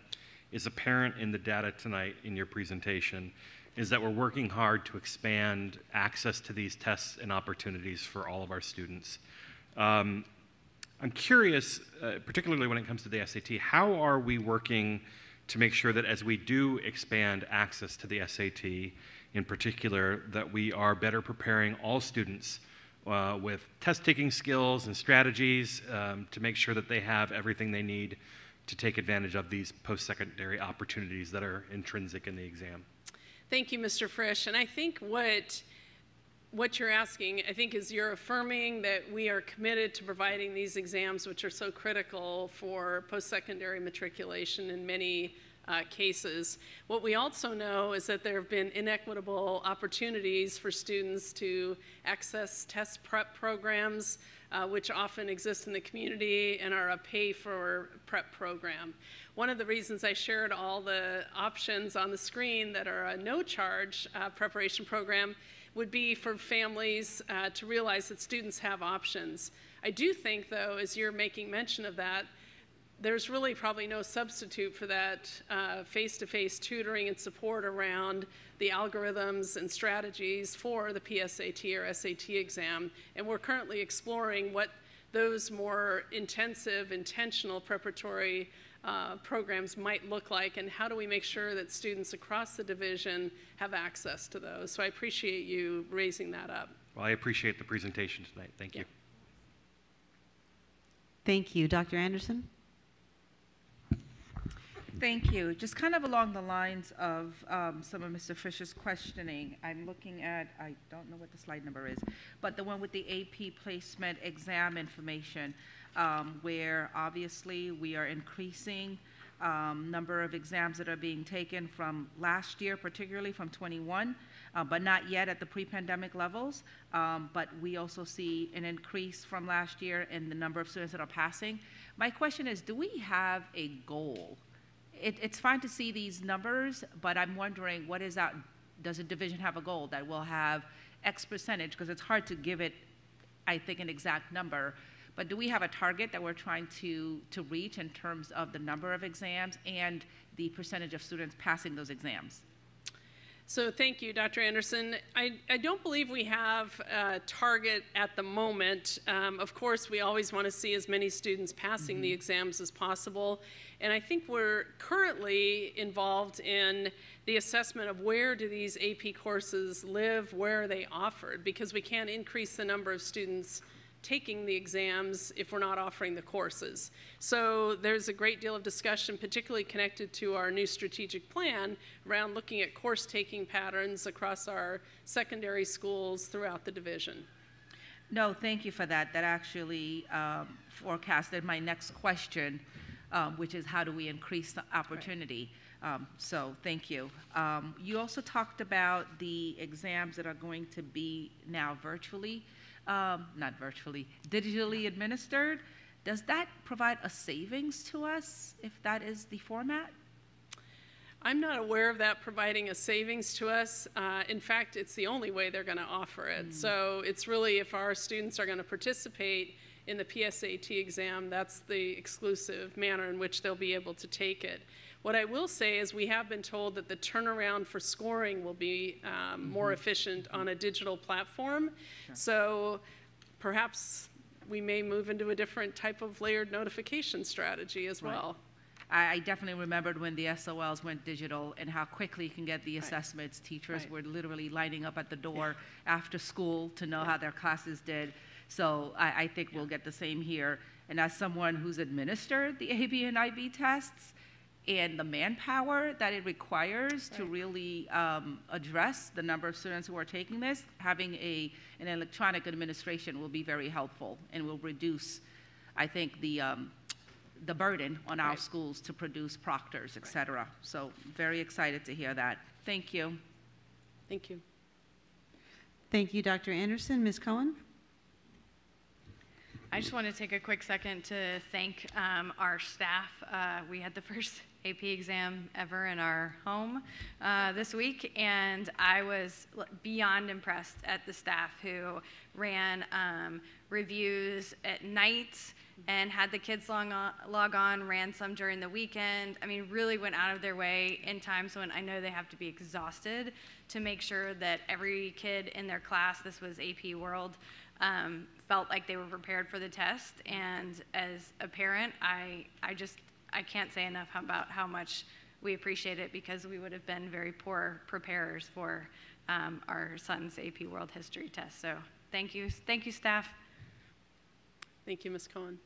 is apparent in the data tonight in your presentation is that we're working hard to expand access to these tests and opportunities for all of our students. Um, I'm curious, uh, particularly when it comes to the SAT, how are we working to make sure that as we do expand access to the SAT, in particular, that we are better preparing all students uh, with test taking skills and strategies um, to make sure that they have everything they need to take advantage of these post secondary opportunities that are intrinsic in the exam. Thank you, Mr. Frisch. And I think what what you're asking, I think, is you're affirming that we are committed to providing these exams, which are so critical for post-secondary matriculation in many uh, cases. What we also know is that there have been inequitable opportunities for students to access test prep programs, uh, which often exist in the community and are a pay for prep program. One of the reasons I shared all the options on the screen that are a no charge uh, preparation program would be for families uh, to realize that students have options. I do think, though, as you're making mention of that, there's really probably no substitute for that face to face tutoring and support around the algorithms and strategies for the PSAT or SAT exam. And we're currently exploring what those more intensive, intentional preparatory uh, programs might look like and how do we make sure that students across the division have access to those. So I appreciate you raising that up. Well, I appreciate the presentation tonight. Thank you. Thank you. Dr. Anderson? Thank you. Just kind of along the lines of um, some of Mr. Fisher's questioning, I'm looking at, I don't know what the slide number is, but the one with the AP placement exam information, um, where obviously we are increasing um, number of exams that are being taken from last year, particularly from 21, uh, but not yet at the pre-pandemic levels. Um, but we also see an increase from last year in the number of students that are passing. My question is, do we have a goal it, it's fine to see these numbers, but I'm wondering what is that? Does a division have a goal that will have X percentage? Because it's hard to give it, I think, an exact number. But do we have a target that we're trying to, to reach in terms of the number of exams and the percentage of students passing those exams? So thank you, Dr. Anderson. I, I don't believe we have a target at the moment. Um, of course, we always want to see as many students passing mm-hmm. the exams as possible. And I think we're currently involved in the assessment of where do these AP courses live, where are they offered, because we can't increase the number of students taking the exams if we're not offering the courses. So there's a great deal of discussion, particularly connected to our new strategic plan, around looking at course taking patterns across our secondary schools throughout the division. No, thank you for that. That actually um, forecasted my next question, um, which is how do we increase the opportunity? Um, so thank you. Um, you also talked about the exams that are going to be now virtually um, not virtually, digitally administered. Does that provide a savings to us if that is the format? I'm not aware of that providing a savings to us. Uh, in fact, it's the only way they're going to offer it. Mm. So it's really if our students are going to participate in the PSAT exam, that's the exclusive manner in which they'll be able to take it. What I will say is we have been told that the turnaround for scoring will be um, mm-hmm. more efficient on a digital platform. Sure. So perhaps we may move into a different type of layered notification strategy as right. well. I, definitely remembered when the SOLs went digital and how quickly you can get the assessments. Teachers Right. were literally lining up at the door after school to know how their classes did. So I, I think we'll get the same here. And as someone who's administered the AP and IB tests, and the manpower that it requires to really um, address the number of students who are taking this, having a, an electronic administration will be very helpful and will reduce, I think, the, um, the burden on our schools to produce proctors, et cetera. So very excited to hear that. Thank you. Thank you. Thank you, Dr. Anderson. Ms. Cohen? I just want to take a quick second to thank um, our staff. Uh, we had the *laughs* first AP exam ever in our home uh, this week, and I was beyond impressed at the staff who ran um, reviews at night and had the kids log on, log on, ran some during the weekend. I mean, really went out of their way in times when I know they have to be exhausted to make sure that every kid in their class, this was AP World, um, felt like they were prepared for the test. And as a parent, I, I just, I can't say enough about how much we appreciate it because we would have been very poor preparers for um, our son's AP World History test. So thank you, thank you, staff. Thank you, Ms. Cohen.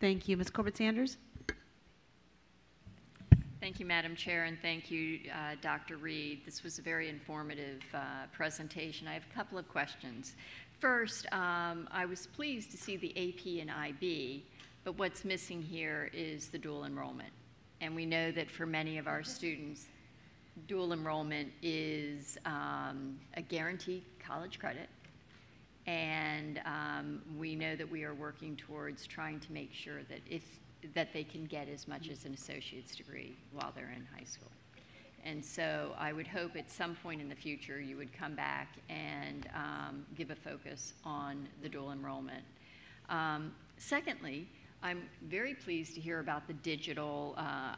Thank you. Ms. Corbett Sanders? Thank you, Madam Chair, and thank you, uh, Dr. Reid. This was a very informative uh, presentation. I have a couple of questions. First, um, I was pleased to see the AP and IB, but what's missing here is the dual enrollment. And we know that for many of our students, dual enrollment is um, a guaranteed college credit. And um, we know that we are working towards trying to make sure that if, that they can get as much as an associate's degree while they're in high school. And so I would hope at some point in the future, you would come back and um, give a focus on the dual enrollment. Um, Secondly, I'm very pleased to hear about the digital uh,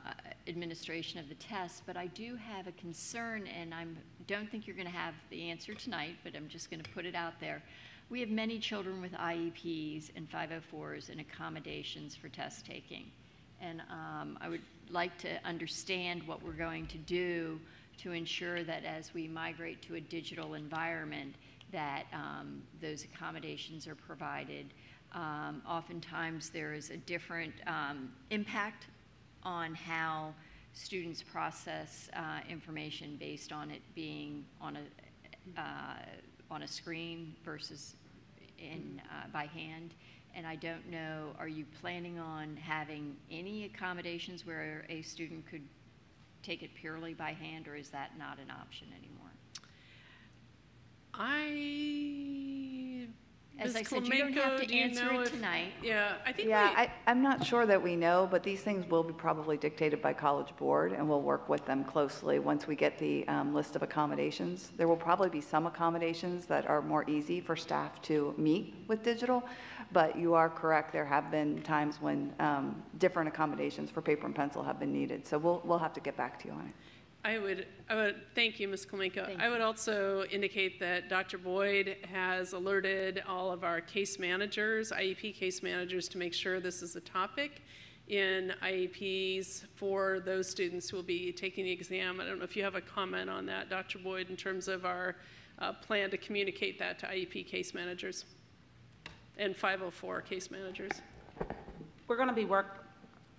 administration of the test, but I do have a concern, and I don't think you're going to have the answer tonight, but I'm just going to put it out there. We have many children with IEPs and 504s and accommodations for test taking. And um, I would like to understand what we're going to do to ensure that as we migrate to a digital environment, that um, those accommodations are provided. Um, oftentimes, there is a different um, impact on how students process uh, information based on it being on a uh, on a screen versus in uh, by hand. And I don't know, are you planning on having any accommodations where a student could take it purely by hand, or is that not an option anymore? I. As Ms. I said, you don't have to do you answer know it if- tonight. Yeah, I think Yeah, we- I, I'm not sure that we know, but these things will be probably dictated by College Board, and we'll work with them closely once we get the um, list of accommodations. There will probably be some accommodations that are more easy for staff to meet with digital, but you are correct, there have been times when um, different accommodations for paper and pencil have been needed. So we'll, we'll have to get back to you on it. I would, I would, thank you, Ms. Klemenko. I would also indicate that Dr. Boyd has alerted all of our case managers, IEP case managers, to make sure this is a topic in IEPs for those students who will be taking the exam. I don't know if you have a comment on that, Dr. Boyd, in terms of our uh, plan to communicate that to IEP case managers and 504 case managers. We're going to be work,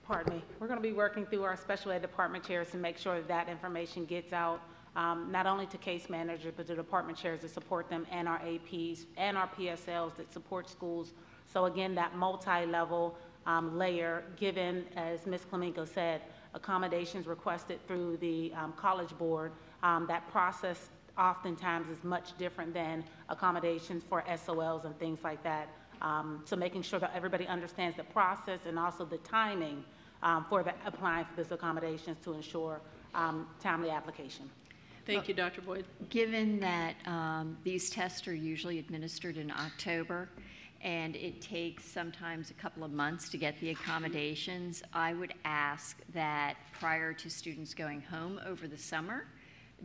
pardon me, we're going to be working through our special ed department chairs to make sure that that information gets out, um, not only to case managers, but to department chairs that support them and our APs and our PSLs that support schools. So again, that multi-level um, layer, given, as Ms. Clemenco said, accommodations requested through the um, College Board, um, that process oftentimes is much different than accommodations for SOLs and things like that. Um, So making sure that everybody understands the process and also the timing um, for the, applying for those accommodations to ensure um, timely application. Thank you, Dr. Boyd. Given that um, these tests are usually administered in October, and it takes sometimes a couple of months to get the accommodations, I would ask that prior to students going home over the summer,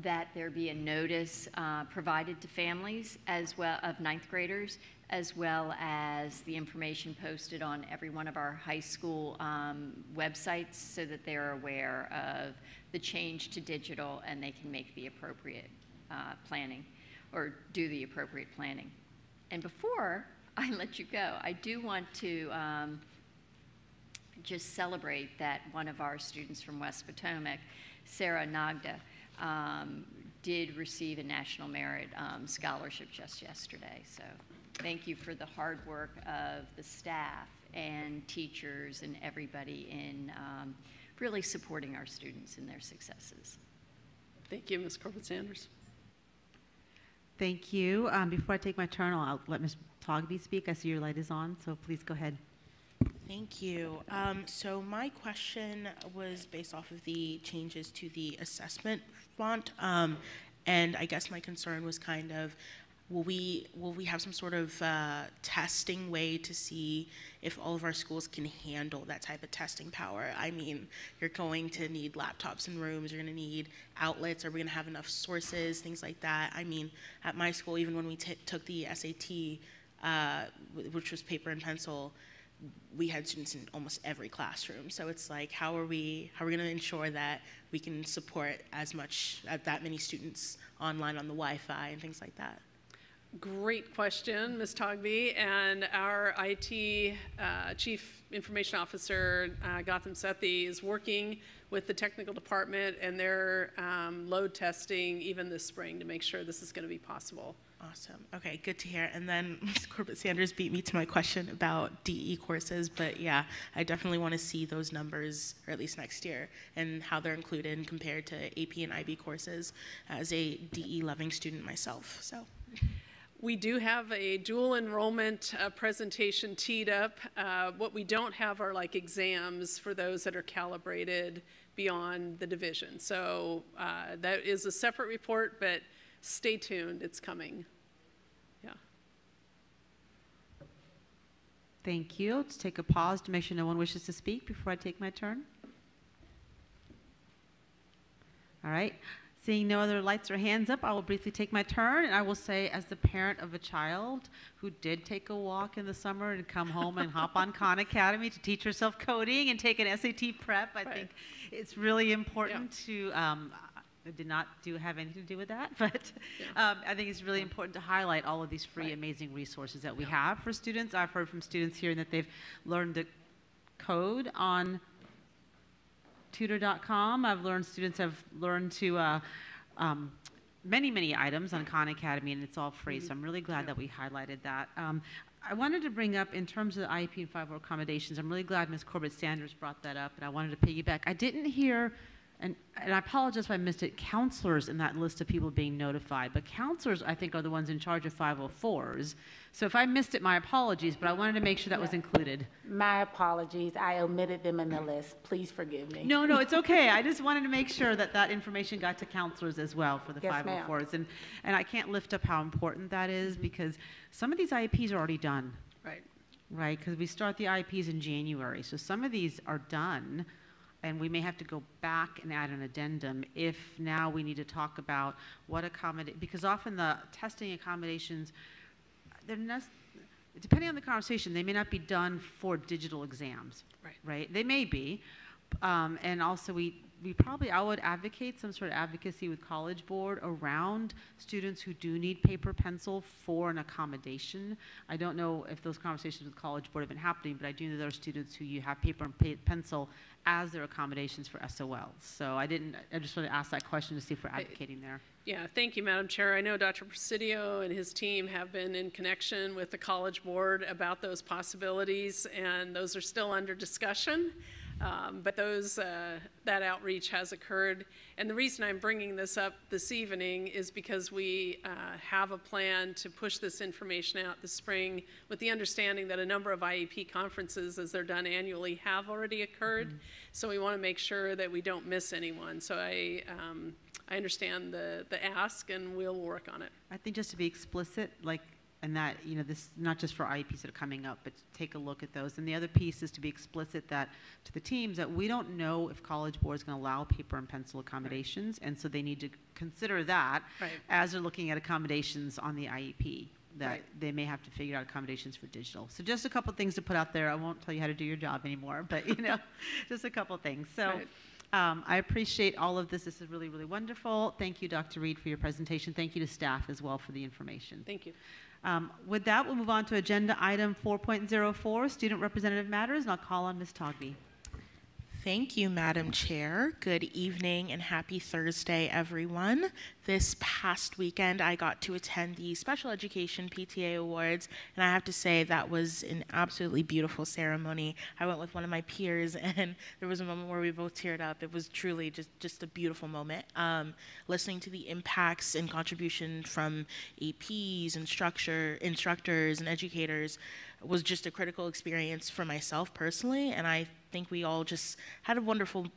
that there be a notice uh, provided to families as well of ninth graders, as well as the information posted on every one of our high school um, websites so that they're aware of the change to digital and they can make the appropriate uh, planning or do the appropriate planning. And before *laughs* I let you go, I do want to um, just celebrate that one of our students from West Potomac, Sarah Nagda, um, did receive a National Merit um, Scholarship just yesterday. So thank you for the hard work of the staff and teachers and everybody in um, really supporting our students in their successes. Thank you, Ms. Corbett Sanders. Thank you. Um, before I take my turn, I'll let Ms. Togbe speak. I see your light is on, so please go ahead. Thank you. Um, so my question was based off of the changes to the assessment font, um, and I guess my concern was kind of, will we will we have some sort of uh, testing way to see if all of our schools can handle that type of testing power? I mean, you're going to need laptops in rooms. You're going to need outlets. Are we going to have enough sources? Things like that. I mean, at my school, even when we took the SAT, uh, which was paper and pencil we had students in almost every classroom. So it's like, how are we, how are we going to ensure that we can support as much, uh, that many students online on the Wi-Fi and things like that? Great question, Ms. Togbe. And our IT uh, Chief Information Officer, uh, Gautam Sethi, is working with the technical department and they're um, load testing even this spring to make sure this is going to be possible. Awesome. Okay, good to hear. And then *laughs* Ms. Corbett Sanders beat me to my question about DE courses, but yeah, I definitely want to see those numbers, or at least next year, and how they're included compared to AP and IB courses as a DE loving student myself. So. *laughs* We do have a dual enrollment uh, presentation teed up. Uh, what we don't have are like exams for those that are calibrated beyond the division. So uh, that is a separate report, but stay tuned, it's coming. Yeah. Thank you. Let's take a pause to make sure no one wishes to speak before I take my turn. All right. Seeing no other lights or hands up, I will briefly take my turn. And I will say, as the parent of a child who did take a walk in the summer and come home and hop on Khan Academy to teach herself coding and take an SAT prep, I right. think it's really important yeah. to. Um, I did not do have anything to do with that, *laughs* but yeah. um, I think it's really important to highlight all of these free, right. amazing resources that we yeah. have for students. I've heard from students here that they've learned to code on tutor.com. I've learned students have learned to uh, um, many, many items on Khan Academy, and it's all free. So I'm really glad yeah. that we highlighted that. Um, I wanted to bring up, in terms of the IEP and 5 accommodations, I'm really glad Ms. Corbett Sanders brought that up, and I wanted to piggyback. I didn't hear and, and I apologize if I missed it, counselors in that list of people being notified, but counselors, I think, are the ones in charge of 504s. So if I missed it, my apologies, but I wanted to make sure that was included. My apologies. I omitted them in the list. Please forgive me. No, no, it's *laughs* okay. I just wanted to make sure that that information got to counselors as well for the Yes, ma'am. 504s. And, and I can't lift up how important that is mm-hmm. because some of these IEPs are already done, Right. right? Because we start the IEPs in January. So some of these are done and we may have to go back and add an addendum if now we need to talk about what accommodate, because often the testing accommodations, they're not, depending on the conversation, they may not be done for digital exams. Right. Right? They may be. Um, and also we, we probably, I would advocate some sort of advocacy with College Board around students who do need paper pencil for an accommodation. I don't know if those conversations with College Board have been happening, but I do know there are students who you have paper and pencil as their accommodations for SOLs. So I didn't, I just wanted to ask that question to see if we're advocating there. Yeah, thank you, Madam Chair. I know Dr. Presidio and his team have been in connection with the College Board about those possibilities, and those are still under discussion. Um, but those, uh, that outreach has occurred. And the reason I'm bringing this up this evening is because we uh, have a plan to push this information out this spring with the understanding that a number of IEP conferences, as they're done annually, have already occurred. Mm-hmm. So we want to make sure that we don't miss anyone. So I, um, I understand the, the ask and we'll work on it. I think just to be explicit, like and that, you know, this, not just for IEPs that are coming up, but take a look at those. And the other piece is to be explicit that, to the teams, that we don't know if College Board is going to allow paper and pencil accommodations, and so they need to consider that Right. as they're looking at accommodations on the IEP, that Right. they may have to figure out accommodations for digital. So just a couple things to put out there. I won't tell you how to do your job anymore, but, you know, *laughs* just a couple things. So Right. um, I appreciate all of this. This is really, really wonderful. Thank you, Dr. Reid, for your presentation. Thank you to staff as well for the information. Thank you. Um, With that, we'll move on to agenda item 4.04, Student Representative Matters, and I'll call on Ms. Togbe. Thank you, Madam Chair. Good evening and happy Thursday, everyone. This past weekend, I got to attend the Special Education PTA Awards, and I have to say that was an absolutely beautiful ceremony. I went with one of my peers, *laughs* and there was a moment where we both teared up. It was truly just, just a beautiful moment. Um, listening to the impacts and contribution from APs, instructor, instructors, and educators was just a critical experience for myself personally, and I think we all just had a wonderful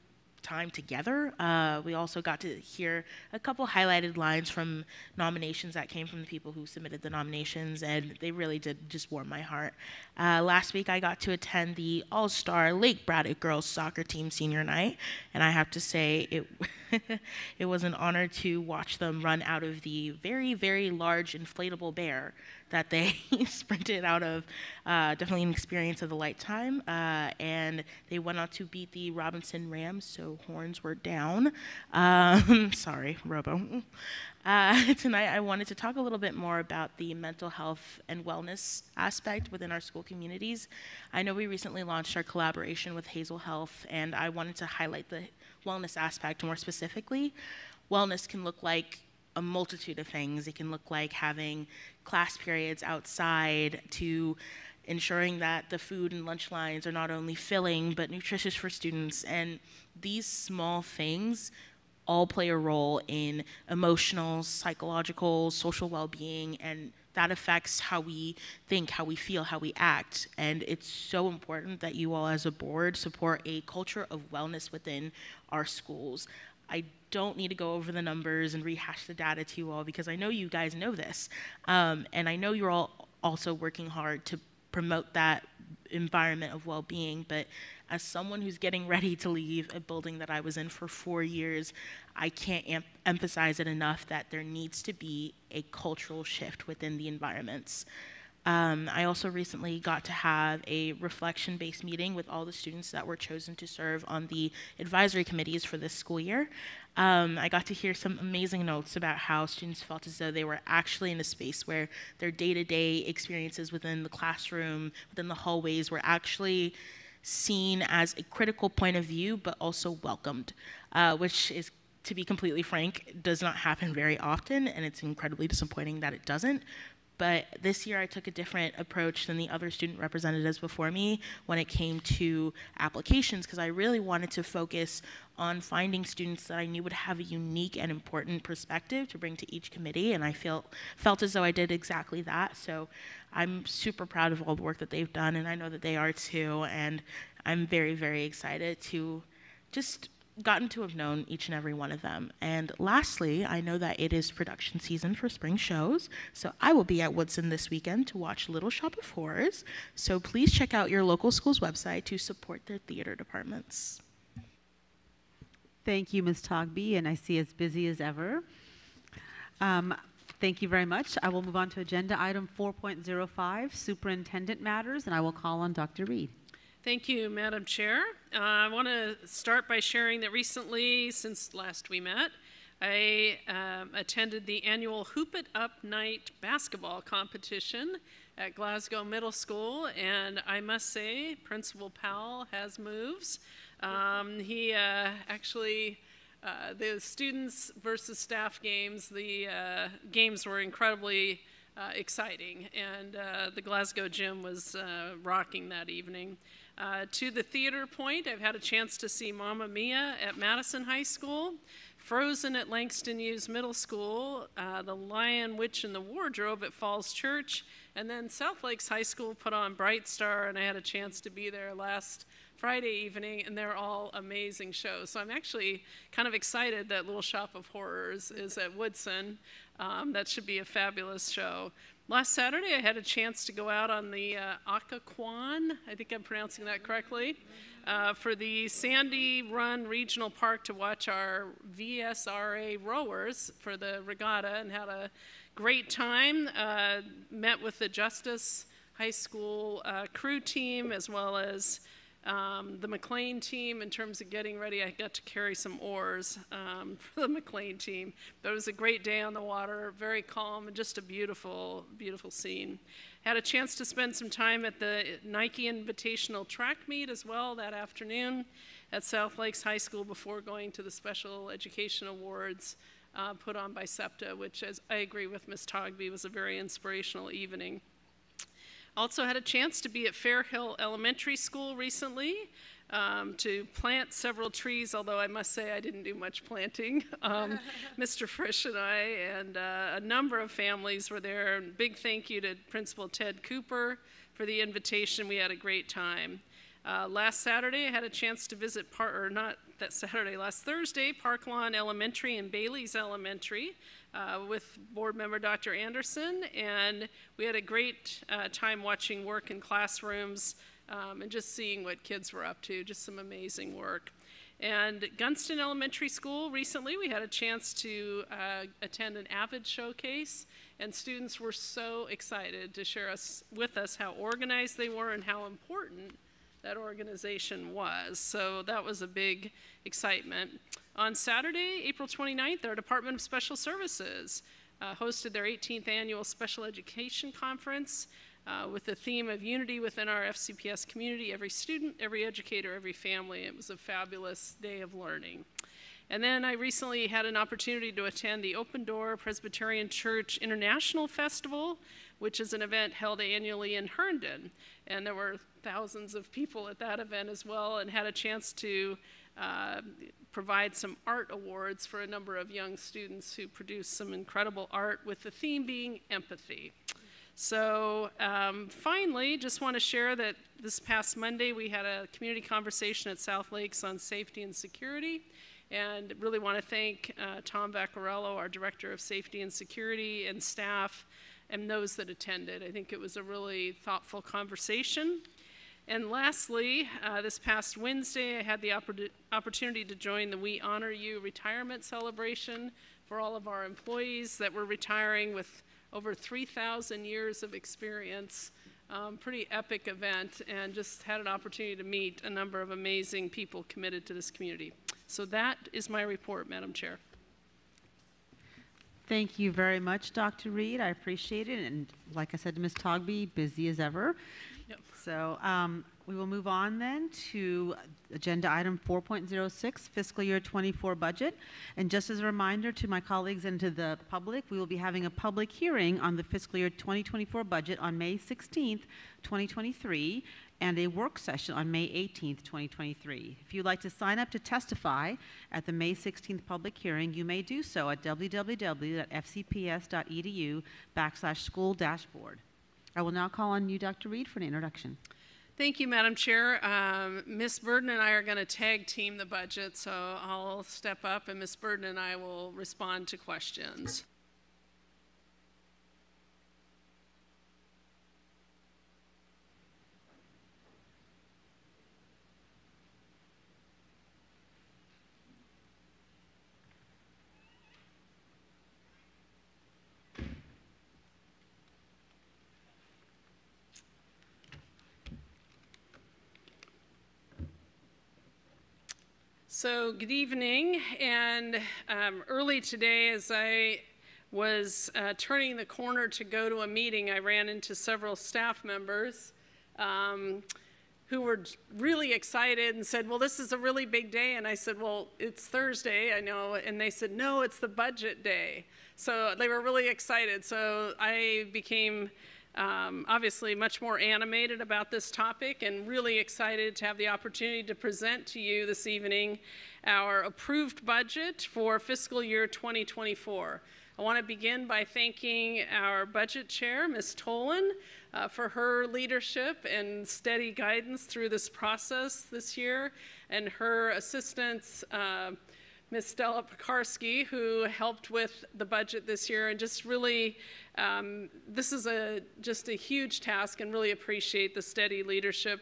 time together. Uh, we also got to hear a couple highlighted lines from nominations that came from the people who submitted the nominations, and they really did just warm my heart. Uh, last week, I got to attend the All Star Lake Braddock girls soccer team senior night, and I have to say it *laughs* it was an honor to watch them run out of the very very large inflatable bear that they *laughs* sprinted out of. Uh, definitely an experience of a lifetime. Uh, and they went on to beat the Robinson Rams, so horns were down. Um, *laughs* sorry, Robo. Uh, *laughs* tonight, I wanted to talk a little bit more about the mental health and wellness aspect within our school communities. I know we recently launched our collaboration with Hazel Health, and I wanted to highlight the wellness aspect more specifically. Wellness can look like a multitude of things. It can look like having class periods outside to ensuring that the food and lunch lines are not only filling but nutritious for students. And these small things all play a role in emotional, psychological, social well being, and that affects how we think, how we feel, how we act. And it's so important that you all, as a board, support a culture of wellness within our schools. I don't need to go over the numbers and rehash the data to you all because I know you guys know this. Um, and I know you're all also working hard to promote that environment of well being. But as someone who's getting *laughs* ready to leave a building that I was in for four years, I can't em- emphasize it enough that there needs to be a cultural shift within the environments. Um, I also recently got to have a reflection based meeting with all the students that were chosen to serve on the advisory committees for this school year. Um, I got to hear some amazing notes about how students felt as though they were actually in a space where their day to day experiences within the classroom, within the hallways, were actually seen as a critical point of view, but also welcomed, uh, which is to be completely frank, does not happen very often, and it's incredibly disappointing that it doesn't. But this year I took a different approach than the other student representatives before me when it came to applications because I really wanted to focus on finding students that I knew would have a unique and important perspective to bring to each committee and I felt felt as though I did exactly that. So I'm super proud of all the work that they've done and I know that they are too and I'm very very excited to just gotten to have known each and every one of them. And lastly, I know that it is production season for spring shows, so I will be at Woodson this weekend to watch Little Shop of Horrors. So please check out your local school's website to support their theater departments. Thank you, Ms. Togbe, and I see as busy as ever. Um, Thank you very much. I will move on to agenda item 4.05, Superintendent Matters, and I will call on Dr. Reid. Thank you, Madam Chair. Uh, I want to start by sharing that recently, since last we met, I um, attended the annual Hoop It Up Night basketball competition at Glasgow Middle School, and I must say, Principal Powell has moves. Um, he uh, actually, uh, the students versus staff games, the uh, games were incredibly uh, exciting, and uh, the Glasgow gym was uh, rocking that evening. Uh, to the theater point, I've had a chance to see Mamma Mia at Madison High School, Frozen at Langston Hughes Middle School, uh, The Lion, Witch, and the Wardrobe at Falls Church, and then South Lakes High School put on Bright Star, and I had a chance to be there last Friday evening, and they're all amazing shows. So I'm actually kind of excited that Little Shop of Horrors is at Woodson. Um, that should be a fabulous show. Last Saturday, I had a chance to go out on the uh, Occoquan, I think I'm pronouncing that correctly, uh, for the Sandy Run Regional Park to watch our VSRA rowers for the regatta and had a great time. Uh, met with the Justice High School uh, crew team as well as um, the McLean team, in terms of getting ready, I got to carry some oars um, *laughs* for the McLean team. But it was a great day on the water, very calm, and just a beautiful, beautiful scene. Had a chance to spend some time at the Nike Invitational track meet as well that afternoon at South Lakes High School before going to the Special Education Awards uh, put on by SEPTA, which, as I agree with Ms. Togbe, was a very inspirational evening. Also had a chance to be at Fairhill Elementary School recently um, to plant several trees, although I must say I didn't do much planting. *laughs* Um, *laughs* Mr. Frisch and I and uh, a number of families were there. And big thank you to Principal Ted Cooper for the invitation. We had a great time. Uh, last Saturday, I had a chance to visit, par- or not that Saturday, last Thursday, Parklawn Elementary and Bailey's Elementary uh, with board member Dr. Anderson, and we had a great uh, time watching work in classrooms um, and just seeing what kids were up to, just some amazing work. And Gunston Elementary School, recently we had a chance to uh, attend an AVID showcase, and students were so excited to share us, with us how organized they were and how important that organization was. So that was a big excitement. On Saturday, April 29th, our Department of Special Services uh, hosted their 18th annual Special Education Conference uh, with the theme of unity within our FCPS community, every student, every educator, every family. It was a fabulous day of learning. And then I recently had an opportunity to attend the Open Door Presbyterian Church International Festival, which is an event held annually in Herndon. And there were thousands of people at that event as well, and had a chance to uh, provide some art awards for a number of young students who produced some incredible art with the theme being empathy. So um, finally, just want to share that this past Monday we had a community conversation at South Lakes on safety and security. And really want to thank uh, Tom Vaccarello, our Director of Safety and Security, and staff, and those that attended. I think it was a really thoughtful conversation. And lastly, uh, this past Wednesday, I had the oppor opportunity to join the We Honor You retirement celebration for all of our employees that were retiring with over 3,000 years of experience. Um, pretty epic event, and just had an opportunity to meet a number of amazing people committed to this community. So that is my report, Madam Chair. Thank you very much, Dr. Reid. I appreciate it. And like I said to Ms. Togbe, busy as ever. So um, we will move on then to agenda item 4.06, fiscal year 24 budget. And just as a reminder to my colleagues and to the public, we will be having a public hearing on the fiscal year 2024 budget on May 16th, 2023, and a work session on May 18th, 2023. If you'd like to sign up to testify at the May 16th public hearing, you may do so at www.fcps.edu backslash school dashboard. I will now call on you, Dr. Reid, for an introduction. Thank you, Madam Chair. Um, Ms. Burden and I are going to tag team the budget, so I'll step up and Ms. Burden and I will respond to questions. So, good evening. And um, early today, as I was uh, turning the corner to go to a meeting, I ran into several staff members um, who were really excited and said, Well, this is a really big day. And I said, Well, it's Thursday, I know. And they said, No, it's the budget day. So they were really excited. So I became um, obviously much more animated about this topic and really excited to have the opportunity to present to you this evening our approved budget for fiscal year 2024. I want to begin by thanking our budget chair, Ms. Tholen, uh, for her leadership and steady guidance through this process this year, and her assistants, uh, Ms. Stella Pekarsky, who helped with the budget this year, and just really, um, this is a just a huge task, and really appreciate the steady leadership.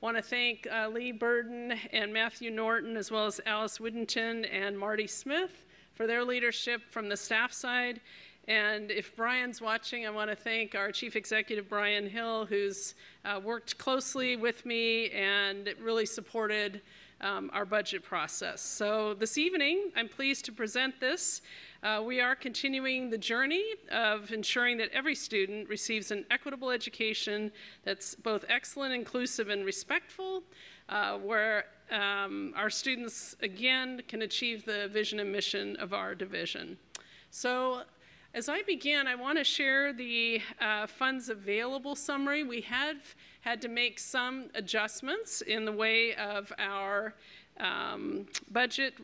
Want to thank uh, Leigh Burden and Matthew Norton, as well as Alice Whittington and Marty Smith for their leadership from the staff side. And if Bryan's watching, I want to thank our Chief Executive, Bryan Hill, who's uh, worked closely with me and really supported um, our budget process. So this evening, I'm pleased to present this. Uh, we are continuing the journey of ensuring that every student receives an equitable education that's both excellent, inclusive, and respectful, uh, where um, our students, again, can achieve the vision and mission of our division. So as I begin, I want to share the uh, funds available summary. We have had to make some adjustments in the way of our um, budget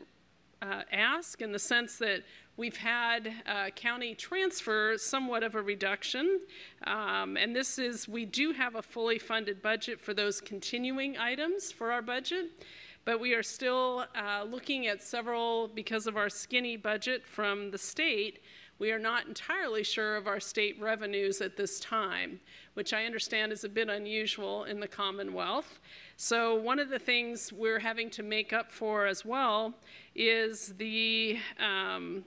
uh, ask in the sense that we've had uh, county transfer somewhat of a reduction. Um, and this is, we do have a fully funded budget for those continuing items for our budget. But we are still uh, looking at several, because of our skinny budget from the state, we are not entirely sure of our state revenues at this time, which I understand is a bit unusual in the Commonwealth. So one of the things we're having to make up for as well is the um,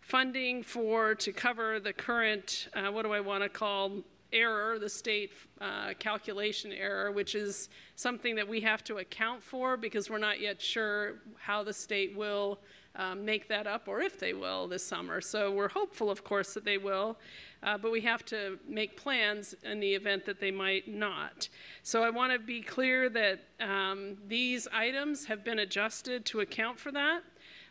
funding for to cover the current, uh, what do I want to call error, the state uh, calculation error, which is something that we have to account for because we're not yet sure how the state will um, make that up or if they will this summer. So we're hopeful, of course, that they will, uh, but we have to make plans in the event that they might not. So I want to be clear that um, these items have been adjusted to account for that.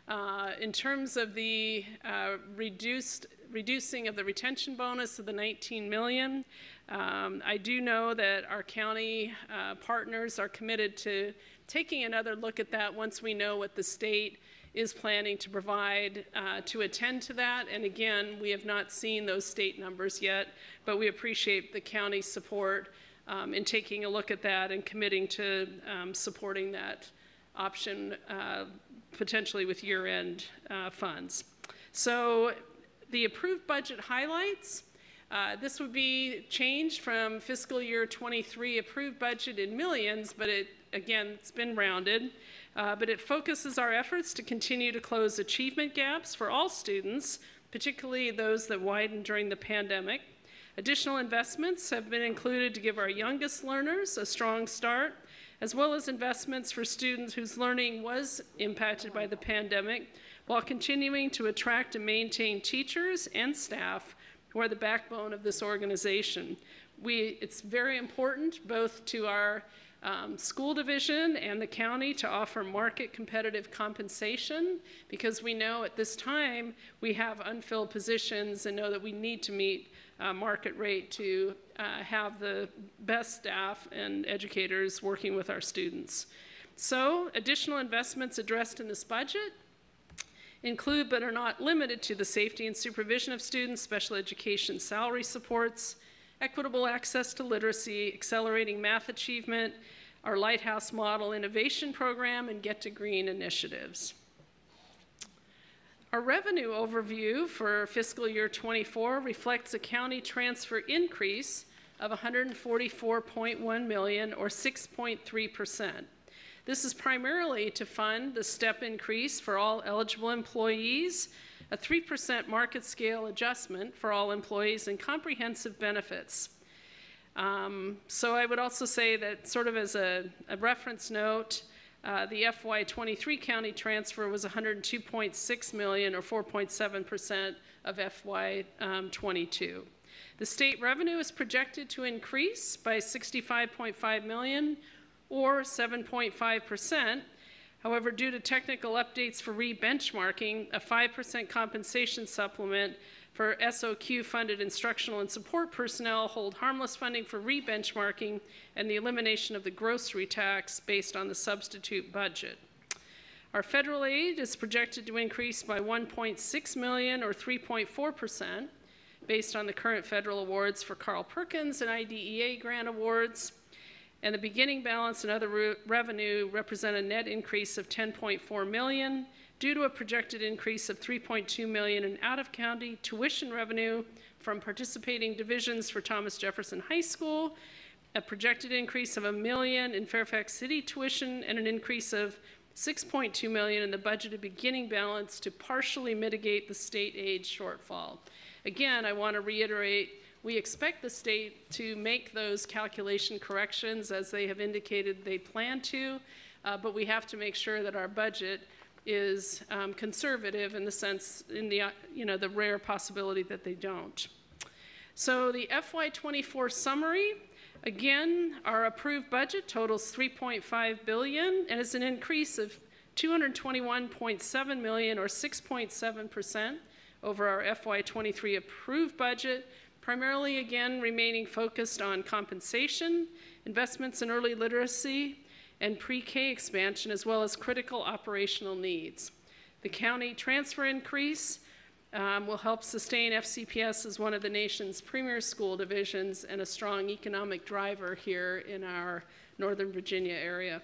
Uh, in terms of the uh, reduced reducing of the retention bonus of the 19 million, um, I do know that our county uh, partners are committed to taking another look at that once we know what the state is planning to provide uh, to attend to that. And again, we have not seen those state numbers yet, but we appreciate the county's support um, in taking a look at that and committing to um, supporting that option uh, potentially with year-end uh, funds. So the approved budget highlights, uh, this would be changed from fiscal year 23 approved budget in millions, but it, again, it's been rounded uh, but it focuses our efforts to continue to close achievement gaps for all students, particularly those that widened during the pandemic. Additional investments have been included to give our youngest learners a strong start, as well as investments for students whose learning was impacted by the pandemic, while continuing to attract and maintain teachers and staff who are the backbone of this organization. We, it's very important both to our um, school division and the county to offer market competitive compensation because we know at this time we have unfilled positions and know that we need to meet uh, market rate to uh, have the best staff and educators working with our students. So additional investments addressed in this budget include but are not limited to the safety and supervision of students, special education salary supports, equitable access to literacy, accelerating math achievement, our Lighthouse Model Innovation Program, and Get to Green initiatives. Our revenue overview for fiscal year 24 reflects a county transfer increase of 144.1 million or 6.3%. This is primarily to fund the step increase for all eligible employees a 3% market scale adjustment for all employees and comprehensive benefits. Um, so I would also say that sort of as a, a reference note, uh, the FY23 county transfer was 102.6 million or 4.7% of FY22. Um, the state revenue is projected to increase by 65.5 million or 7.5 percent However, due to technical updates for re-benchmarking, a 5% compensation supplement for SOQ funded instructional and support personnel hold harmless funding for re-benchmarking and the elimination of the grocery tax based on the substitute budget. Our federal aid is projected to increase by 1.6 million or 3.4% based on the current federal awards for Carl Perkins and IDEA grant awards and the beginning balance and other re revenue represent a net increase of 10.4 million due to a projected increase of 3.2 million in out-of-county tuition revenue from participating divisions for Thomas Jefferson High School, a projected increase of a million in Fairfax City tuition, and an increase of 6.2 million in the budgeted beginning balance to partially mitigate the state aid shortfall. Again, I want to reiterate, we expect the state to make those calculation corrections as they have indicated they plan to, uh, but we have to make sure that our budget is um, conservative in the sense, in the, uh, you know, the rare possibility that they don't. So the FY24 summary, again, our approved budget totals 3.5 billion and it's an increase of 221.7 million or 6.7 percent over our FY23 approved budget, primarily again remaining focused on compensation, investments in early literacy, and pre-K expansion, as well as critical operational needs. The county transfer increase um, will help sustain FCPS as one of the nation's premier school divisions and a strong economic driver here in our Northern Virginia area.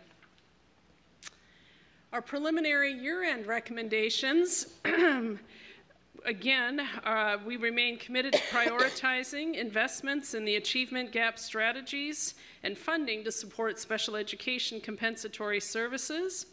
Our preliminary year-end recommendations *clears throat* again, uh, we remain committed to prioritizing *coughs* investments in the achievement gap strategies and funding to support special education compensatory services.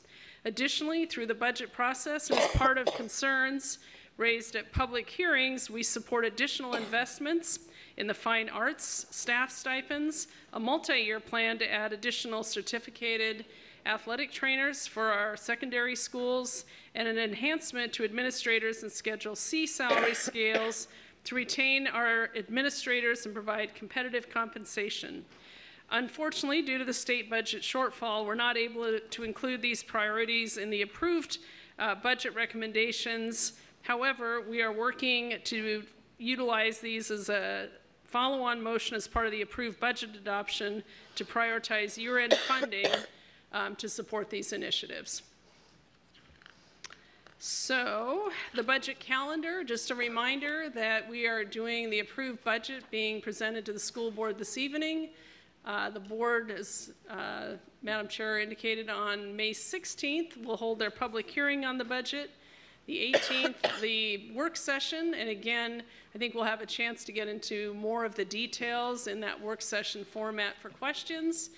Additionally, through the budget process and as part of concerns raised at public hearings, we support additional investments in the fine arts staff stipends, a multi-year plan to add additional certificated athletic trainers for our secondary schools, and an enhancement to administrators and Schedule C salary scales to retain our administrators and provide competitive compensation. Unfortunately, due to the state budget shortfall, we're not able to include these priorities in the approved uh, budget recommendations. However, we are working to utilize these as a follow-on motion as part of the approved budget adoption to prioritize year-end funding um, to support these initiatives. So, the budget calendar, just a reminder that we are doing the approved budget being presented to the school board this evening. Uh, the board, as uh, Madam Chair indicated, on May 16th will hold their public hearing on the budget. The 18th, *coughs* the work session, and again, I think we'll have a chance to get into more of the details in that work session format for questions.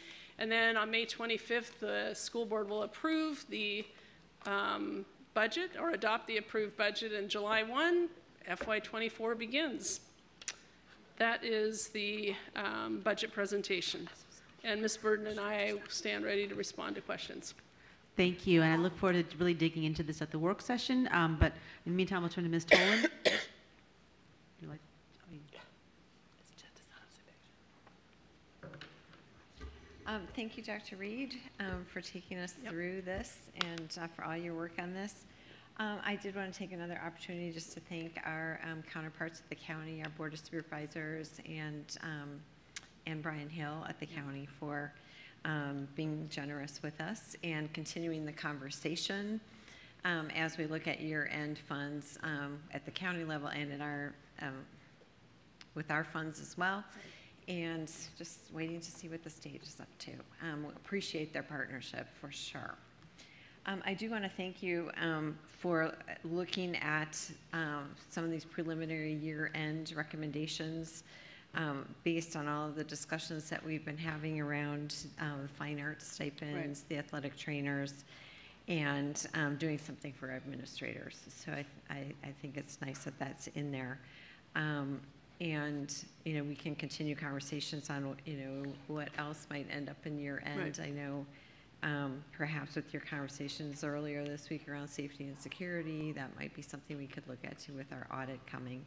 And then on May 25th, the school board will approve the um, budget or adopt the approved budget, and July 1, FY24 begins. That is the um, budget presentation. And Ms. Burden and I stand ready to respond to questions. Thank you, and I look forward to really digging into this at the work session. Um, but in the meantime, I'll turn to Ms. Tholen. you like, Um, thank you, Dr. Reid, um, for taking us yep. through this and uh, for all your work on this. Um, I did want to take another opportunity just to thank our um, counterparts at the county, our Board of Supervisors, and, um, and Bryan Hill at the county for um, being generous with us and continuing the conversation as we look at year-end funds at the county level and in our with our funds as well and just waiting to see what the state is up to. Um, appreciate their partnership for sure. Um, I do want to thank you um, for looking at um, some of these preliminary year-end recommendations um, based on all of the discussions that we've been having around um, fine arts stipends, right. the athletic trainers, and doing something for administrators. So I, I, I, think it's nice that that's in there. Um, and you know we can continue conversations on you know what else might end up in year end. Right. I know um, perhaps with your conversations earlier this week around safety and security, that might be something we could look at too with our audit coming,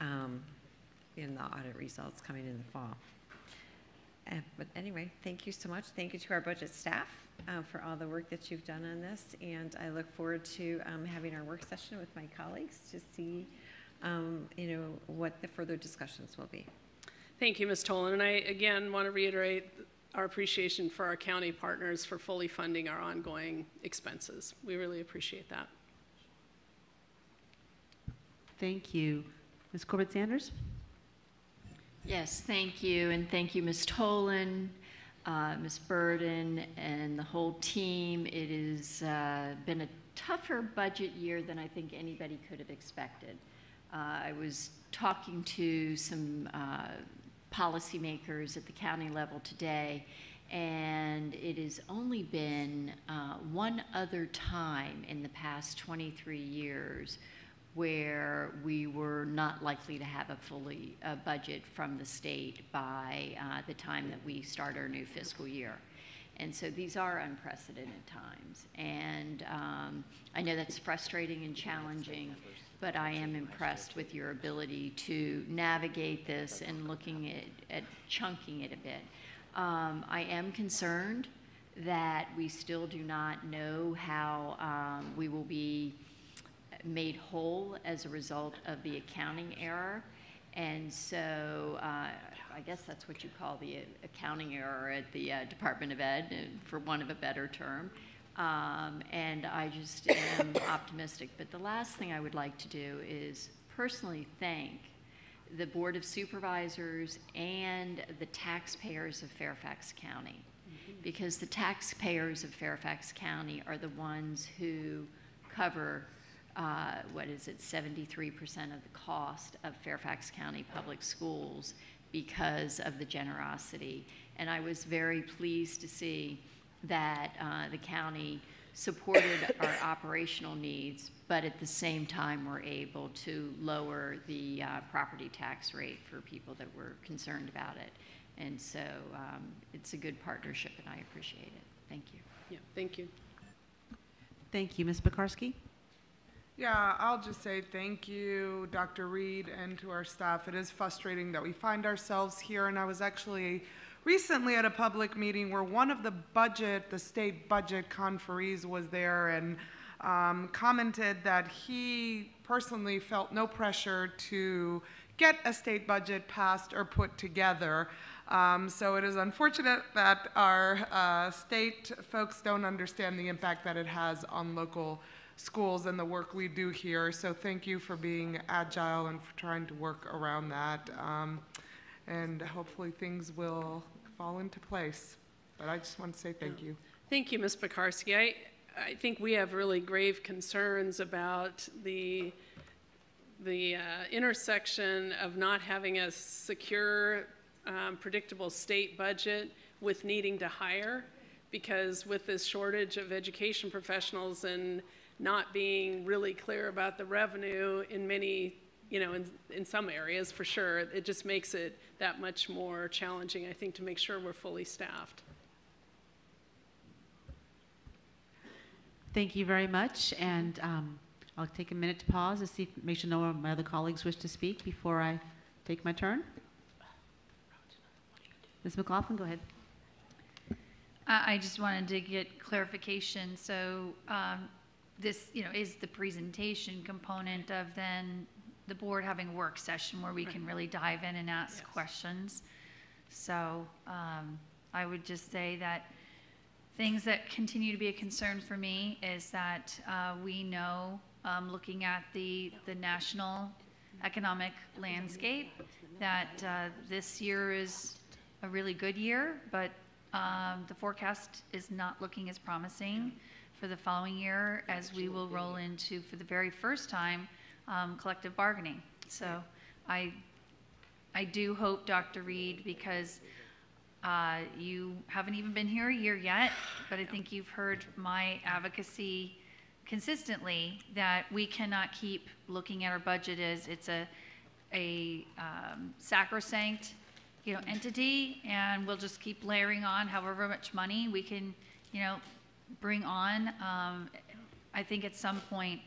um, in the audit results coming in the fall. Uh, but anyway, thank you so much. Thank you to our budget staff uh, for all the work that you've done on this, and I look forward to um, having our work session with my colleagues to see um, you know, what the further discussions will be. Thank you, Ms. Tholen. And I, again, want to reiterate our appreciation for our county partners for fully funding our ongoing expenses. We really appreciate that. Thank you. Ms. Corbett Sanders? Yes, thank you. And thank you, Ms. Tholen, uh, Ms. Burden, and the whole team. It has uh, been a tougher budget year than I think anybody could have expected. Uh, I was talking to some uh, policymakers at the county level today, and it has only been uh, one other time in the past 23 years where we were not likely to have a fully a budget from the state by uh, the time that we start our new fiscal year. And so these are unprecedented times. And um, I know that's frustrating and challenging, but I am impressed with your ability to navigate this and looking at, at chunking it a bit. Um, I am concerned that we still do not know how um, we will be made whole as a result of the accounting error. And so uh, I guess that's what you call the accounting error at the uh, Department of Ed, uh, for want of a better term. Um, and I just am *coughs* optimistic. But the last thing I would like to do is personally thank the Board of Supervisors and the taxpayers of Fairfax County. Because the taxpayers of Fairfax County are the ones who cover uh, what is it, 73% of the cost of Fairfax County Public Schools because of the generosity. And I was very pleased to see that uh, the county supported our *coughs* operational needs, but at the same time were able to lower the uh, property tax rate for people that were concerned about it. And so um, it's a good partnership, and I appreciate it. Thank you. Yeah, thank you. Thank you. Ms. Pekarsky? Yeah, I'll just say thank you, Dr. Reid, and to our staff. It is frustrating that we find ourselves here, and I was actually recently at a public meeting where one of the budget, the state budget conferees was there and um, commented that he personally felt no pressure to get a state budget passed or put together. Um, so it is unfortunate that our uh, state folks don't understand the impact that it has on local schools and the work we do here. So thank you for being agile and for trying to work around that. Um, and hopefully things will fall into place. But I just want to say thank you. Thank you, Ms. Pekarsky. I, I think we have really grave concerns about the the uh, intersection of not having a secure, um, predictable state budget with needing to hire, because with this shortage of education professionals and not being really clear about the revenue in many, you know, in, in some areas for sure, it just makes it that much more challenging, I think, to make sure we're fully staffed. Thank you very much. And um, I'll take a minute to pause to see, make sure no of my other colleagues wish to speak before I take my turn. Ms. McLaughlin, go ahead. I just wanted to get clarification. So um, this, you know, is the presentation component of then the board having a work session where we can really dive in and ask yes. questions. So um, I would just say that things that continue to be a concern for me is that uh, we know, um, looking at the the national economic landscape, that uh, this year is a really good year, but um, the forecast is not looking as promising for the following year as we will roll into, for the very first time, um, collective bargaining. So I, I do hope, Dr. Reid, because uh, you haven't even been here a year yet, but I think you've heard my advocacy consistently that we cannot keep looking at our budget as it's a, a um, sacrosanct you know, entity, and we'll just keep layering on however much money we can, you know, bring on. Um, I think at some point,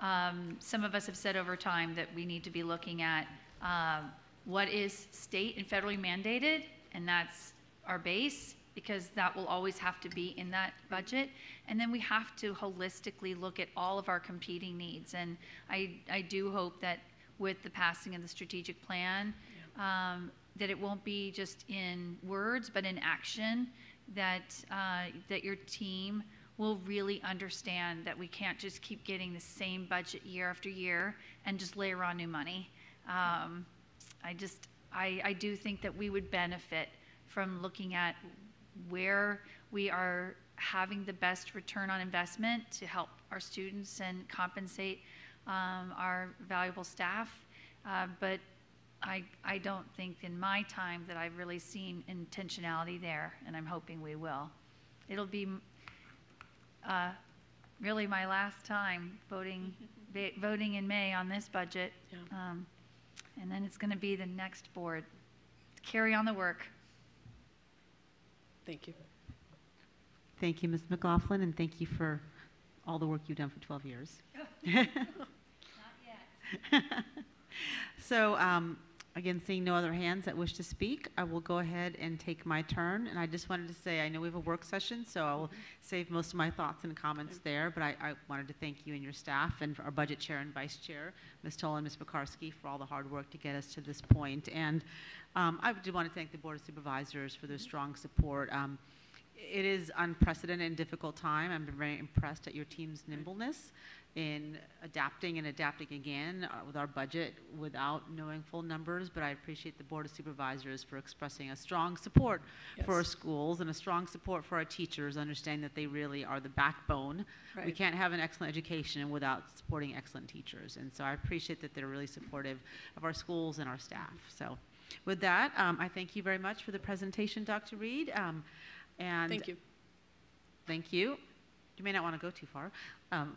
um, some of us have said over time that we need to be looking at uh, what is state and federally mandated, and that's our base because that will always have to be in that budget. And then we have to holistically look at all of our competing needs. And I, I do hope that with the passing of the strategic plan, um, that it won't be just in words, but in action, that, uh, that your team will really understand that we can't just keep getting the same budget year after year and just layer on new money. Um, I just, I, I do think that we would benefit from looking at where we are having the best return on investment to help our students and compensate um, our valuable staff. Uh, but I, I don't think in my time that I've really seen intentionality there, and I'm hoping we will. It'll be uh, really my last time voting, *laughs* va- voting in May on this budget. Um, And then it's going to be the next board. Carry on the work. Thank you. Thank you, Ms. McLaughlin, and thank you for all the work you've done for 12 years. *laughs* Not yet. *laughs* So, um, again, seeing no other hands that wish to speak, I will go ahead and take my turn. And I just wanted to say, I know we have a work session, so I will save most of my thoughts and comments there. But I, I wanted to thank you and your staff and our budget chair and vice chair, Ms. Toll and Ms. Pekarsky, for all the hard work to get us to this point. And um, I do want to thank the Board of Supervisors for their strong support. Um, it is unprecedented and difficult time. I'm very impressed at your team's nimbleness in adapting and adapting again uh, with our budget without knowing full numbers, but I appreciate the Board of Supervisors for expressing a strong support for our schools and a strong support for our teachers, understanding that they really are the backbone. We can't have an excellent education without supporting excellent teachers. And so I appreciate that they're really supportive of our schools and our staff. So with that, um, I thank you very much for the presentation, Dr. Reid. Um, and Thank you. Thank you. You may not want to go too far. Um,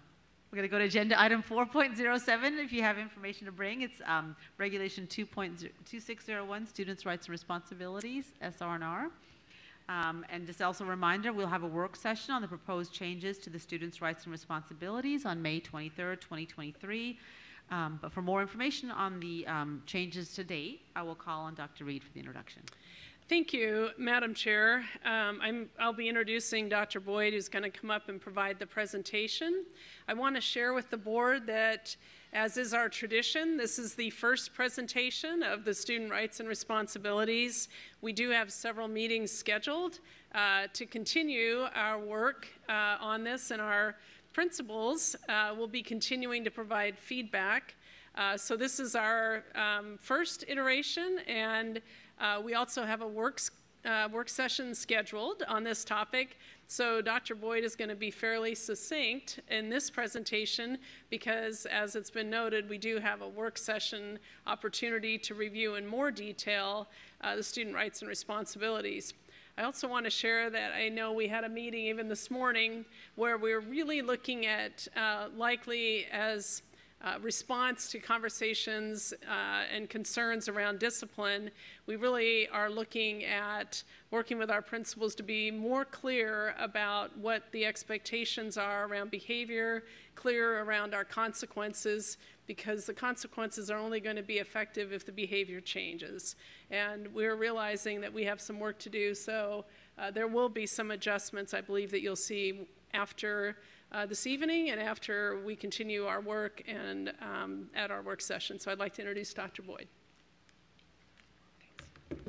we're going to go to agenda item 4.07. If you have information to bring, it's um, Regulation 2.2601, Students' Rights and Responsibilities, SRNR. Um, and just also a reminder, we'll have a work session on the proposed changes to the Students' Rights and Responsibilities on May 23rd, 2023. Um, but for more information on the um, changes to date, I will call on Dr. Reid for the introduction. Thank you, Madam Chair. Um, I'm, I'll be introducing Dr. Boyd, who's going to come up and provide the presentation. I want to share with the board that, as is our tradition, this is the first presentation of the student rights and responsibilities. We do have several meetings scheduled uh, to continue our work uh, on this, and our principals uh, will be continuing to provide feedback. Uh, so this is our um, first iteration, and uh, we also have a works, uh, work session scheduled on this topic. So Dr. Boyd is going to be fairly succinct in this presentation because, as it's been noted, we do have a work session opportunity to review in more detail uh, the student rights and responsibilities. I also want to share that I know we had a meeting even this morning where we're really looking at uh, likely as uh, response to conversations uh, and concerns around discipline, we really are looking at working with our principals to be more clear about what the expectations are around behavior, clear around our consequences, because the consequences are only going to be effective if the behavior changes. And we're realizing that we have some work to do, so uh, there will be some adjustments I believe that you'll see after uh, this evening and after we continue our work and um, at our work session. So I'd like to introduce Dr. Boyd.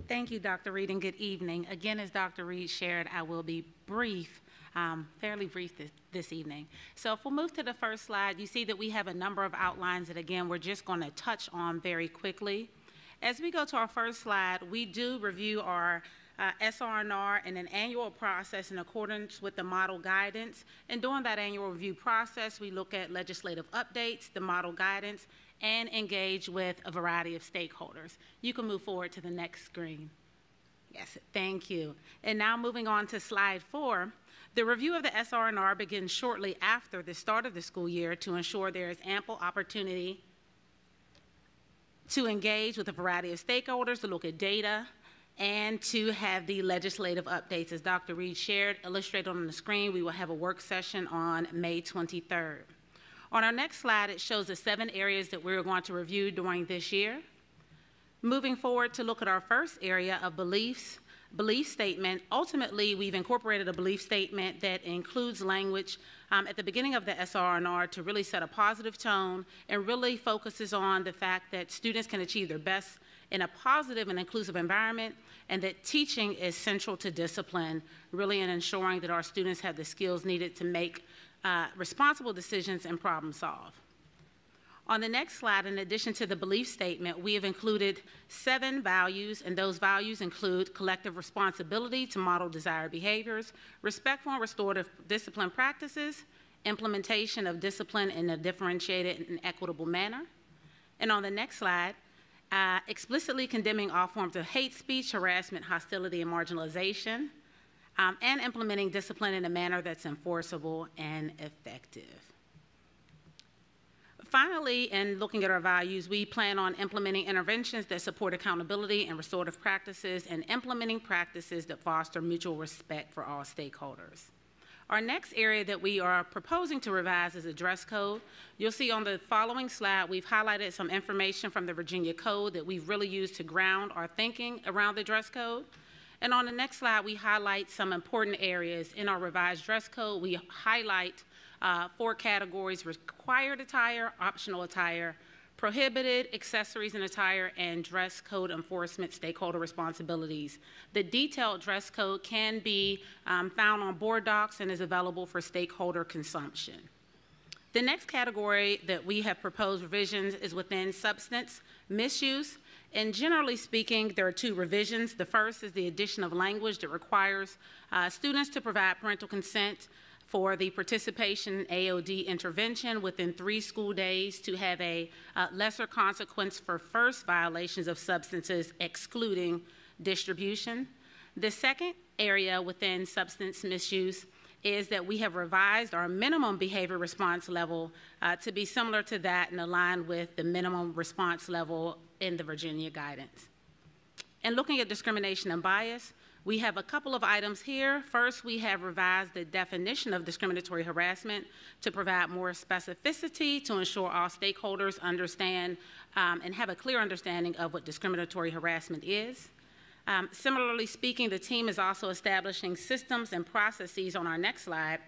Thank you, Dr. Reid, and good evening. Again, as Dr. Reid shared, I will be brief, um, fairly brief this, this evening. So if we'll move to the first slide, you see that we have a number of outlines that, again, we're just going to touch on very quickly. As we go to our first slide, we do review our uh, SRNR in an annual process in accordance with the model guidance. And during that annual review process, we look at legislative updates, the model guidance, and engage with a variety of stakeholders. You can move forward to the next screen. Yes, thank you. And now moving on to slide four. The review of the SRNR begins shortly after the start of the school year to ensure there is ample opportunity to engage with a variety of stakeholders, to look at data, and to have the legislative updates. As Dr. Reid shared, illustrated on the screen, we will have a work session on May 23rd. On our next slide, it shows the seven areas that we're going to review during this year. Moving forward to look at our first area of beliefs, belief statement, ultimately we've incorporated a belief statement that includes language um, at the beginning of the SRNR to really set a positive tone and really focuses on the fact that students can achieve their best in a positive and inclusive environment and that teaching is central to discipline, really in ensuring that our students have the skills needed to make uh, responsible decisions and problem solve. On the next slide, in addition to the belief statement, we have included seven values, and those values include collective responsibility to model desired behaviors, respectful and restorative discipline practices, implementation of discipline in a differentiated and equitable manner. And on the next slide, uh, explicitly condemning all forms of hate speech, harassment, hostility, and marginalization, um, and implementing discipline in a manner that's enforceable and effective. Finally, in looking at our values, we plan on implementing interventions that support accountability and restorative practices and implementing practices that foster mutual respect for all stakeholders. Our next area that we are proposing to revise is a dress code. You'll see on the following slide, we've highlighted some information from the Virginia Code that we've really used to ground our thinking around the dress code. And on the next slide, we highlight some important areas in our revised dress code. We highlight uh, four categories, required attire, optional attire, prohibited accessories and attire, and dress code enforcement stakeholder responsibilities. The detailed dress code can be um, found on board docs and is available for stakeholder consumption. The next category that we have proposed revisions is within substance misuse. And generally speaking, there are two revisions. The first is the addition of language that requires uh, students to provide parental consent for the participation AOD intervention within three school days to have a uh, lesser consequence for first violations of substances, excluding distribution. The second area within substance misuse is that we have revised our minimum behavior response level uh, to be similar to that and aligned with the minimum response level in the Virginia guidance. And looking at discrimination and bias, we have a couple of items here. First, we have revised the definition of discriminatory harassment to provide more specificity to ensure all stakeholders understand um, and have a clear understanding of what discriminatory harassment is. Um, similarly speaking, the team is also establishing systems and processes on our next slide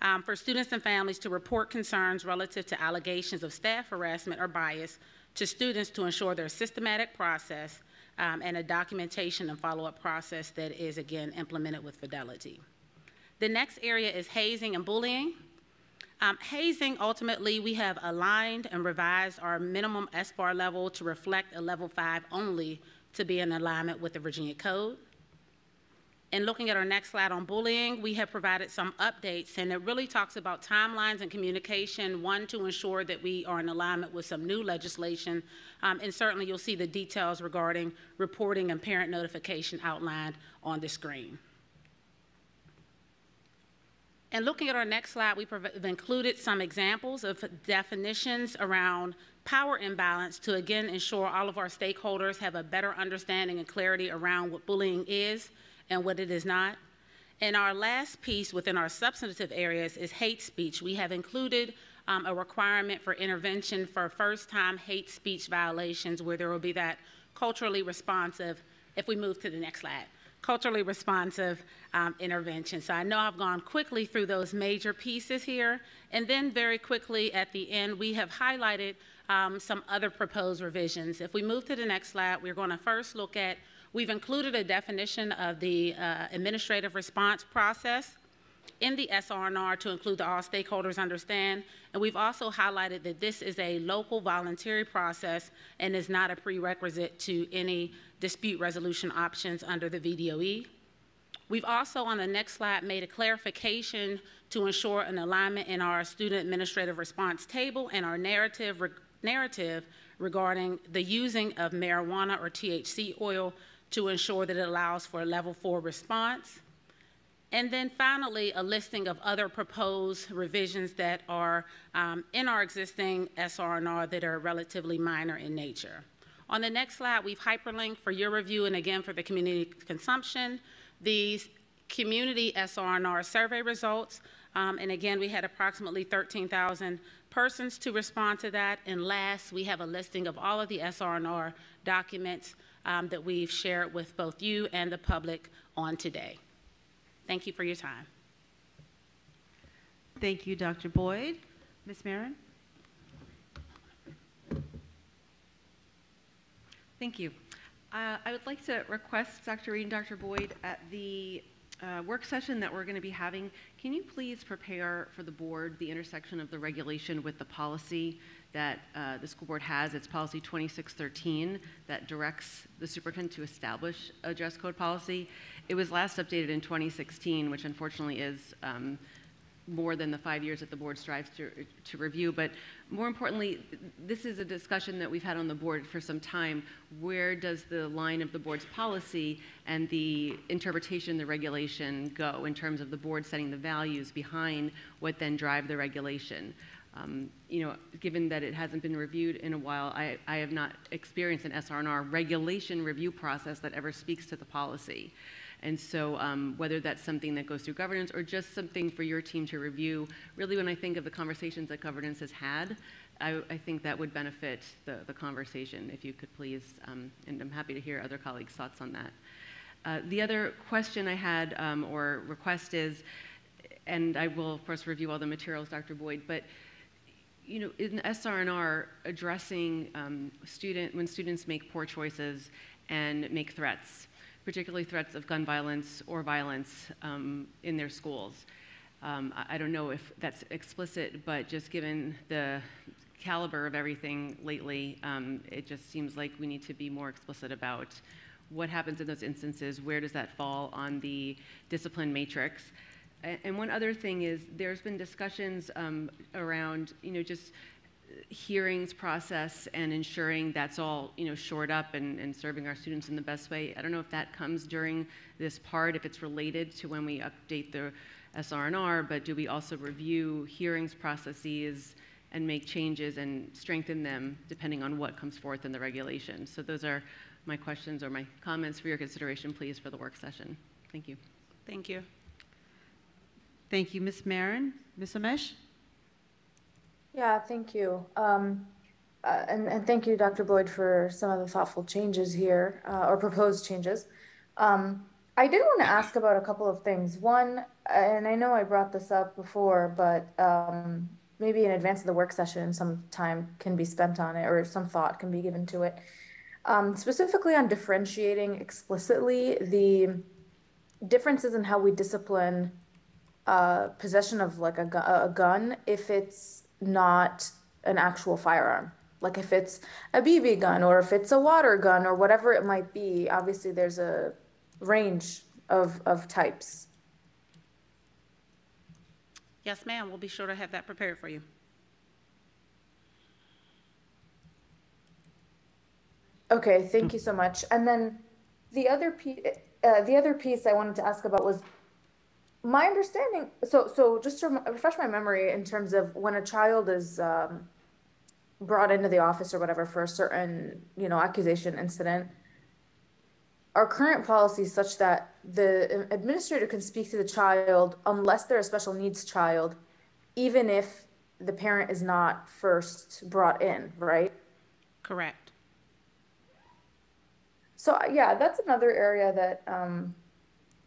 um, for students and families to report concerns relative to allegations of staff harassment or bias to students to ensure their systematic process um, and a documentation and follow-up process that is, again, implemented with fidelity. The next area is hazing and bullying. Um, hazing, ultimately, we have aligned and revised our minimum SBAR level to reflect a level five only to be in alignment with the Virginia Code. And looking at our next slide on bullying, we have provided some updates, and it really talks about timelines and communication, one, to ensure that we are in alignment with some new legislation, um, and certainly you'll see the details regarding reporting and parent notification outlined on the screen. And looking at our next slide, we've included some examples of definitions around power imbalance to again ensure all of our stakeholders have a better understanding and clarity around what bullying is and what it is not. And our last piece within our substantive areas is hate speech. We have included um, a requirement for intervention for first time hate speech violations where there will be that culturally responsive, if we move to the next slide, culturally responsive um, intervention. So I know I've gone quickly through those major pieces here. And then very quickly at the end, we have highlighted um, some other proposed revisions. If we move to the next slide, we're going to first look at We've included a definition of the uh, administrative response process in the SR&R to include the all stakeholders understand. And we've also highlighted that this is a local voluntary process and is not a prerequisite to any dispute resolution options under the VDOE. We've also, on the next slide, made a clarification to ensure an alignment in our student administrative response table and our narrative, re narrative regarding the using of marijuana or THC oil to ensure that it allows for a level four response. And then finally, a listing of other proposed revisions that are um, in our existing SR&R that are relatively minor in nature. On the next slide, we've hyperlinked for your review and again for the community consumption, these community SR&R survey results. Um, and again, we had approximately 13,000 persons to respond to that. And last, we have a listing of all of the SR&R documents um, that we've shared with both you and the public on today. Thank you for your time. Thank you, Dr. Boyd. Ms. Meren? Thank you. Uh, I would like to request Dr. Reid and Dr. Boyd at the uh, work session that we're going to be having, can you please prepare for the board the intersection of the regulation with the policy that uh, the school board has. It's policy 2613 that directs the superintendent to establish a dress code policy. It was last updated in 2016, which unfortunately is um, more than the five years that the board strives to, to review. But more importantly, this is a discussion that we've had on the board for some time. Where does the line of the board's policy and the interpretation, the regulation go in terms of the board setting the values behind what then drive the regulation? Um, you know, given that it hasn't been reviewed in a while, I, I have not experienced an SR&R regulation review process that ever speaks to the policy. And so um, whether that's something that goes through governance or just something for your team to review, really when I think of the conversations that governance has had, I, I think that would benefit the, the conversation if you could please, um, and I'm happy to hear other colleagues' thoughts on that. Uh, the other question I had um, or request is, and I will of course review all the materials, Dr. Boyd, but you know, in SR&R, addressing um, student when students make poor choices and make threats, particularly threats of gun violence or violence um, in their schools. Um, I, I, don't know if that's explicit, but just given the caliber of everything lately, um, it just seems like we need to be more explicit about what happens in those instances, where does that fall on the discipline matrix. And one other thing is there's been discussions um, around, you know, just hearings process and ensuring that's all you know shored up and, and serving our students in the best way. I don't know if that comes during this part, if it's related to when we update the SR&R, but do we also review hearings processes and make changes and strengthen them depending on what comes forth in the regulation? So those are my questions or my comments for your consideration, please, for the work session. Thank you. Thank you. Thank you, Ms. Meren. Ms. Omeish? Yeah, thank you. Um, uh, and, and thank you, Dr. Boyd, for some of the thoughtful changes here, uh, or proposed changes. Um, I did want to ask about a couple of things. One, and I know I brought this up before, but um, maybe in advance of the work session, some time can be spent on it, or some thought can be given to it. Um, specifically on differentiating explicitly the differences in how we discipline uh, possession of like a, gu- a gun if it's not an actual firearm. Like if it's a BB gun or if it's a water gun or whatever it might be, obviously there's a range of, of types. Yes, ma'am. We'll be sure to have that prepared for you. Okay, thank you so much. And then the other piece, uh, the other piece I wanted to ask about was my understanding so so just to refresh my memory in terms of when a child is um, brought into the office or whatever for a certain you know accusation incident our current policy is such that the administrator can speak to the child unless they're a special needs child even if the parent is not first brought in right? Correct. So yeah that's another area that um,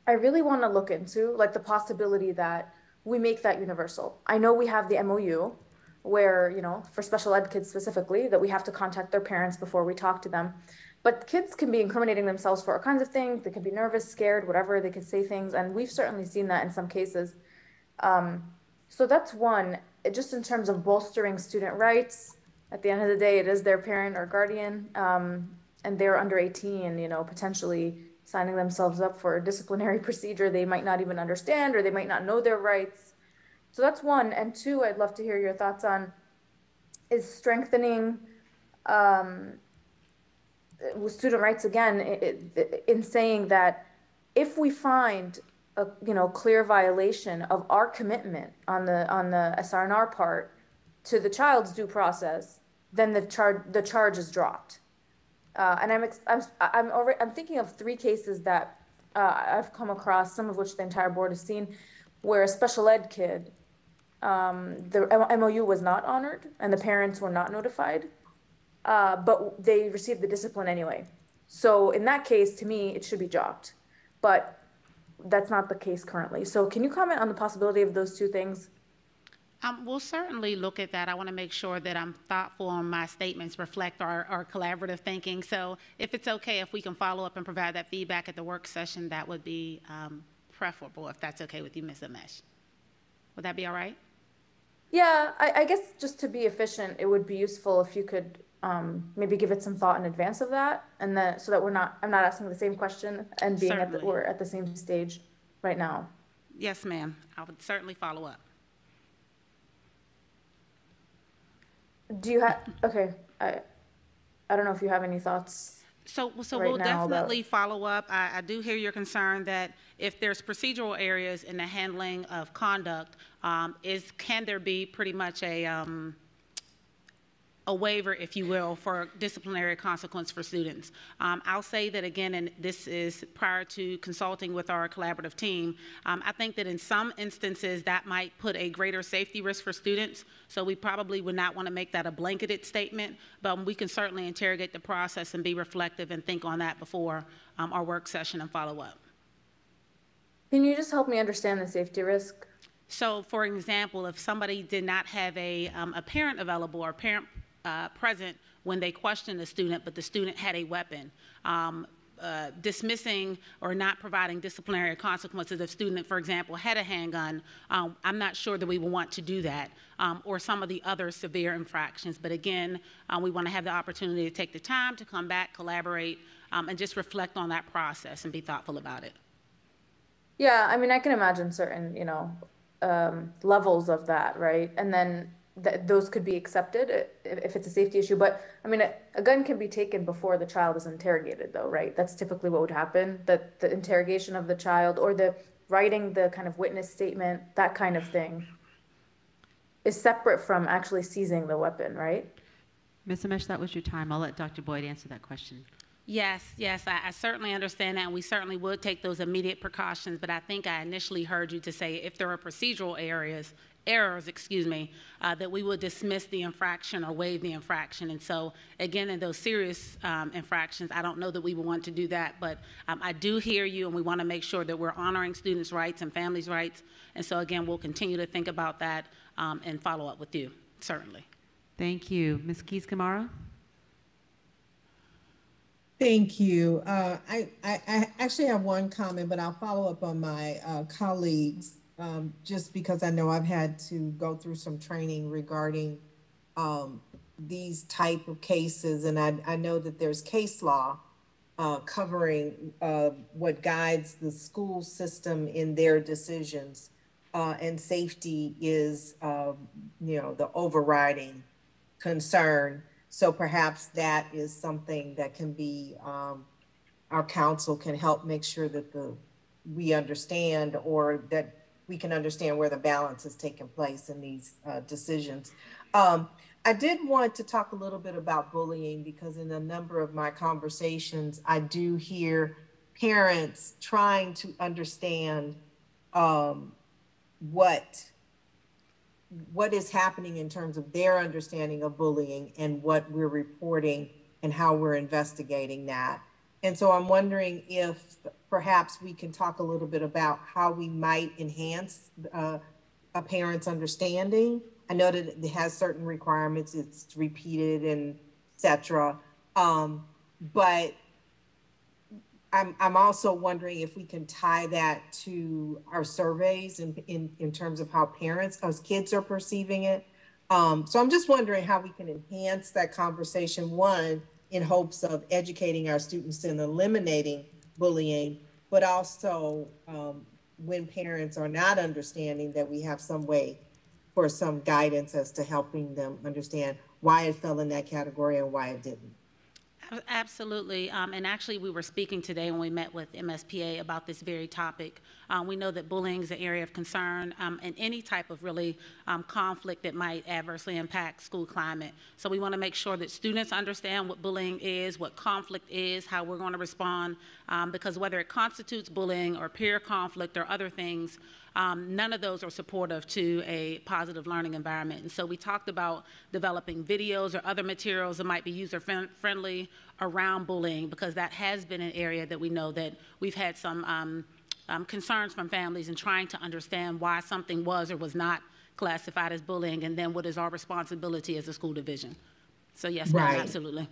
I really want to look into, like the possibility that we make that universal. I know we have the MOU where, you know, for special ed kids specifically, that we have to contact their parents before we talk to them. But kids can be incriminating themselves for all kinds of things. They can be nervous, scared, whatever. They can say things. And we've certainly seen that in some cases. Um, so that's one. Just in terms of bolstering student rights, at the end of the day, it is their parent or guardian, um, and they're under 18, you know, potentially signing themselves up for a disciplinary *laughs* procedure they might not even understand or they might not know their rights. So that's one. And two, I'd love to hear your thoughts on is strengthening um, student rights again in saying that if we find a you know clear violation of our commitment on the on the SR&R part to the child's due process, then the charge the charge is dropped. Uh, and I'm, ex- I'm, I'm, already, I'm thinking of three cases that uh, I've come across, some of which the entire board has seen, where a special ed kid, um, the MOU was not honored and the parents were not notified, uh, but they received the discipline anyway. So in that case, to me, it should be dropped, but that's not the case currently. So can you comment on the possibility of those two things? Um, we'll certainly look at that. I want to make sure that I'm thoughtful and my statements reflect our, our collaborative thinking. So if it's okay, if we can follow up and provide that feedback at the work session, that would be um, preferable, if that's okay with you, Ms. Omeish. Would that be all right? Yeah, I, I guess just to be efficient, it would be useful if you could um, maybe give it some thought in advance of that, and then so that we're not, I'm not asking the same question and being at the, we're at the same stage right now. Yes, ma'am. I would certainly follow up. Do you have, okay, I, I don't know if you have any thoughts. So, so right we'll now about- definitely follow up. I, I do hear your concern that if there's procedural areas in the handling of conduct, um, is, can there be pretty much a, um, a waiver, if you will, for disciplinary consequence for students. Um, I'll say that again, and this is prior to consulting with our collaborative team. Um, I think that in some instances that might put a greater safety risk for students. So we probably would not want to make that a blanketed statement, but we can certainly interrogate the process and be reflective and think on that before um, our work session and follow up. Can you just help me understand the safety risk? So, for example, if somebody did not have a, um, a parent available or parent uh, present when they questioned the student, but the student had a weapon, um, uh, dismissing or not providing disciplinary consequences if student, for example, had a handgun, um, I'm not sure that we would want to do that, um, or some of the other severe infractions. But again, uh, we want to have the opportunity to take the time to come back, collaborate, um, and just reflect on that process and be thoughtful about it. Yeah, I mean, I can imagine certain, you know, um, levels of that, right? And then th- those could be accepted if, if it's a safety issue. But I mean, a, a gun can be taken before the child is interrogated, though, right? That's typically what would happen. That the interrogation of the child or the writing the kind of witness statement, that kind of thing, is separate from actually seizing the weapon, right? Ms. Omeish, that was your time. I'll let Dr. Boyd answer that question. Yes, yes, I, I certainly understand that, and we certainly would take those immediate precautions. But I think I initially heard you to say if there are procedural areas, errors, excuse me, uh, that we would dismiss the infraction or waive the infraction. And so, again, in those serious um, infractions, I don't know that we would want to do that. But um, I do hear you, and we want to make sure that we're honoring students' rights and families' rights. And so, again, we'll continue to think about that um, and follow up with you, certainly. Thank you. Ms. Keys-Gamarra? Thank you. Uh, I, I, I actually have one comment, but I'll follow up on my uh, colleagues um, just because I know I've had to go through some training regarding um, these type of cases, and I, I know that there's case law uh, covering uh, what guides the school system in their decisions, uh, and safety is, um, you know, the overriding concern. So perhaps that is something that can be, um, our council can help make sure that the, we understand or that we can understand where the balance is taking place in these uh, decisions. Um, I did want to talk a little bit about bullying because in a number of my conversations, I do hear parents trying to understand um, what what is happening in terms of their understanding of bullying and what we're reporting and how we're investigating that. And so I'm wondering if perhaps we can talk a little bit about how we might enhance uh, a parent's understanding. I know that it has certain requirements, it's repeated and et cetera. Um, but I'm, I'm also wondering if we can tie that to our surveys in, in, in terms of how parents, as kids are perceiving it. Um, so I'm just wondering how we can enhance that conversation, one, in hopes of educating our students and eliminating bullying, but also um, when parents are not understanding that we have some way for some guidance as to helping them understand why it fell in that category and why it didn't. Ab- Absolutely. Um, and actually, we were speaking today when we met with MSPA about this very topic. Um, we know that bullying is an area of concern um, and any type of really um, conflict that might adversely impact school climate. So we want to make sure that students understand what bullying is, what conflict is, how we're going to respond, um, because whether it constitutes bullying or peer conflict or other things, um, none of those are supportive to a positive learning environment. And so we talked about developing videos or other materials that might be user friendly around bullying because that has been an area that we know that we've had some um, um, concerns from families in trying to understand why something was or was not classified as bullying and then what is our responsibility as a school division. So yes, ma'am, Right. absolutely.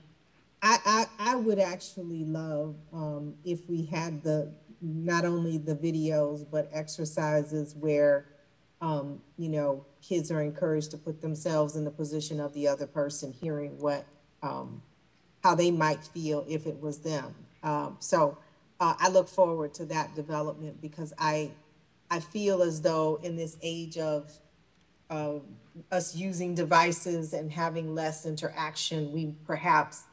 I, I, I would actually love um, if we had the not only the videos but exercises where um, you know, kids are encouraged to put themselves in the position of the other person, hearing what, um, how they might feel if it was them. Um, so uh, I look forward to that development because I, I feel as though in this age of uh, us using devices and having less interaction, we perhaps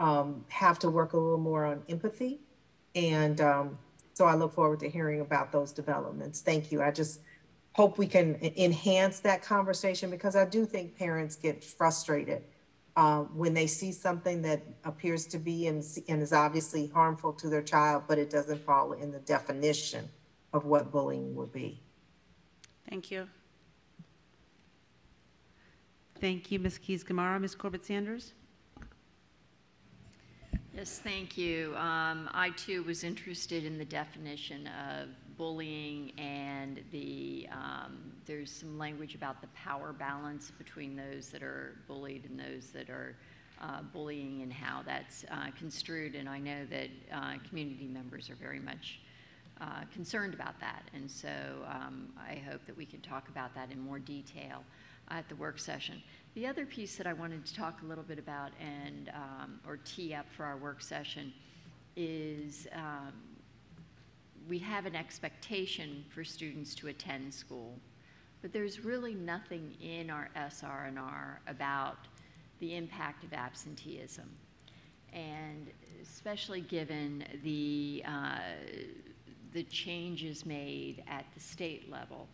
um, have to work a little more on empathy. And um, so I look forward to hearing about those developments. Thank you. I just hope we can enhance that conversation because I do think parents get frustrated uh, when they see something that appears to be and, and is obviously harmful to their child, but it doesn't fall in the definition of what bullying would be. Thank you. Thank you, Ms. Keys-Gamarra. Ms. Corbett Sanders? Yes, thank you. Um, I too was interested in the definition of bullying and the um, there's some language about the power balance between those that are bullied and those that are uh, bullying and how that's uh, construed. And I know that uh, community members are very much uh, concerned about that. And so um, I hope that we can talk about that in more detail at the work session. The other piece that I wanted to talk a little bit about and um, or tee up for our work session is um, we have an expectation for students to attend school, but there's really nothing in our SR&R about the impact of absenteeism. And especially given the, uh, the changes made at the state level,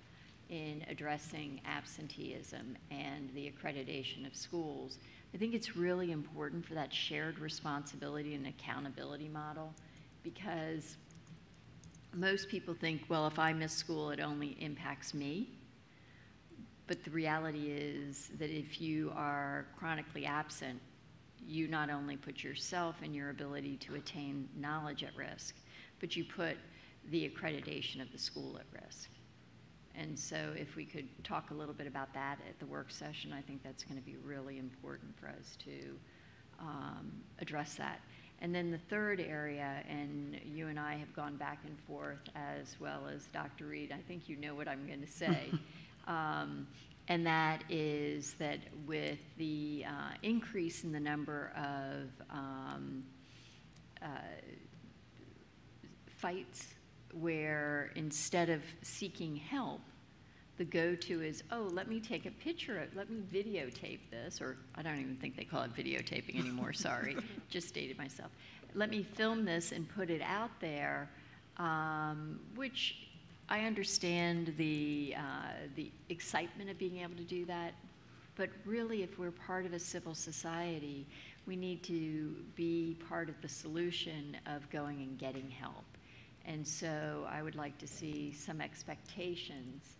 in addressing absenteeism and the accreditation of schools. I think it's really important for that shared responsibility and accountability model because most people think, well, if I miss school, it only impacts me. But the reality is that if you are chronically absent, you not only put yourself and your ability to attain knowledge at risk, but you put the accreditation of the school at risk. And so if we could talk a little bit about that at the work session, I think that's going to be really important for us to um, address that. And then the third area, and you and I have gone back and forth as well as Dr. Reid, I think you know what I'm going to say. *laughs* um, and that is that with the uh, increase in the number of um, uh, fights where instead of seeking help, the go-to is, oh, let me take a picture of, let me videotape this, or I don't even think they call it videotaping anymore, *laughs* sorry, just stated myself. Let me film this and put it out there, um, which I understand the, uh, the excitement of being able to do that, but really if we're part of a civil society, we need to be part of the solution of going and getting help. And so I would like to see some expectations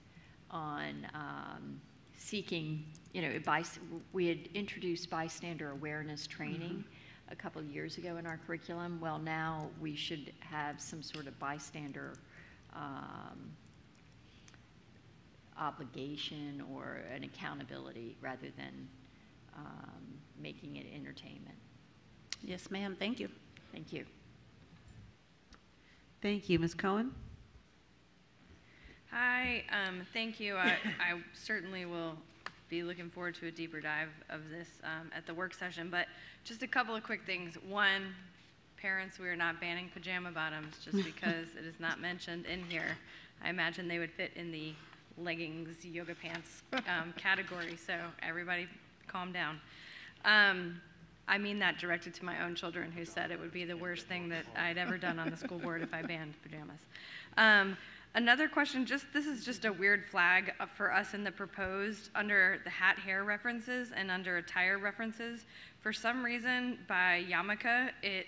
on um, seeking, you know, by, we had introduced bystander awareness training mm-hmm. a couple of years ago in our curriculum. Well, now we should have some sort of bystander um, obligation or an accountability rather than um, making it entertainment. Yes, ma'am. Thank you. Thank you. Thank you. Ms. Cohen? Hi, um, thank you. I, I, certainly will be looking forward to a deeper dive of this um, at the work session, but just a couple of quick things. One, parents, we are not banning pajama bottoms just *laughs* because it is not mentioned in here. I imagine they would fit in the leggings, yoga pants um, category, so everybody calm down. I mean that directed to my own children who said it would be the worst thing that I'd ever done on the school board if I banned pajamas. Um, another question, just this is just a weird flag for us in the proposed under the hat hair references and under attire references. For some reason, by Yamaka, it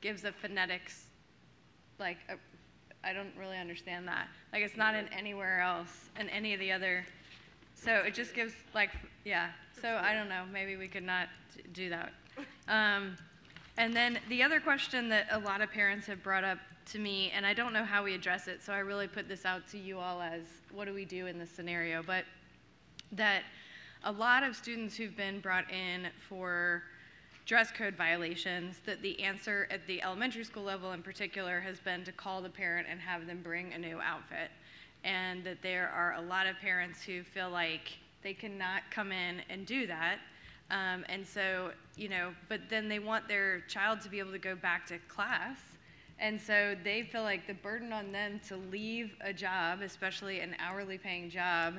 gives a phonetics, like, I don't really understand that. Like, it's not in anywhere else in any of the other. So it just gives, like, yeah. So I don't know. Maybe we could not do that. Um, and then the other question that a lot of parents have brought up to me, and I don't know how we address it, so I really put this out to you all as what do we do in this scenario, but that a lot of students who've been brought in for dress code violations, that the answer at the elementary school level in particular has been to call the parent and have them bring a new outfit. and that there are a lot of parents who feel like they cannot come in and do that. Um, and so, you know, but then they want their child to be able to go back to class. And so they feel like the burden on them to leave a job, especially an hourly paying job,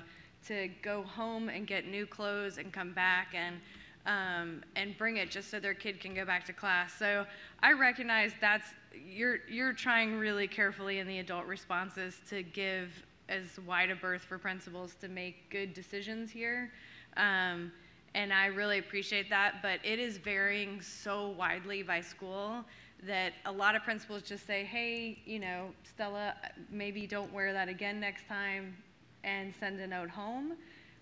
to go home and get new clothes and come back and um, and bring it just so their kid can go back to class. So I recognize that's you're you're trying really carefully in the adult responses to give as wide a berth for principals to make good decisions here. Um, and I really appreciate that, but it is varying so widely by school that a lot of principals just say, hey, you know, Stella, maybe don't wear that again next time and send a note home.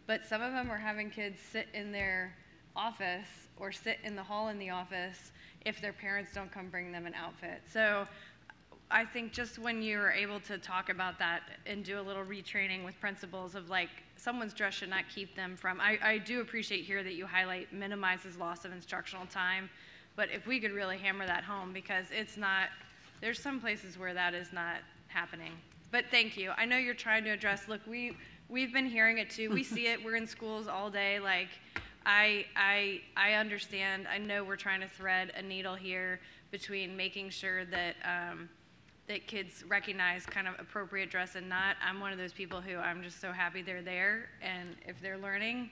But some of them are having kids sit in their office or sit in the hall in the office if their parents don't come bring them an outfit. So I think just when you're able to talk about that and do a little retraining with principals of like someone's dress should not keep them from, I, I do appreciate here that you highlight minimizes loss of instructional time, but if we could really hammer that home because it's not, there's some places where that is not happening. But thank you. I know you're trying to address, look, we, we've been hearing it too. We see it. We're in schools all day. Like, I, I, I understand. I know we're trying to thread a needle here between making sure that um, that kids recognize kind of appropriate dress and not. I'm one of those people who I'm just so happy they're there, and if they're learning,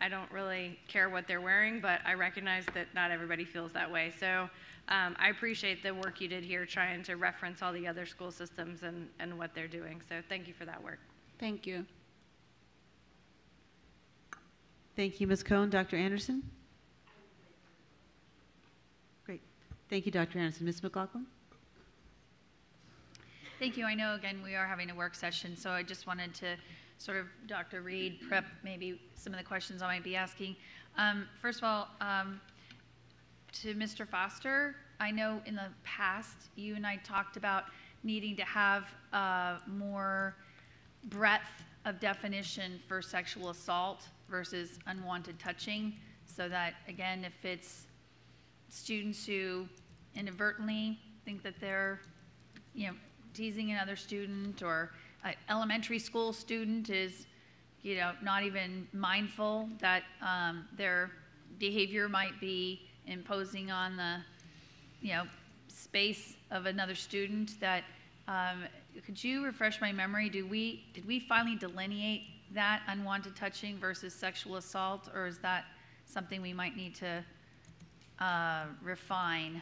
I don't really care what they're wearing, but I recognize that not everybody feels that way. So um, I appreciate the work you did here trying to reference all the other school systems and, and what they're doing. So thank you for that work. Thank you. Thank you, Ms. Cohen. Dr. Anderson? Great. Thank you, Dr. Anderson. Ms. McLaughlin? Thank you. I know, again, we are having a work session, so I just wanted to sort of, Dr. Reid, prep maybe some of the questions I might be asking. Um, first of all, um, to Mr. Foster, I know in the past you and I talked about needing to have uh, more breadth of definition for sexual assault versus unwanted touching so that, again, if it's students who inadvertently think that they're, you know, teasing another student or an elementary school student is, you know, not even mindful that um, their behavior might be imposing on the, you know, space of another student that um, could you refresh my memory? Do we did we finally delineate that unwanted touching versus sexual assault, or is that something we might need to uh, refine?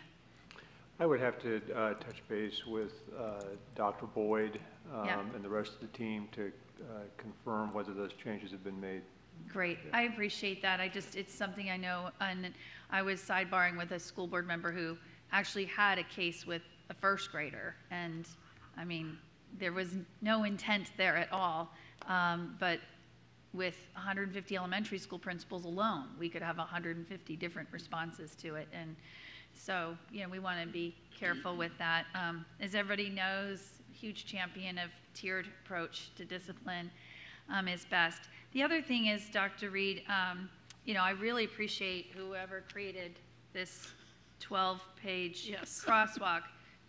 I would have to uh, touch base with uh, Dr. Boyd um, yeah. and the rest of the team to uh, confirm whether those changes have been made. Great, I appreciate that. I just, it's something I know, and I was sidebarring with a school board member who actually had a case with a first grader, and I mean, there was no intent there at all. Um, but with 150 elementary school principals alone, we could have 150 different responses to it. And so, you know, we want to be careful with that. Um, as everybody knows, huge champion of tiered approach to discipline um, is best. The other thing is, Dr. Reid, um, you know, I really appreciate whoever created this 12-page yes. *laughs* crosswalk.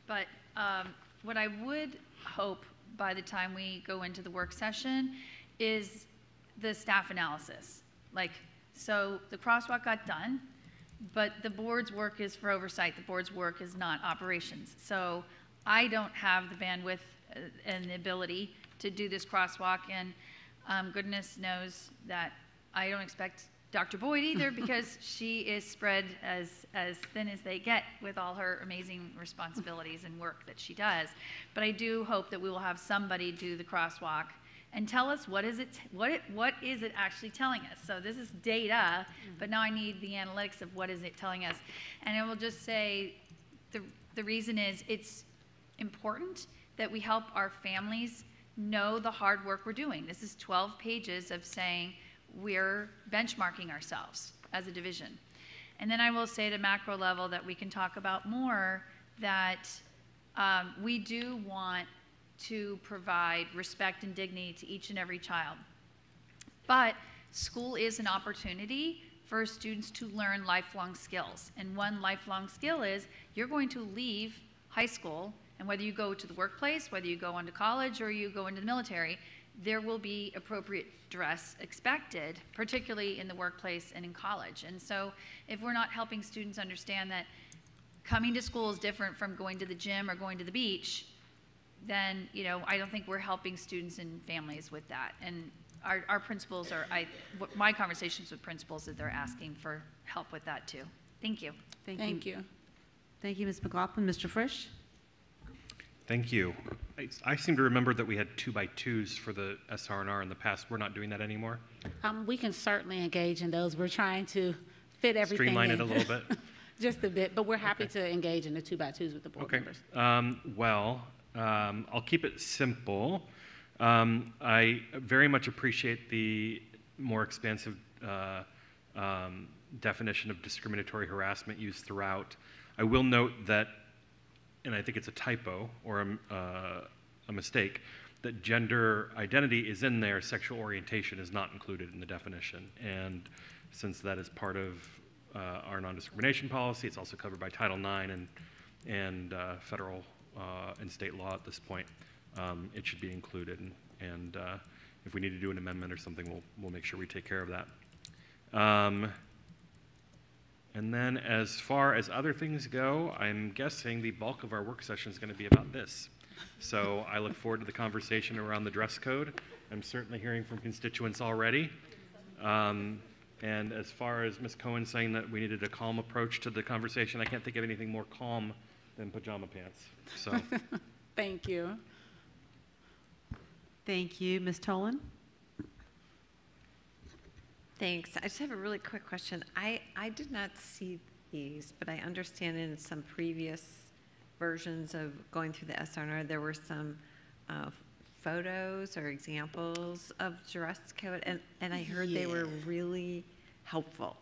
But um, what I would hope by the time we go into the work session is the staff analysis. Like, so the crosswalk got done, but the board's work is for oversight. The board's work is not operations. So I don't have the bandwidth uh, and the ability to do this crosswalk, and um, goodness knows that I don't expect Dr. Boyd either *laughs* because she is spread as, as thin as they get with all her amazing responsibilities and work that she does. But I do hope that we will have somebody do the crosswalk and tell us what is it what it what is it actually telling us? So this is data but now i need the analytics of what is it telling us. And i will just say the the reason is it's important that we help our families know the hard work we're doing. This is 12 pages of saying we're benchmarking ourselves as a division. And then I will say at a macro level that we can talk about more that um, we do want to provide respect and dignity to each and every child. But school is an opportunity for students to learn lifelong skills. And one lifelong skill is you're going to leave high school And whether you go to the workplace, whether you go on to college, or you go into the military, there will be appropriate dress expected, particularly in the workplace and in college. And so if we're not helping students understand that coming to school is different from going to the gym or going to the beach, then, you know, I don't think we're helping students and families with that. And our, our principals are, I, my conversations with principals, that they're asking for help with that too. Thank you. Thank you. Thank you, Ms. McLaughlin. Mr. Frisch? Thank you. I, I seem to remember that we had two by twos for the SR&R in the past. We're not doing that anymore. Um, we can certainly engage in those. We're trying to fit everything Streamline in. it a little bit. *laughs* Just a bit, but we're happy to engage in the two by twos with the board Okay. members. Um, well, um, I'll keep it simple. Um, I very much appreciate the more expansive uh, um, definition of discriminatory harassment used throughout. I will note that, and I think it's a typo or a, uh, a mistake, that gender identity is in there, sexual orientation is not included in the definition. And since that is part of uh, our non-discrimination policy, it's also covered by Title IX and, and uh, federal uh, and state law at this point. Um, it should be included. And, and uh, if we need to do an amendment or something, we'll, we'll make sure we take care of that. Um, and then as far as other things go, I'm guessing the bulk of our work session is going to be about this. So I look forward to the conversation around the dress code. I'm certainly hearing from constituents already. Um, and as far as Ms. Cohen saying that we needed a calm approach to the conversation, I can't think of anything more calm than pajama pants. So *laughs* Thank you. Thank you. Ms. Tholen? Thanks. I just have a really quick question. I, I did not see these, but I understand in some previous versions of going through the SR&R, there were some uh, photos or examples of dress code, and, and I heard they were really helpful.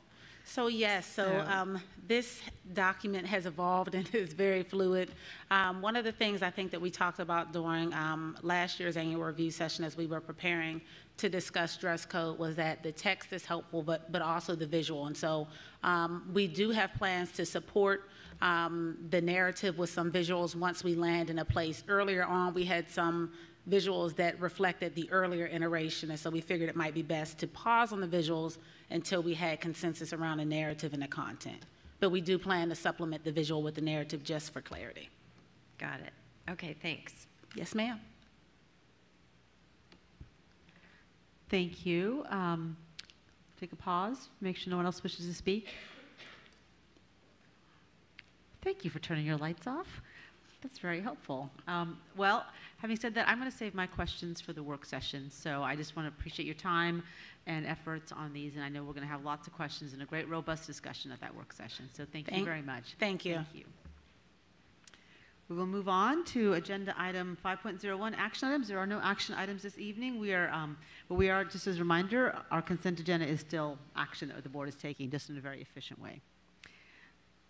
So yes, so So- um, this document has evolved *laughs* and is very fluid. Um, One of the things I think that we talked about during um, last year's annual review session as we were preparing to discuss dress code was that the text is helpful, but, but also the visual. And so um, we do have plans to support um, the narrative with some visuals once we land in a place. Earlier on, we had some visuals that reflected the earlier iteration, and so we figured it might be best to pause on the visuals until we had consensus around the narrative and the content. But we do plan to supplement the visual with the narrative just for clarity. Got it. Okay, thanks. Yes, ma'am. Thank you. Um, Take a pause, make sure no one else wishes to speak. Thank you for turning your lights off. That's very helpful. Um, Well, having said that, I'm going to save my questions for the work session. So I just want to appreciate your time and efforts on these, and I know we're going to have lots of questions and a great robust discussion at that work session. So thank you very much. thank you. Thank you. We will move on to agenda item 5.01, action items. There are no action items this evening. We are, um, but we are, just as a reminder, our consent agenda is still action that the board is taking, just in a very efficient way.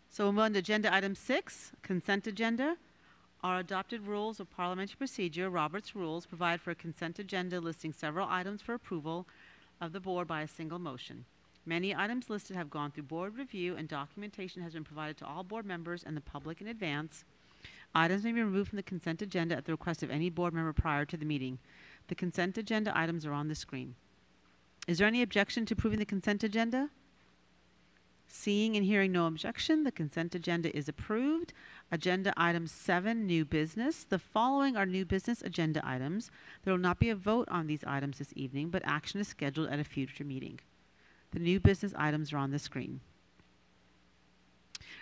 So we'll move on to agenda item six, consent agenda. Our adopted rules of parliamentary procedure, Robert's Rules, provide for a consent agenda listing several items for approval of the board by a single motion. Many items listed have gone through board review and documentation has been provided to all board members and the public in advance. Items may be removed from the consent agenda at the request of any board member prior to the meeting. The consent agenda items are on the screen. Is there any objection to approving the consent agenda? Seeing and hearing no objection, the consent agenda is approved. Agenda item seven, new business. The following are new business agenda items. There will not be a vote on these items this evening, but action is scheduled at a future meeting. The new business items are on the screen.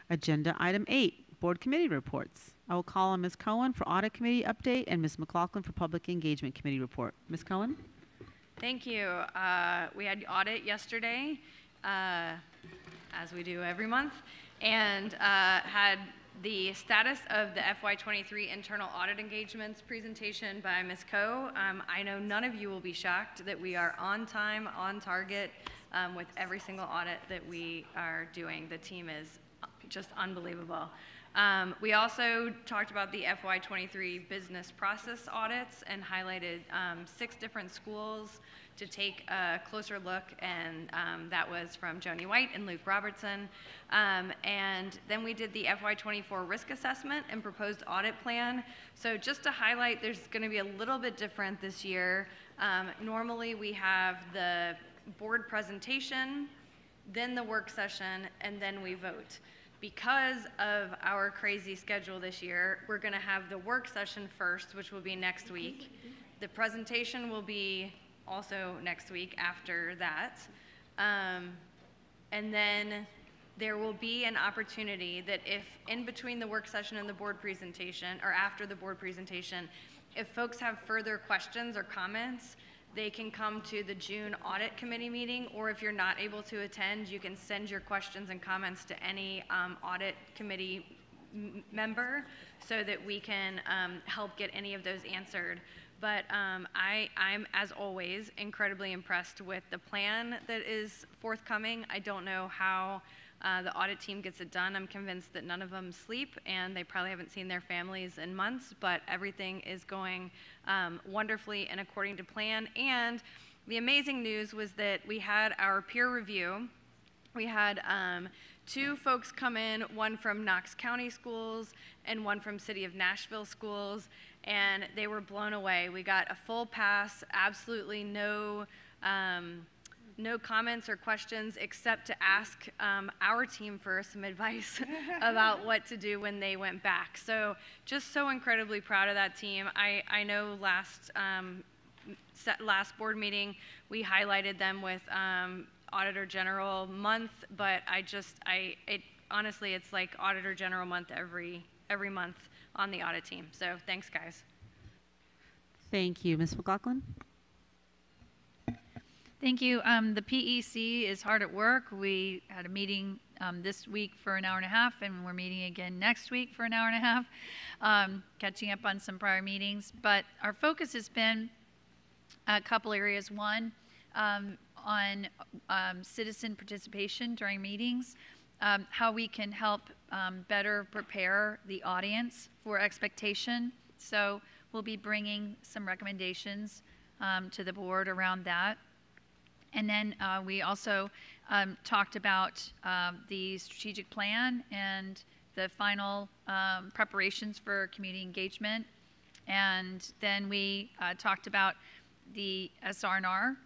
Agenda item eight, board committee reports. I will call on Ms. Cohen for audit committee update and Ms. McLaughlin for public engagement committee report. Ms. Cohen? Thank you. Uh, we had audit yesterday, uh, as we do every month, and uh, had the status of the FY23 internal audit engagements presentation by Ms. Coe. Um, I know none of you will be shocked that we are on time, on target um, with every single audit that we are doing. The team is just unbelievable. Um, we also talked about the FY23 business process audits and highlighted um, six different schools to take a closer look, and um, that was from Joni White and Luke Robertson. Um, and then we did the FY24 risk assessment and proposed audit plan. So just to highlight, there's going to be a little bit different this year. Um, normally, we have the board presentation, then the work session, and then we vote because of our crazy schedule this year, we're going to have the work session first, which will be next week. The presentation will be also next week after that. Um, and then there will be an opportunity that if in between the work session and the board presentation, or after the board presentation, if folks have further questions or comments, they can come to the June audit committee meeting, or if you're not able to attend, you can send your questions and comments to any um, audit committee member so that we can um, help get any of those answered. But um, I, I'm, as always, incredibly impressed with the plan that is forthcoming. I don't know how uh, the audit team gets it done. I'm convinced that none of them sleep and they probably haven't seen their families in months, but everything is going um, wonderfully and according to plan. And the amazing news was that we had our peer review. We had um, two folks come in, one from Knox County Schools and one from City of Nashville Schools, and they were blown away. We got a full pass, absolutely no. Um, no comments or questions except to ask um, our team for some *laughs* advice *laughs* about what to do when they went back. So just so incredibly proud of that team. I, I know last um, last board meeting we highlighted them with um, Auditor General month, but I just I it honestly it's like Auditor General month every every month on the audit team. So thanks guys. Thank you, Ms. McLaughlin. Thank you. Um, the PEC is hard at work. We had a meeting um, this week for an hour and a half, and we're meeting again next week for an hour and a half, um, catching up on some prior meetings. But our focus has been a couple areas. One, um, on um, citizen participation during meetings, um, how we can help better prepare the audience for expectation. So we'll be bringing some recommendations to the board around that. And then uh, we also um, talked about um, the strategic plan and the final um, preparations for community engagement. And then we uh, talked about the SR&R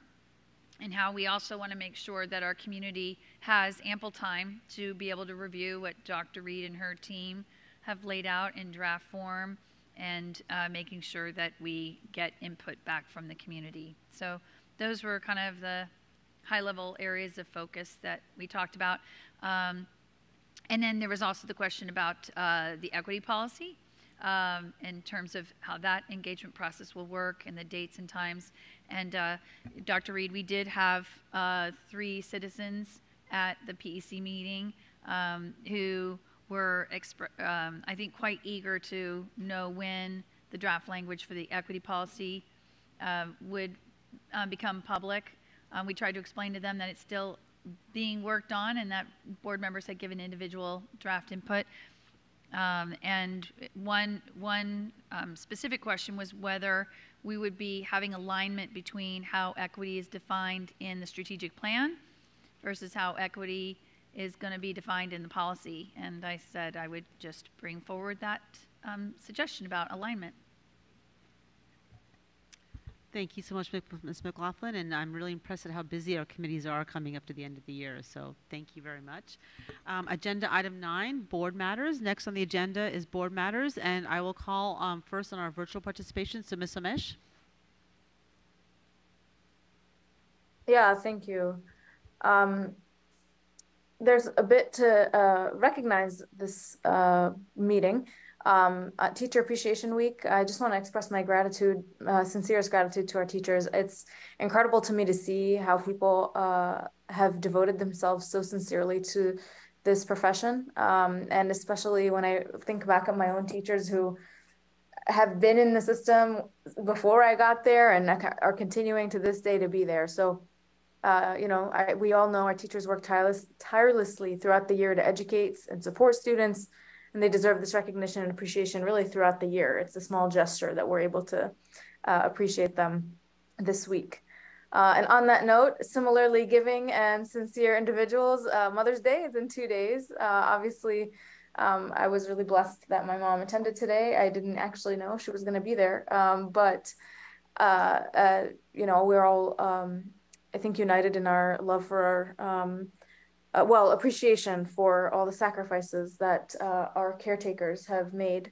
and how we also want to make sure that our community has ample time to be able to review what Dr. Reid and her team have laid out in draft form and uh, making sure that we get input back from the community. So those were kind of the high level areas of focus that we talked about. Um, and then there was also the question about uh, the equity policy um, in terms of how that engagement process will work and the dates and times. And uh, Dr. Reid, we did have uh, three citizens at the PEC meeting um, who were, um, I think, quite eager to know when the draft language for the equity policy uh, would uh, become public. Um, we tried to explain to them that it's still being worked on and that board members had given individual draft input. Um, and one, one um, specific question was whether we would be having alignment between how equity is defined in the strategic plan versus how equity is going to be defined in the policy. And I said I would just bring forward that um, suggestion about alignment. Thank you so much, Ms. McLaughlin, and I'm really impressed at how busy our committees are coming up to the end of the year, so thank you very much. Um, agenda item nine, board matters. Next on the agenda is board matters, and I will call um, first on our virtual participation, so Ms. Omeish. Yeah, thank you. Um, there's a bit to uh, recognize this uh, meeting um, uh, Teacher Appreciation Week, I just want to express my gratitude, uh, sincerest gratitude to our teachers. It's incredible to me to see how people uh, have devoted themselves so sincerely to this profession. Um, and especially when I think back at my own teachers who have been in the system before I got there and are continuing to this day to be there. So, uh, you know, I, we all know our teachers work tireless, tirelessly throughout the year to educate and support students and they deserve this recognition and appreciation really throughout the year. It's a small gesture that we're able to uh, appreciate them this week. Uh, and on that note, similarly giving and sincere individuals, uh, Mother's Day is in two days. Uh, obviously, um, I was really blessed that my mom attended today. I didn't actually know she was going to be there, um, but uh, uh, you know, we're all, um, I think, united in our love for our, um, uh, well, appreciation for all the sacrifices that our caretakers have made,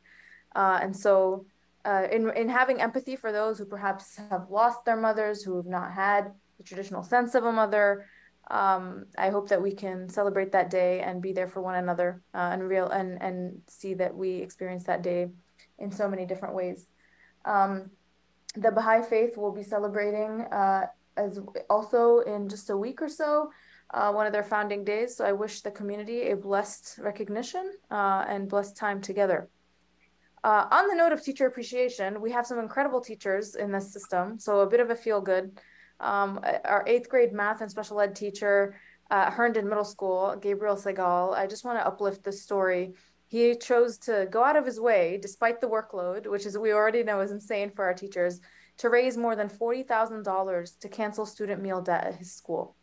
and so uh, in, in having empathy for those who perhaps have lost their mothers, who have not had the traditional sense of a mother. Um, I hope that we can celebrate that day and be there for one another uh, and real and and see that we experience that day in so many different ways. Um, the Baha'i faith will be celebrating uh, as also in just a week or so. Uh, one of their founding days. So I wish the community a blessed recognition uh, and blessed time together. Uh, on the note of teacher appreciation, we have some incredible teachers in this system. So a bit of a feel good. Um, our eighth grade math and special ed teacher, uh, Herndon Middle School, Gabriel Segal, I just want to uplift this story. He chose to go out of his way, despite the workload, which is we already know is insane for our teachers, to raise more than $40,000 to cancel student meal debt at his school.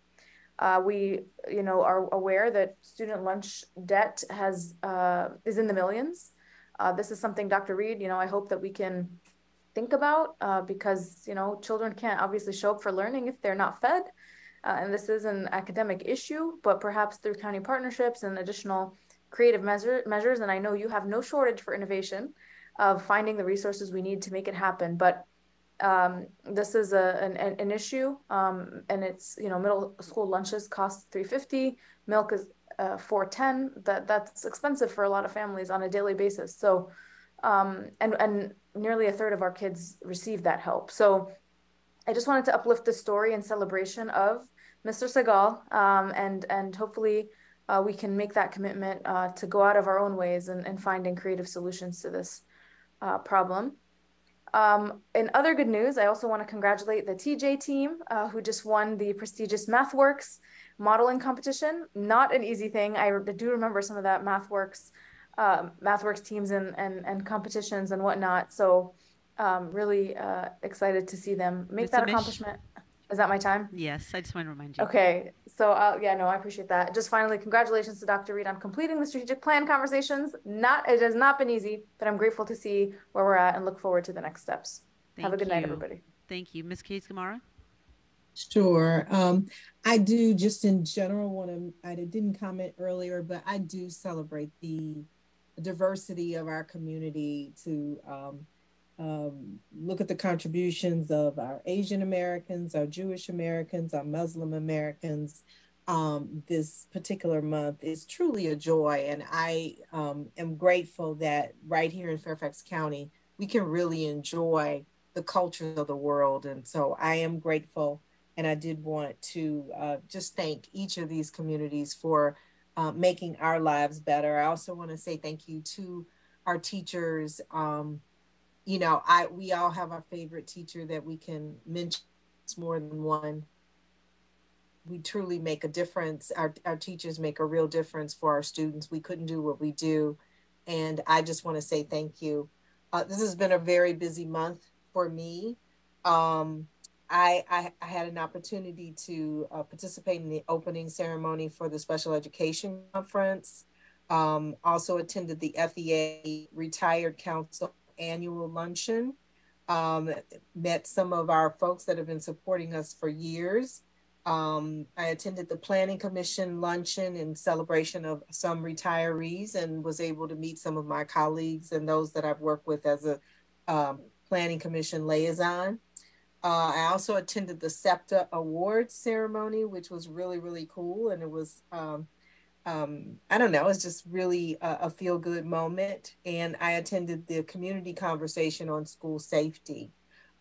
Uh, we, you know, are aware that student lunch debt has uh, is in the millions. Uh, this is something, Dr. Reid, you know, I hope that we can think about uh, because, you know, children can't obviously show up for learning if they're not fed. Uh, and this is an academic issue, but perhaps through county partnerships and additional creative measure, measures. And I know you have no shortage for innovation of finding the resources we need to make it happen. But um, this is a, an, an issue um, and it's, you know, middle school lunches cost 350 milk is uh, 410 that that's expensive for a lot of families on a daily basis. So um, and and nearly a third of our kids receive that help. So i just wanted to uplift the story and celebration of mr segal um, and and hopefully uh, we can make that commitment uh, to go out of our own ways and, and finding creative solutions to this uh, problem um, in other good news, I also want to congratulate the TJ team uh, who just won the prestigious MathWorks modeling competition. Not an easy thing. I do remember some of that MathWorks, uh, MathWorks teams and, and, and competitions and whatnot. So um, really uh, excited to see them make Ms. that Omeish? accomplishment. Is that my time? Yes, I just want to remind you. Okay, so uh, yeah, no, I appreciate that. Just finally, congratulations to Dr. Reid on completing the strategic plan conversations. Not it has not been easy, but I'm grateful to see where we're at and look forward to the next steps. Have a Thank good night, everybody. Thank you. Ms. Keys-Gamarra? Sure. Um, I do just in general want to, I didn't comment earlier, but I do celebrate the diversity of our community to um, um, look at the contributions of our Asian Americans, our Jewish Americans, our Muslim Americans. Um, this particular month is truly a joy, and I um, am grateful that right here in Fairfax County, we can really enjoy the cultures of the world. And so I am grateful and I did want to uh, just thank each of these communities for uh, making our lives better. I also want to say thank you to our teachers. Um, you know, I we all have our favorite teacher that we can mention It's more than one. We truly make a difference. Our, our teachers make a real difference for our students. We couldn't do what we do. And I just want to say thank you. Uh, this has been a very busy month for me. Um, I, I, I had an opportunity to uh, participate in the opening ceremony for the Special Education Conference. Um, also attended the FEA Retired Council annual luncheon. Um, met some of our folks that have been supporting us for years. Um, I attended the Planning Commission luncheon in celebration of some retirees and was able to meet some of my colleagues and those that I've worked with as a um, Planning Commission liaison. Uh, I also attended the SEPTA Awards ceremony, which was really, really cool. And it was, um, um, I don't know, it's just really a, a feel good moment. And I attended the community conversation on school safety.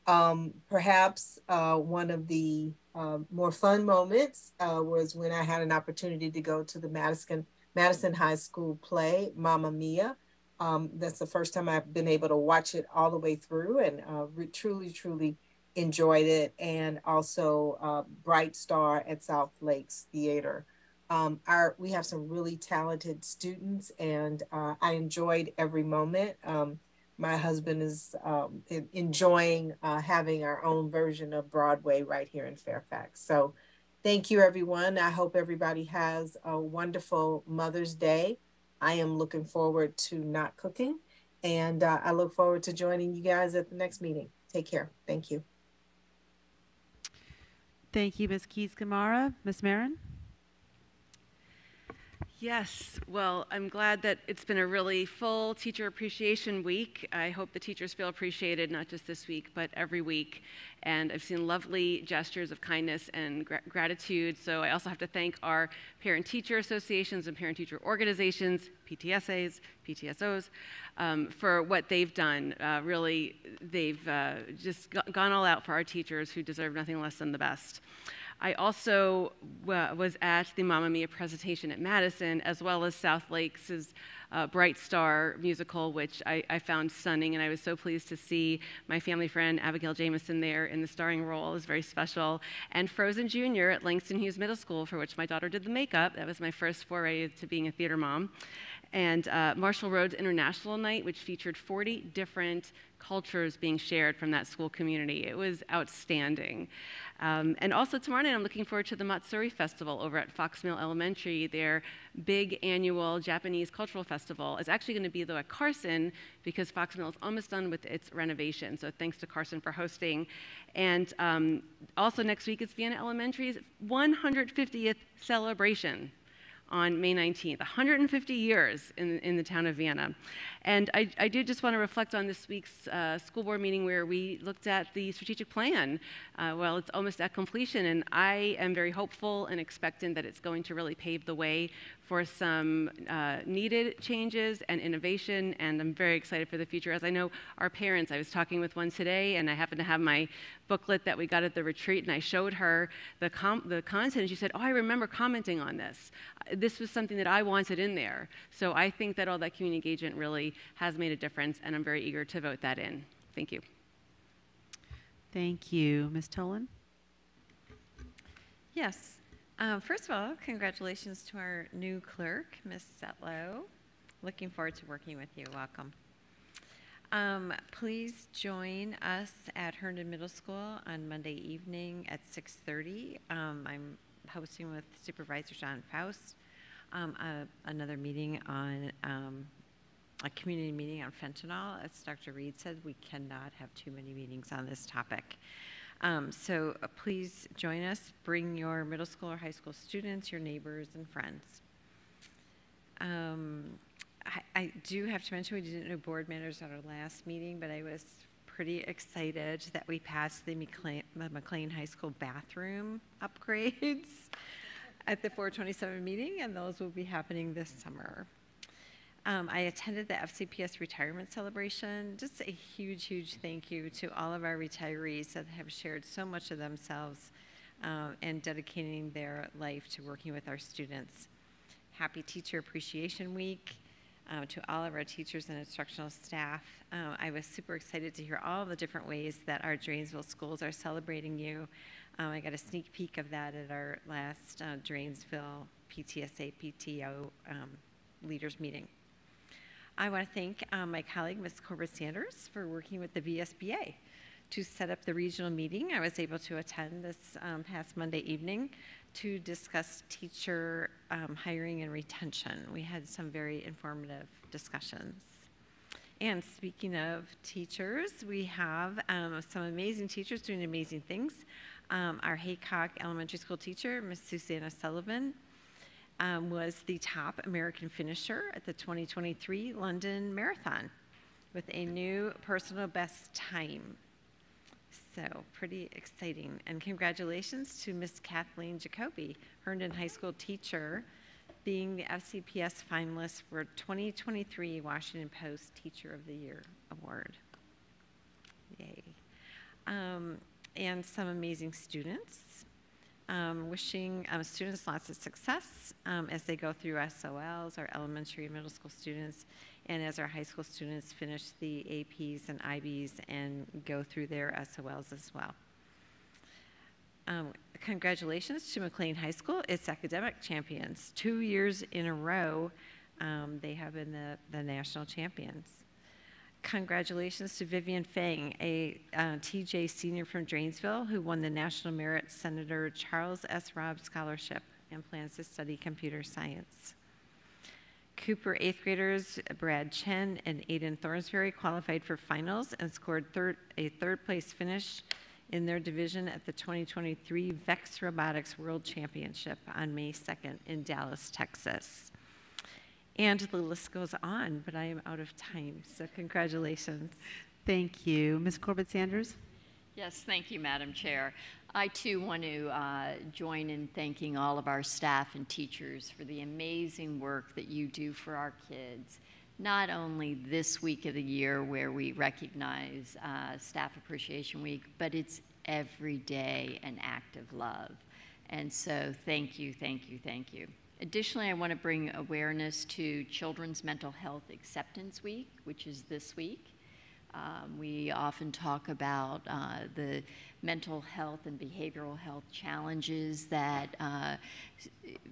Um, perhaps uh, one of the um, more fun moments uh, was when I had an opportunity to go to the Madison, Madison High School play, Mamma Mia. Um, that's the first time I've been able to watch it all the way through and uh, re- truly, truly enjoyed it. And also uh, Bright Star at South Lakes Theater. Um, our we have some really talented students, and uh, I enjoyed every moment. Um, my husband is um, enjoying uh, having our own version of Broadway right here in Fairfax. So, thank you, everyone. I hope everybody has a wonderful Mother's Day. I am looking forward to not cooking, and uh, I look forward to joining you guys at the next meeting. Take care. Thank you. Thank you, Ms. Keys Gamarra. Ms. Meren? Yes, well, I'm glad that it's been a really full Teacher Appreciation Week. I hope the teachers feel appreciated, not just this week, but every week. And I've seen lovely gestures of kindness and gra- gratitude. So I also have to thank our parent teacher associations and parent teacher organizations, PTSAs, PTSOs, um, for what they've done. Uh, really, they've uh, just gone all out for our teachers who deserve nothing less than the best. I also was at the Mamma Mia presentation at Madison, as well as South Lakes' uh, Bright Star musical, which I, I, found stunning, and I was so pleased to see my family friend Abigail Jamison there in the starring role. It was very special. And Frozen Junior at Langston Hughes Middle School, for which my daughter did the makeup. That was my first foray to being a theater mom. And uh, Marshall Road's International Night, which featured 40 different cultures being shared from that school community. It was outstanding. Um, and also tomorrow night, I'm looking forward to the Matsuri Festival over at Fox Mill Elementary. Their big annual Japanese cultural festival is actually going to be though at Carson because Fox Mill is almost done with its renovation. So thanks to Carson for hosting. And um, also next week is Vienna Elementary's 150th celebration on May 19th, 150 years in, in the town of Vienna. And I, I did just want to reflect on this week's uh, school board meeting where we looked at the strategic plan. Uh, well, it's almost at completion, and I am very hopeful and expectant that it's going to really pave the way for some uh, needed changes and innovation, and I'm very excited for the future. As I know our parents, I was talking with one today, and I happen to have my booklet that we got at the retreat, and I showed her the, com- the content, and she said, Oh, I remember commenting on this. This was something that I wanted in there. So I think that all that community engagement really has made a difference, and I'm very eager to vote that in. Thank you. Thank you. Ms. Tholen? Yes. Um, first of all, congratulations to our new clerk, Ms. Setlow. Looking forward to working with you. Welcome. Um, please join us at Herndon Middle School on Monday evening at 6.30. Um, I'm hosting with Supervisor John Foust um, another meeting on um, a community meeting on fentanyl. As Dr. Reid said, we cannot have too many meetings on this topic. Um, so uh, please join us. Bring your middle school or high school students, your neighbors, and friends. Um, I, I, do have to mention we didn't do board matters at our last meeting, but I was pretty excited that we passed the McLean, the McLean High School bathroom *laughs* upgrades at the 427 meeting, and those will be happening this summer. Um, I attended the FCPS retirement celebration. Just a huge, huge thank you to all of our retirees that have shared so much of themselves uh, and dedicating their life to working with our students. Happy Teacher Appreciation Week. Uh, to all of our teachers and instructional staff. Uh, I was super excited to hear all the different ways that our Dranesville schools are celebrating you. Um, I got a sneak peek of that at our last uh, Dranesville PTSA PTO um, leaders meeting. I want to thank um, my colleague, Ms. Corbett Sanders, for working with the VSBA to set up the regional meeting. I was able to attend this um, past Monday evening to discuss teacher um, hiring and retention. We had some very informative discussions. And speaking of teachers, we have um, some amazing teachers doing amazing things. Um, our Haycock Elementary School teacher, Ms. Susanna Sullivan, um, was the top American finisher at the 2023 London Marathon with a new personal best time. So, pretty exciting. And congratulations to Miss Kathleen Jacoby, Herndon High School teacher, being the FCPS finalist for 2023 Washington Post Teacher of the Year Award. Yay. Um, and some amazing students. Um, wishing um, students lots of success um, as they go through SOLs, our elementary and middle school students, and as our high school students finish the APs and IBs and go through their SOLs as well. Um, congratulations to McLean High School, its academic champions. Two years in a row, um, they have been the, the national champions. Congratulations to Vivian Fang, a uh, TJ senior from Dranesville who won the National Merit Senator Charles S. Robb Scholarship and plans to study computer science. Cooper eighth graders Brad Chen and Aiden Thornsberry qualified for finals and scored third, a third place finish in their division at the 2023 VEX Robotics World Championship on May 2nd in Dallas, Texas. And the list goes on, but I am out of time, so congratulations. Thank you. Ms. Corbett Sanders? Yes, thank you, Madam Chair. I too want to uh, join in thanking all of our staff and teachers for the amazing work that you do for our kids. Not only this week of the year where we recognize uh, Staff Appreciation Week, but it's every day an act of love. And so thank you, thank you, thank you. Additionally, I want to bring awareness to Children's Mental Health Acceptance Week, which is this week. Um, we often talk about uh, the mental health and behavioral health challenges that uh,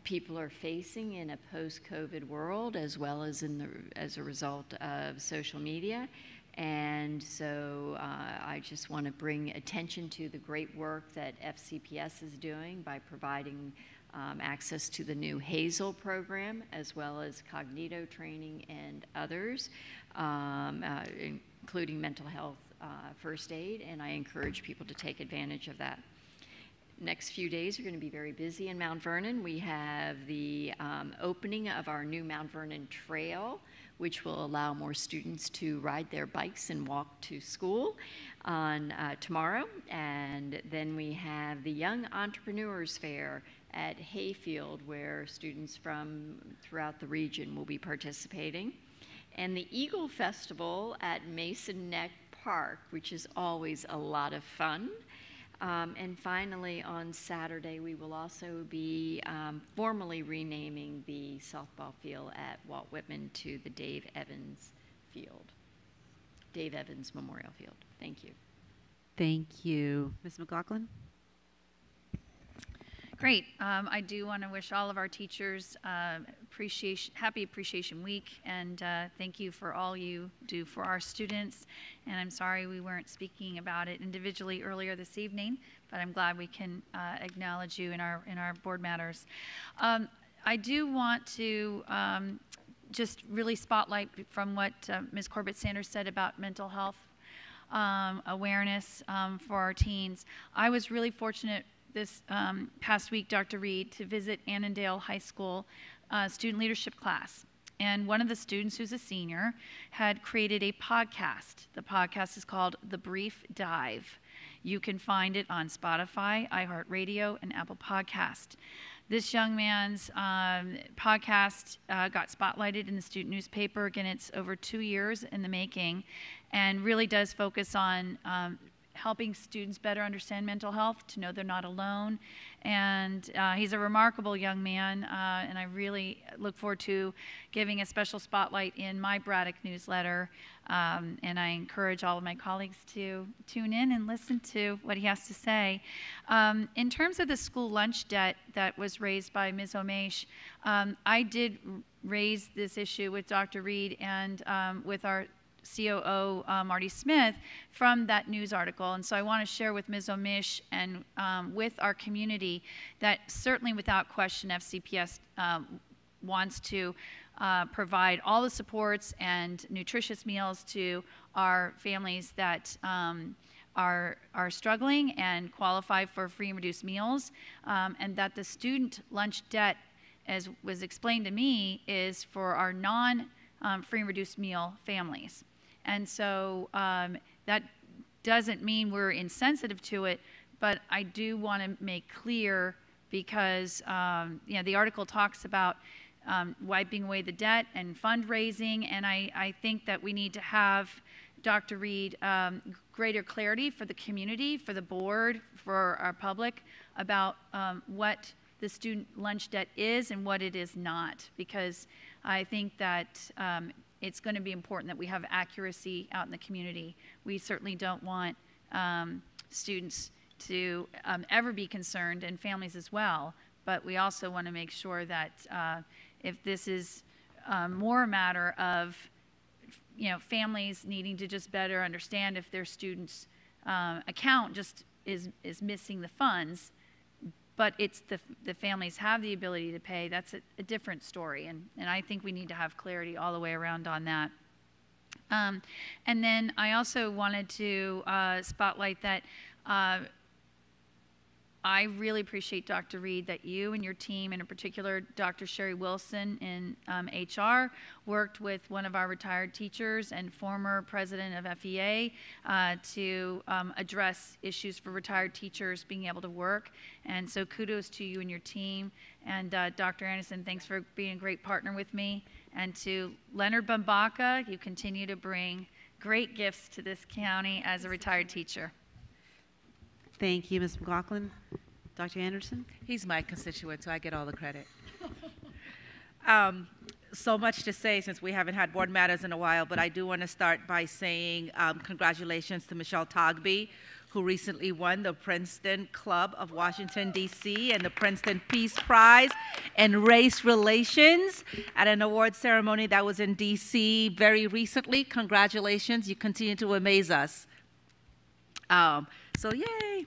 people are facing in a post-COVID world, as well as in the as a result of social media. And so uh, I just want to bring attention to the great work that FCPS is doing by providing um, access to the new Hazel program, as well as Kognito training and others, um, uh, including mental health uh, first aid, and I encourage people to take advantage of that. Next few days are going to be very busy in Mount Vernon. We have the um, opening of our new Mount Vernon Trail, which will allow more students to ride their bikes and walk to school on uh, tomorrow. And then we have the Young Entrepreneurs Fair at Hayfield, where students from throughout the region will be participating. And the Eagle Festival at Mason Neck Park, which is always a lot of fun. Um, and finally, on Saturday, we will also be um, formally renaming the softball field at Walt Whitman to the Dave Evans Field, Dave Evans Memorial Field. Thank you. Thank you. Ms. McLaughlin? Great. Um, I do want to wish all of our teachers uh, appreciation, happy Appreciation Week, and uh, thank you for all you do for our students. And I'm sorry we weren't speaking about it individually earlier this evening, but I'm glad we can uh, acknowledge you in our in our board matters. Um, I do want to. Um, just really spotlight from what uh, Ms. Corbett Sanders said about mental health um, awareness um, for our teens. I was really fortunate this um, past week, Dr. Reid, to visit Annandale High School uh, student leadership class. And one of the students, who's a senior, had created a podcast. The podcast is called The Brief Dive. You can find it on Spotify, iHeartRadio, and Apple Podcast. This young man's um, podcast uh, got spotlighted in the student newspaper. Again, it's over two years in the making and really does focus on um, helping students better understand mental health, to know they're not alone. And uh, he's a remarkable young man, uh, and I really look forward to giving a special spotlight in my Braddock newsletter. Um, and I encourage all of my colleagues to tune in and listen to what he has to say. Um, in terms of the school lunch debt that was raised by Ms. Omeish, um, I did raise this issue with Dr. Reid and um, with our COO uh, Marty Smith from that news article. And so I want to share with Ms. Omeish and um, with our community that certainly without question FCPS um, wants to uh, provide all the supports and nutritious meals to our families that um, are, are struggling and qualify for free and reduced meals, um, and that the student lunch debt, as was explained to me, is for our non um, free and reduced meal families. And so um, that doesn't mean we're insensitive to it, but I do want to make clear because um, you know the article talks about um, wiping away the debt and fundraising, and I, I think that we need to have Dr. Reid um, greater clarity for the community, for the board, for our public about um, what the student lunch debt is and what it is not, because I think that um, it's going to be important that we have accuracy out in the community. We certainly don't want um, students to um, ever be concerned, and families as well. But we also want to make sure that uh, if this is um, more a matter of, you know, families needing to just better understand if their students' uh, account just is is missing the funds, but it's the the families have the ability to pay. That's a, a different story, and and I think we need to have clarity all the way around on that. Um, and then I also wanted to uh, spotlight that uh, I really appreciate, Dr. Reid, that you and your team, and in particular Dr. Sherry Wilson in um, HR, worked with one of our retired teachers and former president of FEA uh, to um, address issues for retired teachers being able to work. And so kudos to you and your team. And uh, Dr. Anderson, thanks for being a great partner with me. And to Leonard Bambaka, you continue to bring great gifts to this county as a retired teacher. Thank you, Ms. McLaughlin. Dr. Anderson? He's my constituent, so I get all the credit. *laughs* um, so much to say since we haven't had board matters in a while, but I do want to start by saying um, congratulations to Michelle Togbe, who recently won the Princeton Club of Washington, D.C., and the Princeton Peace Prize in Race Relations at an award ceremony that was in D.C. very recently. Congratulations. You continue to amaze us. Um, so, yay.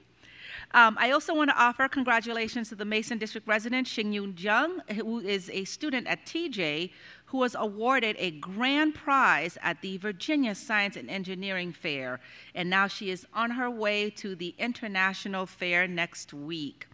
Um, I also want to offer congratulations to the Mason District resident, Xingyun Jung, who is a student at TJ, who was awarded a grand prize at the Virginia Science and Engineering Fair. And now she is on her way to the International Fair next week.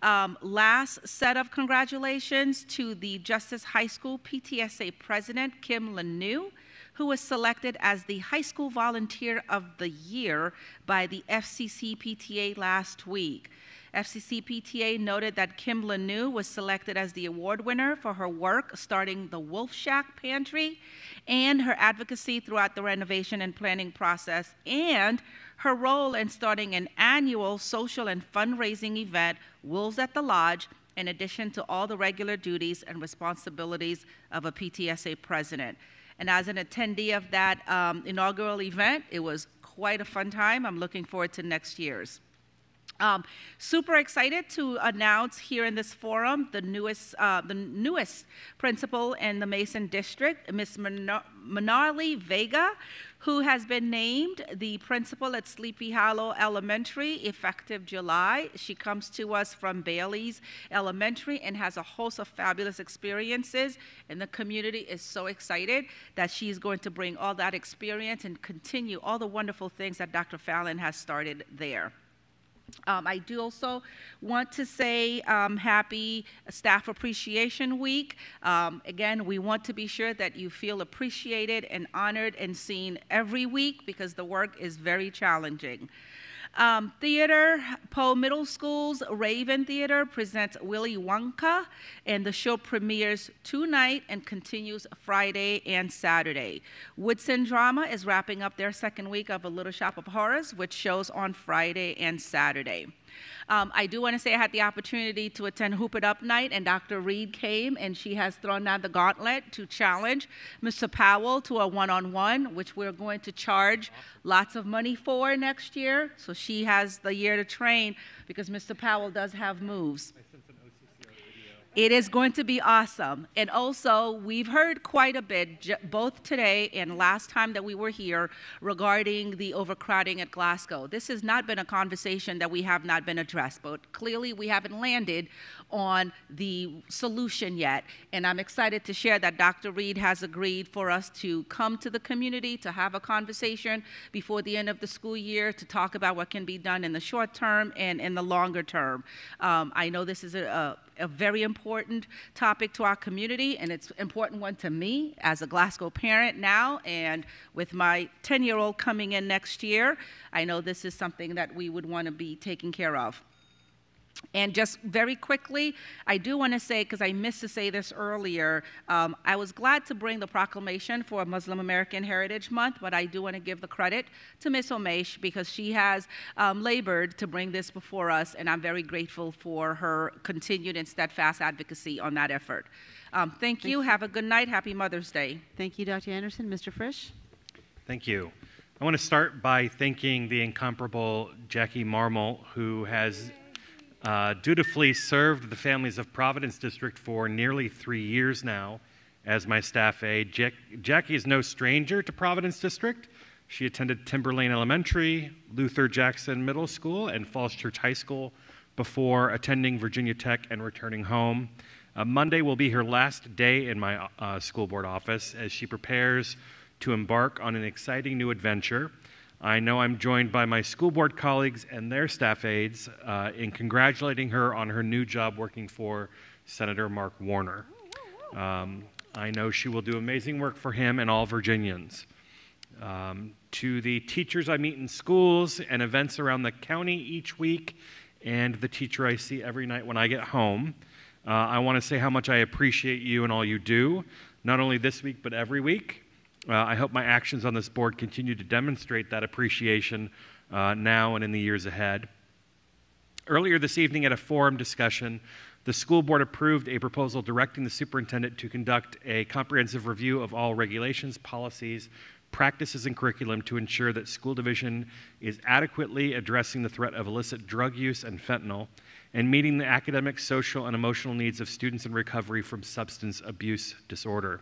Um, last set of congratulations to the Justice High School PTSA president, Kim Lanu who was selected as the High School Volunteer of the Year by the FCCPTA last week. FCCPTA noted that Kim Lanu was selected as the award winner for her work starting the Wolf Shack Pantry and her advocacy throughout the renovation and planning process and her role in starting an annual social and fundraising event, Wolves at the Lodge, in addition to all the regular duties and responsibilities of a PTSA president. And as an attendee of that um, inaugural event, it was quite a fun time. I'm looking forward to next year's. Um, super excited to announce here in this forum the newest, uh, the newest principal in the Mason District, Ms. Manali Vega, who has been named the principal at Sleepy Hollow Elementary effective July. She comes to us from Bailey's Elementary and has a host of fabulous experiences, and the community is so excited that she's going to bring all that experience and continue all the wonderful things that Dr. Fallon has started there. Um, I do also want to say um, happy Staff Appreciation Week. Um, again, we want to be sure that you feel appreciated and honored and seen every week because the work is very challenging. Um, theater, Poe Middle School's Raven Theater presents Willy Wonka, and the show premieres tonight and continues Friday and Saturday. Woodson Drama is wrapping up their second week of A Little Shop of Horrors, which shows on Friday and Saturday. Um, I do want to say I had the opportunity to attend Hoop It Up Night, and Dr. Reid came, and she has thrown down the gauntlet to challenge Mr. Powell to a one on one, which we're going to charge lots of money for next year. So she has the year to train because Mr. Powell does have moves. It is going to be awesome. And also, we've heard quite a bit, both today and last time that we were here, regarding the overcrowding at Glasgow. This has not been a conversation that we have not been addressed, but clearly we haven't landed on the solution yet. And I'm excited to share that Dr. Reid has agreed for us to come to the community to have a conversation before the end of the school year to talk about what can be done in the short term and in the longer term. Um, I know this is a, a a very important topic to our community, and it's an important one to me as a Glasgow parent now, and with my 10 year old coming in next year, I know this is something that we would want to be taking care of. And just very quickly, I do want to say, because I missed to say this earlier, um, I was glad to bring the proclamation for Muslim American Heritage Month, but I do want to give the credit to Ms. Omeish because she has um, labored to bring this before us, and I'm very grateful for her continued and steadfast advocacy on that effort. Um, thank, thank you. you. Have a good night. Happy Mother's Day. Thank you, Dr. Anderson. Mr. Frisch? Thank you. I want to start by thanking the incomparable Jackie Marmol, who has uh, dutifully served the families of Providence District for nearly three years now as my staff aide. Jack- Jackie is no stranger to Providence District. She attended Timberlane Elementary, Luther Jackson Middle School, and Falls Church High School before attending Virginia Tech and returning home. Uh, Monday will be her last day in my uh, school board office as she prepares to embark on an exciting new adventure. I know I'm joined by my school board colleagues and their staff aides uh, in congratulating her on her new job working for Senator Mark Warner. Um, I know she will do amazing work for him and all Virginians. Um, to the teachers I meet in schools and events around the county each week, and the teacher I see every night when I get home, uh, I want to say how much I appreciate you and all you do, not only this week, but every week. Uh, I hope my actions on this board continue to demonstrate that appreciation uh, now and in the years ahead. Earlier this evening at a forum discussion, the school board approved a proposal directing the superintendent to conduct a comprehensive review of all regulations, policies, practices, and curriculum to ensure that school division is adequately addressing the threat of illicit drug use and fentanyl and meeting the academic, social, and emotional needs of students in recovery from substance abuse disorder.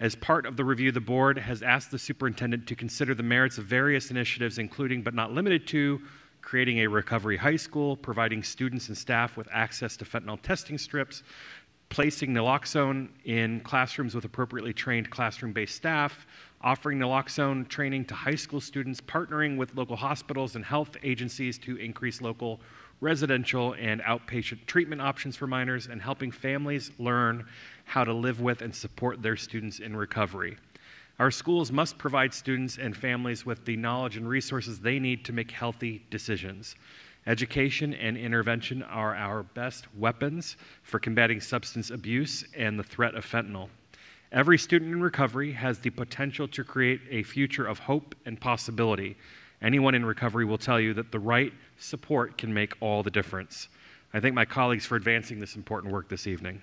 As part of the review, the board has asked the superintendent to consider the merits of various initiatives, including but not limited to creating a recovery high school, providing students and staff with access to fentanyl testing strips, placing naloxone in classrooms with appropriately trained classroom based staff, offering naloxone training to high school students, partnering with local hospitals and health agencies to increase local residential and outpatient treatment options for minors, and helping families learn how to live with and support their students in recovery. Our schools must provide students and families with the knowledge and resources they need to make healthy decisions. Education and intervention are our best weapons for combating substance abuse and the threat of fentanyl. Every student in recovery has the potential to create a future of hope and possibility. Anyone in recovery will tell you that the right support can make all the difference. I thank my colleagues for advancing this important work this evening.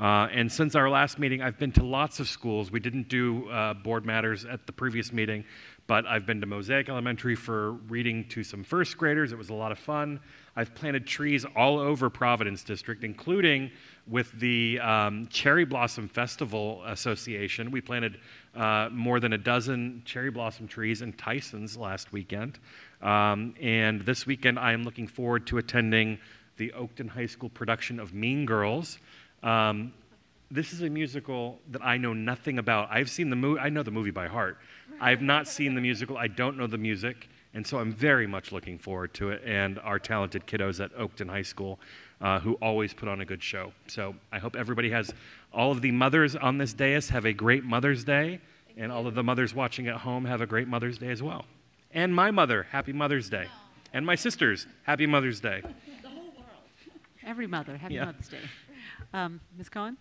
Uh, and since our last meeting, I've been to lots of schools. We didn't do uh, board matters at the previous meeting, but I've been to Mosaic Elementary for reading to some first graders. It was a lot of fun. I've planted trees all over Providence District, including with the um, Cherry Blossom Festival Association. We planted uh, more than a dozen cherry blossom trees in Tyson's last weekend. Um, and this weekend, I am looking forward to attending the Oakton High School production of Mean Girls. Um, this is a musical that I know nothing about. I've seen the movie, I know the movie by heart. I've not seen the musical, I don't know the music, and so I'm very much looking forward to it and our talented kiddos at Oakton High School uh, who always put on a good show. So I hope everybody has, all of the mothers on this dais have a great Mother's Day, and all of the mothers watching at home have a great Mother's Day as well. And my mother, happy Mother's Day. And my sisters, happy Mother's Day. The whole world. Every mother, happy Yeah. Mother's Day. Um, Ms. Cohen?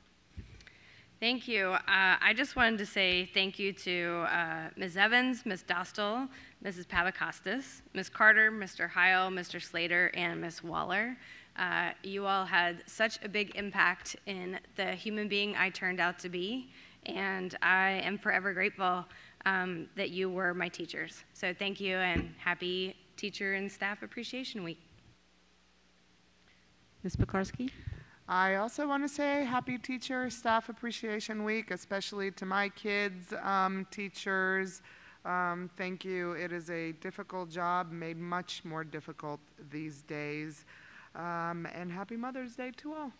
Thank you. Uh, I just wanted to say thank you to uh, Ms. Evans, Ms. Dostal, Mrs. Pavakostas, Ms. Carter, Mr. Heil, Mr. Slater, and Ms. Waller. Uh, you all had such a big impact in the human being I turned out to be, and I am forever grateful um, that you were my teachers. So thank you, and happy Teacher and Staff Appreciation Week. Ms. Pekarsky? I also want to say happy Teacher Staff Appreciation Week, especially to my kids, um, teachers. Um, thank you. It is a difficult job, made much more difficult these days. Um, and happy Mother's Day to all.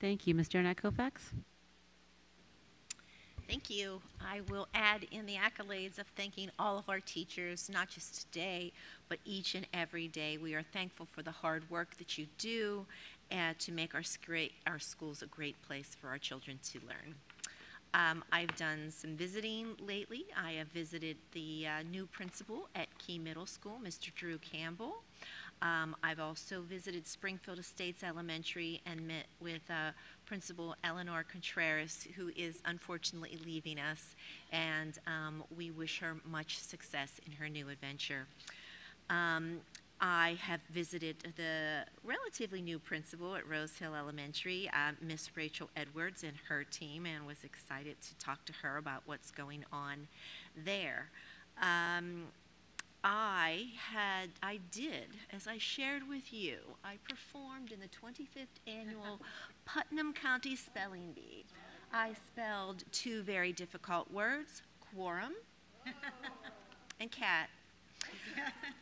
Thank you. Ms. Derenak Kaufax? Thank you. I will add in the accolades of thanking all of our teachers, not just today, but each and every day. We are thankful for the hard work that you do to make our, great, our schools a great place for our children to learn. Um, I've done some visiting lately. I have visited the uh, new principal at Key Middle School, Mr. Drew Campbell. Um, I've also visited Springfield Estates Elementary and met with uh, Principal Eleanor Contreras, who is unfortunately leaving us, and um, we wish her much success in her new adventure. Um, I have visited the relatively new principal at Rose Hill Elementary, uh, Miss Rachel Edwards and her team, and was excited to talk to her about what's going on there. Um, I had, I did, as I shared with you, I performed in the 25th annual *laughs* Putnam County Spelling Bee. I spelled two very difficult words, quorum *laughs* and cat.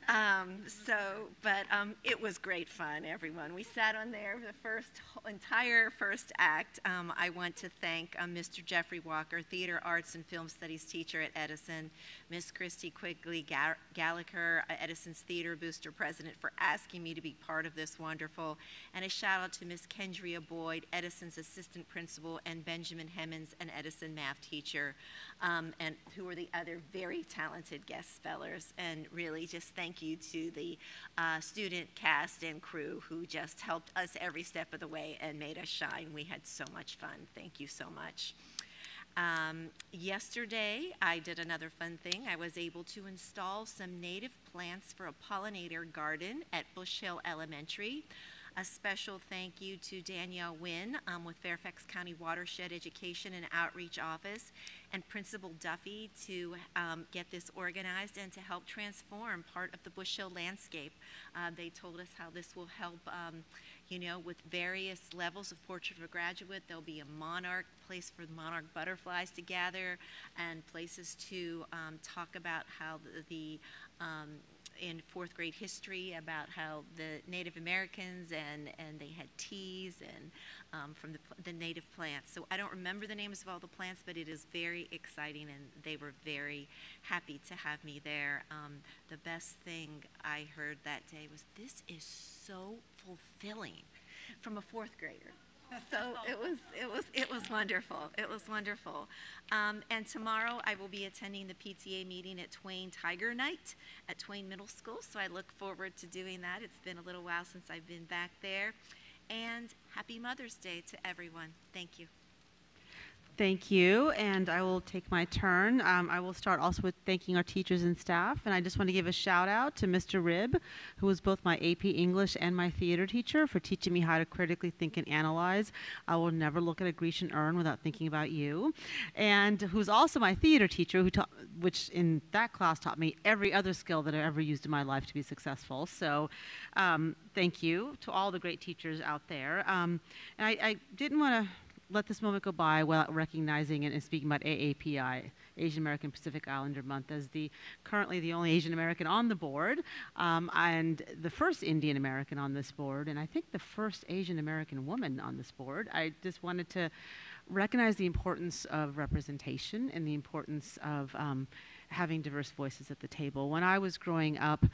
Um, so, but um, it was great fun, everyone. We sat on there the first entire first act. Um, I want to thank um, Mr. Jeffrey Walker, theater arts and film studies teacher at Edison, Miss Christy Quigley Ga- Gallagher, uh, Edison's theater booster president, for asking me to be part of this wonderful. And a shout out to Miss Kendria Boyd, Edison's assistant principal, and Benjamin Hemmons, an Edison math teacher, um, and who were the other very talented guest spellers. And really, just thank you to the uh, student cast and crew who just helped us every step of the way and made us shine. We had so much fun. Thank you so much. Um, yesterday, I did another fun thing. I was able to install some native plants for a pollinator garden at Bush Hill Elementary. A special thank you to Danielle Wynn um, with Fairfax County Watershed Education and Outreach Office and Principal Duffy to um, get this organized and to help transform part of the Bush Hill landscape. Uh, they told us how this will help, um, you know, with various levels of Portrait of a Graduate. There'll be a monarch place for the monarch butterflies to gather and places to um, talk about how the, the um, in fourth grade history about how the Native Americans and, and they had teas and um, from the, the native plants. So I don't remember the names of all the plants, but it is very exciting and they were very happy to have me there. Um, the best thing I heard that day was, this is so fulfilling from a fourth grader so it was it was it was wonderful. It was wonderful. Um, and tomorrow I will be attending the PTA meeting at Twain Tiger Night at Twain Middle School. So I look forward to doing that. It's been a little while since I've been back there. And happy Mother's Day to everyone. Thank you. Thank you, and I will take my turn. Um, I will start also with thanking our teachers and staff, and I just want to give a shout out to Mr. Rib, who was both my AP English and my theater teacher, for teaching me how to critically think and analyze. I will never look at a Grecian urn without thinking about you, and who's also my theater teacher, who taught, which in that class taught me every other skill that I ever used in my life to be successful. So, um, thank you to all the great teachers out there. Um, and I, I didn't want to let this moment go by without recognizing and, speaking about AAPI, Asian American Pacific Islander Month, as the currently the only Asian American on the board, um, and the first Indian American on this board, and I think the first Asian American woman on this board. I just wanted to recognize the importance of representation and the importance of um, having diverse voices at the table. When I was growing up,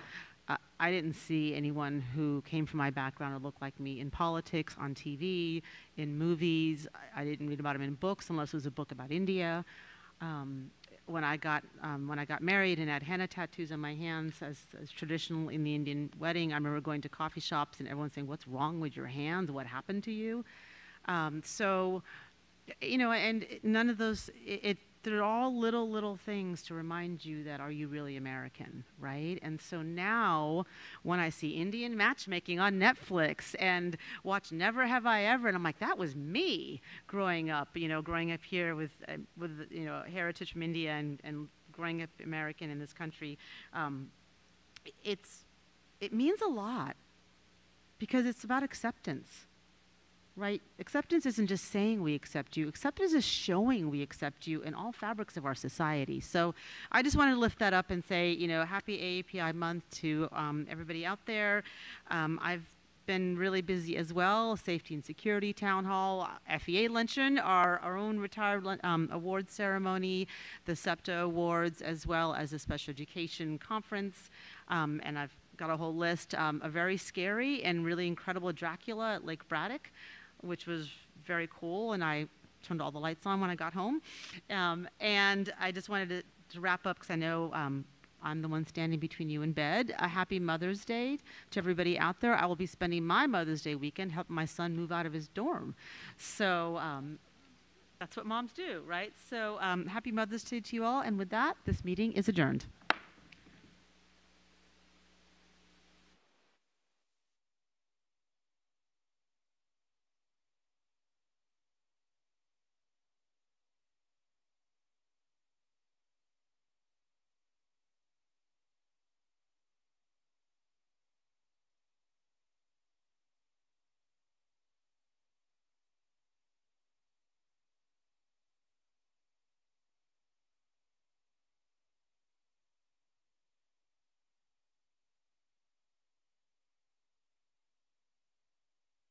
I didn't see anyone who came from my background or looked like me in politics, on TV, in movies. I, I didn't read about them in books unless it was a book about India. Um, when I got um, when I got married and had henna tattoos on my hands, as, as, traditional in the Indian wedding, I remember going to coffee shops and everyone saying, "What's wrong with your hands? What happened to you?" Um, so, you know, and none of those. It, it they're all little, little things to remind you that are you really American, right? And so now when I see Indian matchmaking on Netflix and watch Never Have I Ever, and I'm like, that was me growing up, you know, growing up here with, uh, with you know, heritage from India and, and growing up American in this country. Um, it's, it means a lot because it's about acceptance right? Acceptance isn't just saying we accept you. Acceptance is showing we accept you in all fabrics of our society. So I just wanted to lift that up and say, you know, happy AAPI month to um, everybody out there. Um, I've been really busy as well. Safety and Security Town Hall, FEA Luncheon, our, our own retired um, award ceremony, the SEPTA Awards, as well as a special education conference. Um, and I've got a whole list. Um, a very scary and really incredible Dracula at Lake Braddock which was very cool. And I turned all the lights on when I got home. Um, and I just wanted to, to wrap up because I know um, I'm the one standing between you and bed. A happy Mother's Day to everybody out there. I will be spending my Mother's Day weekend helping my son move out of his dorm. So um, that's what moms do, right? So um, happy Mother's Day to you all. And with that, this meeting is adjourned.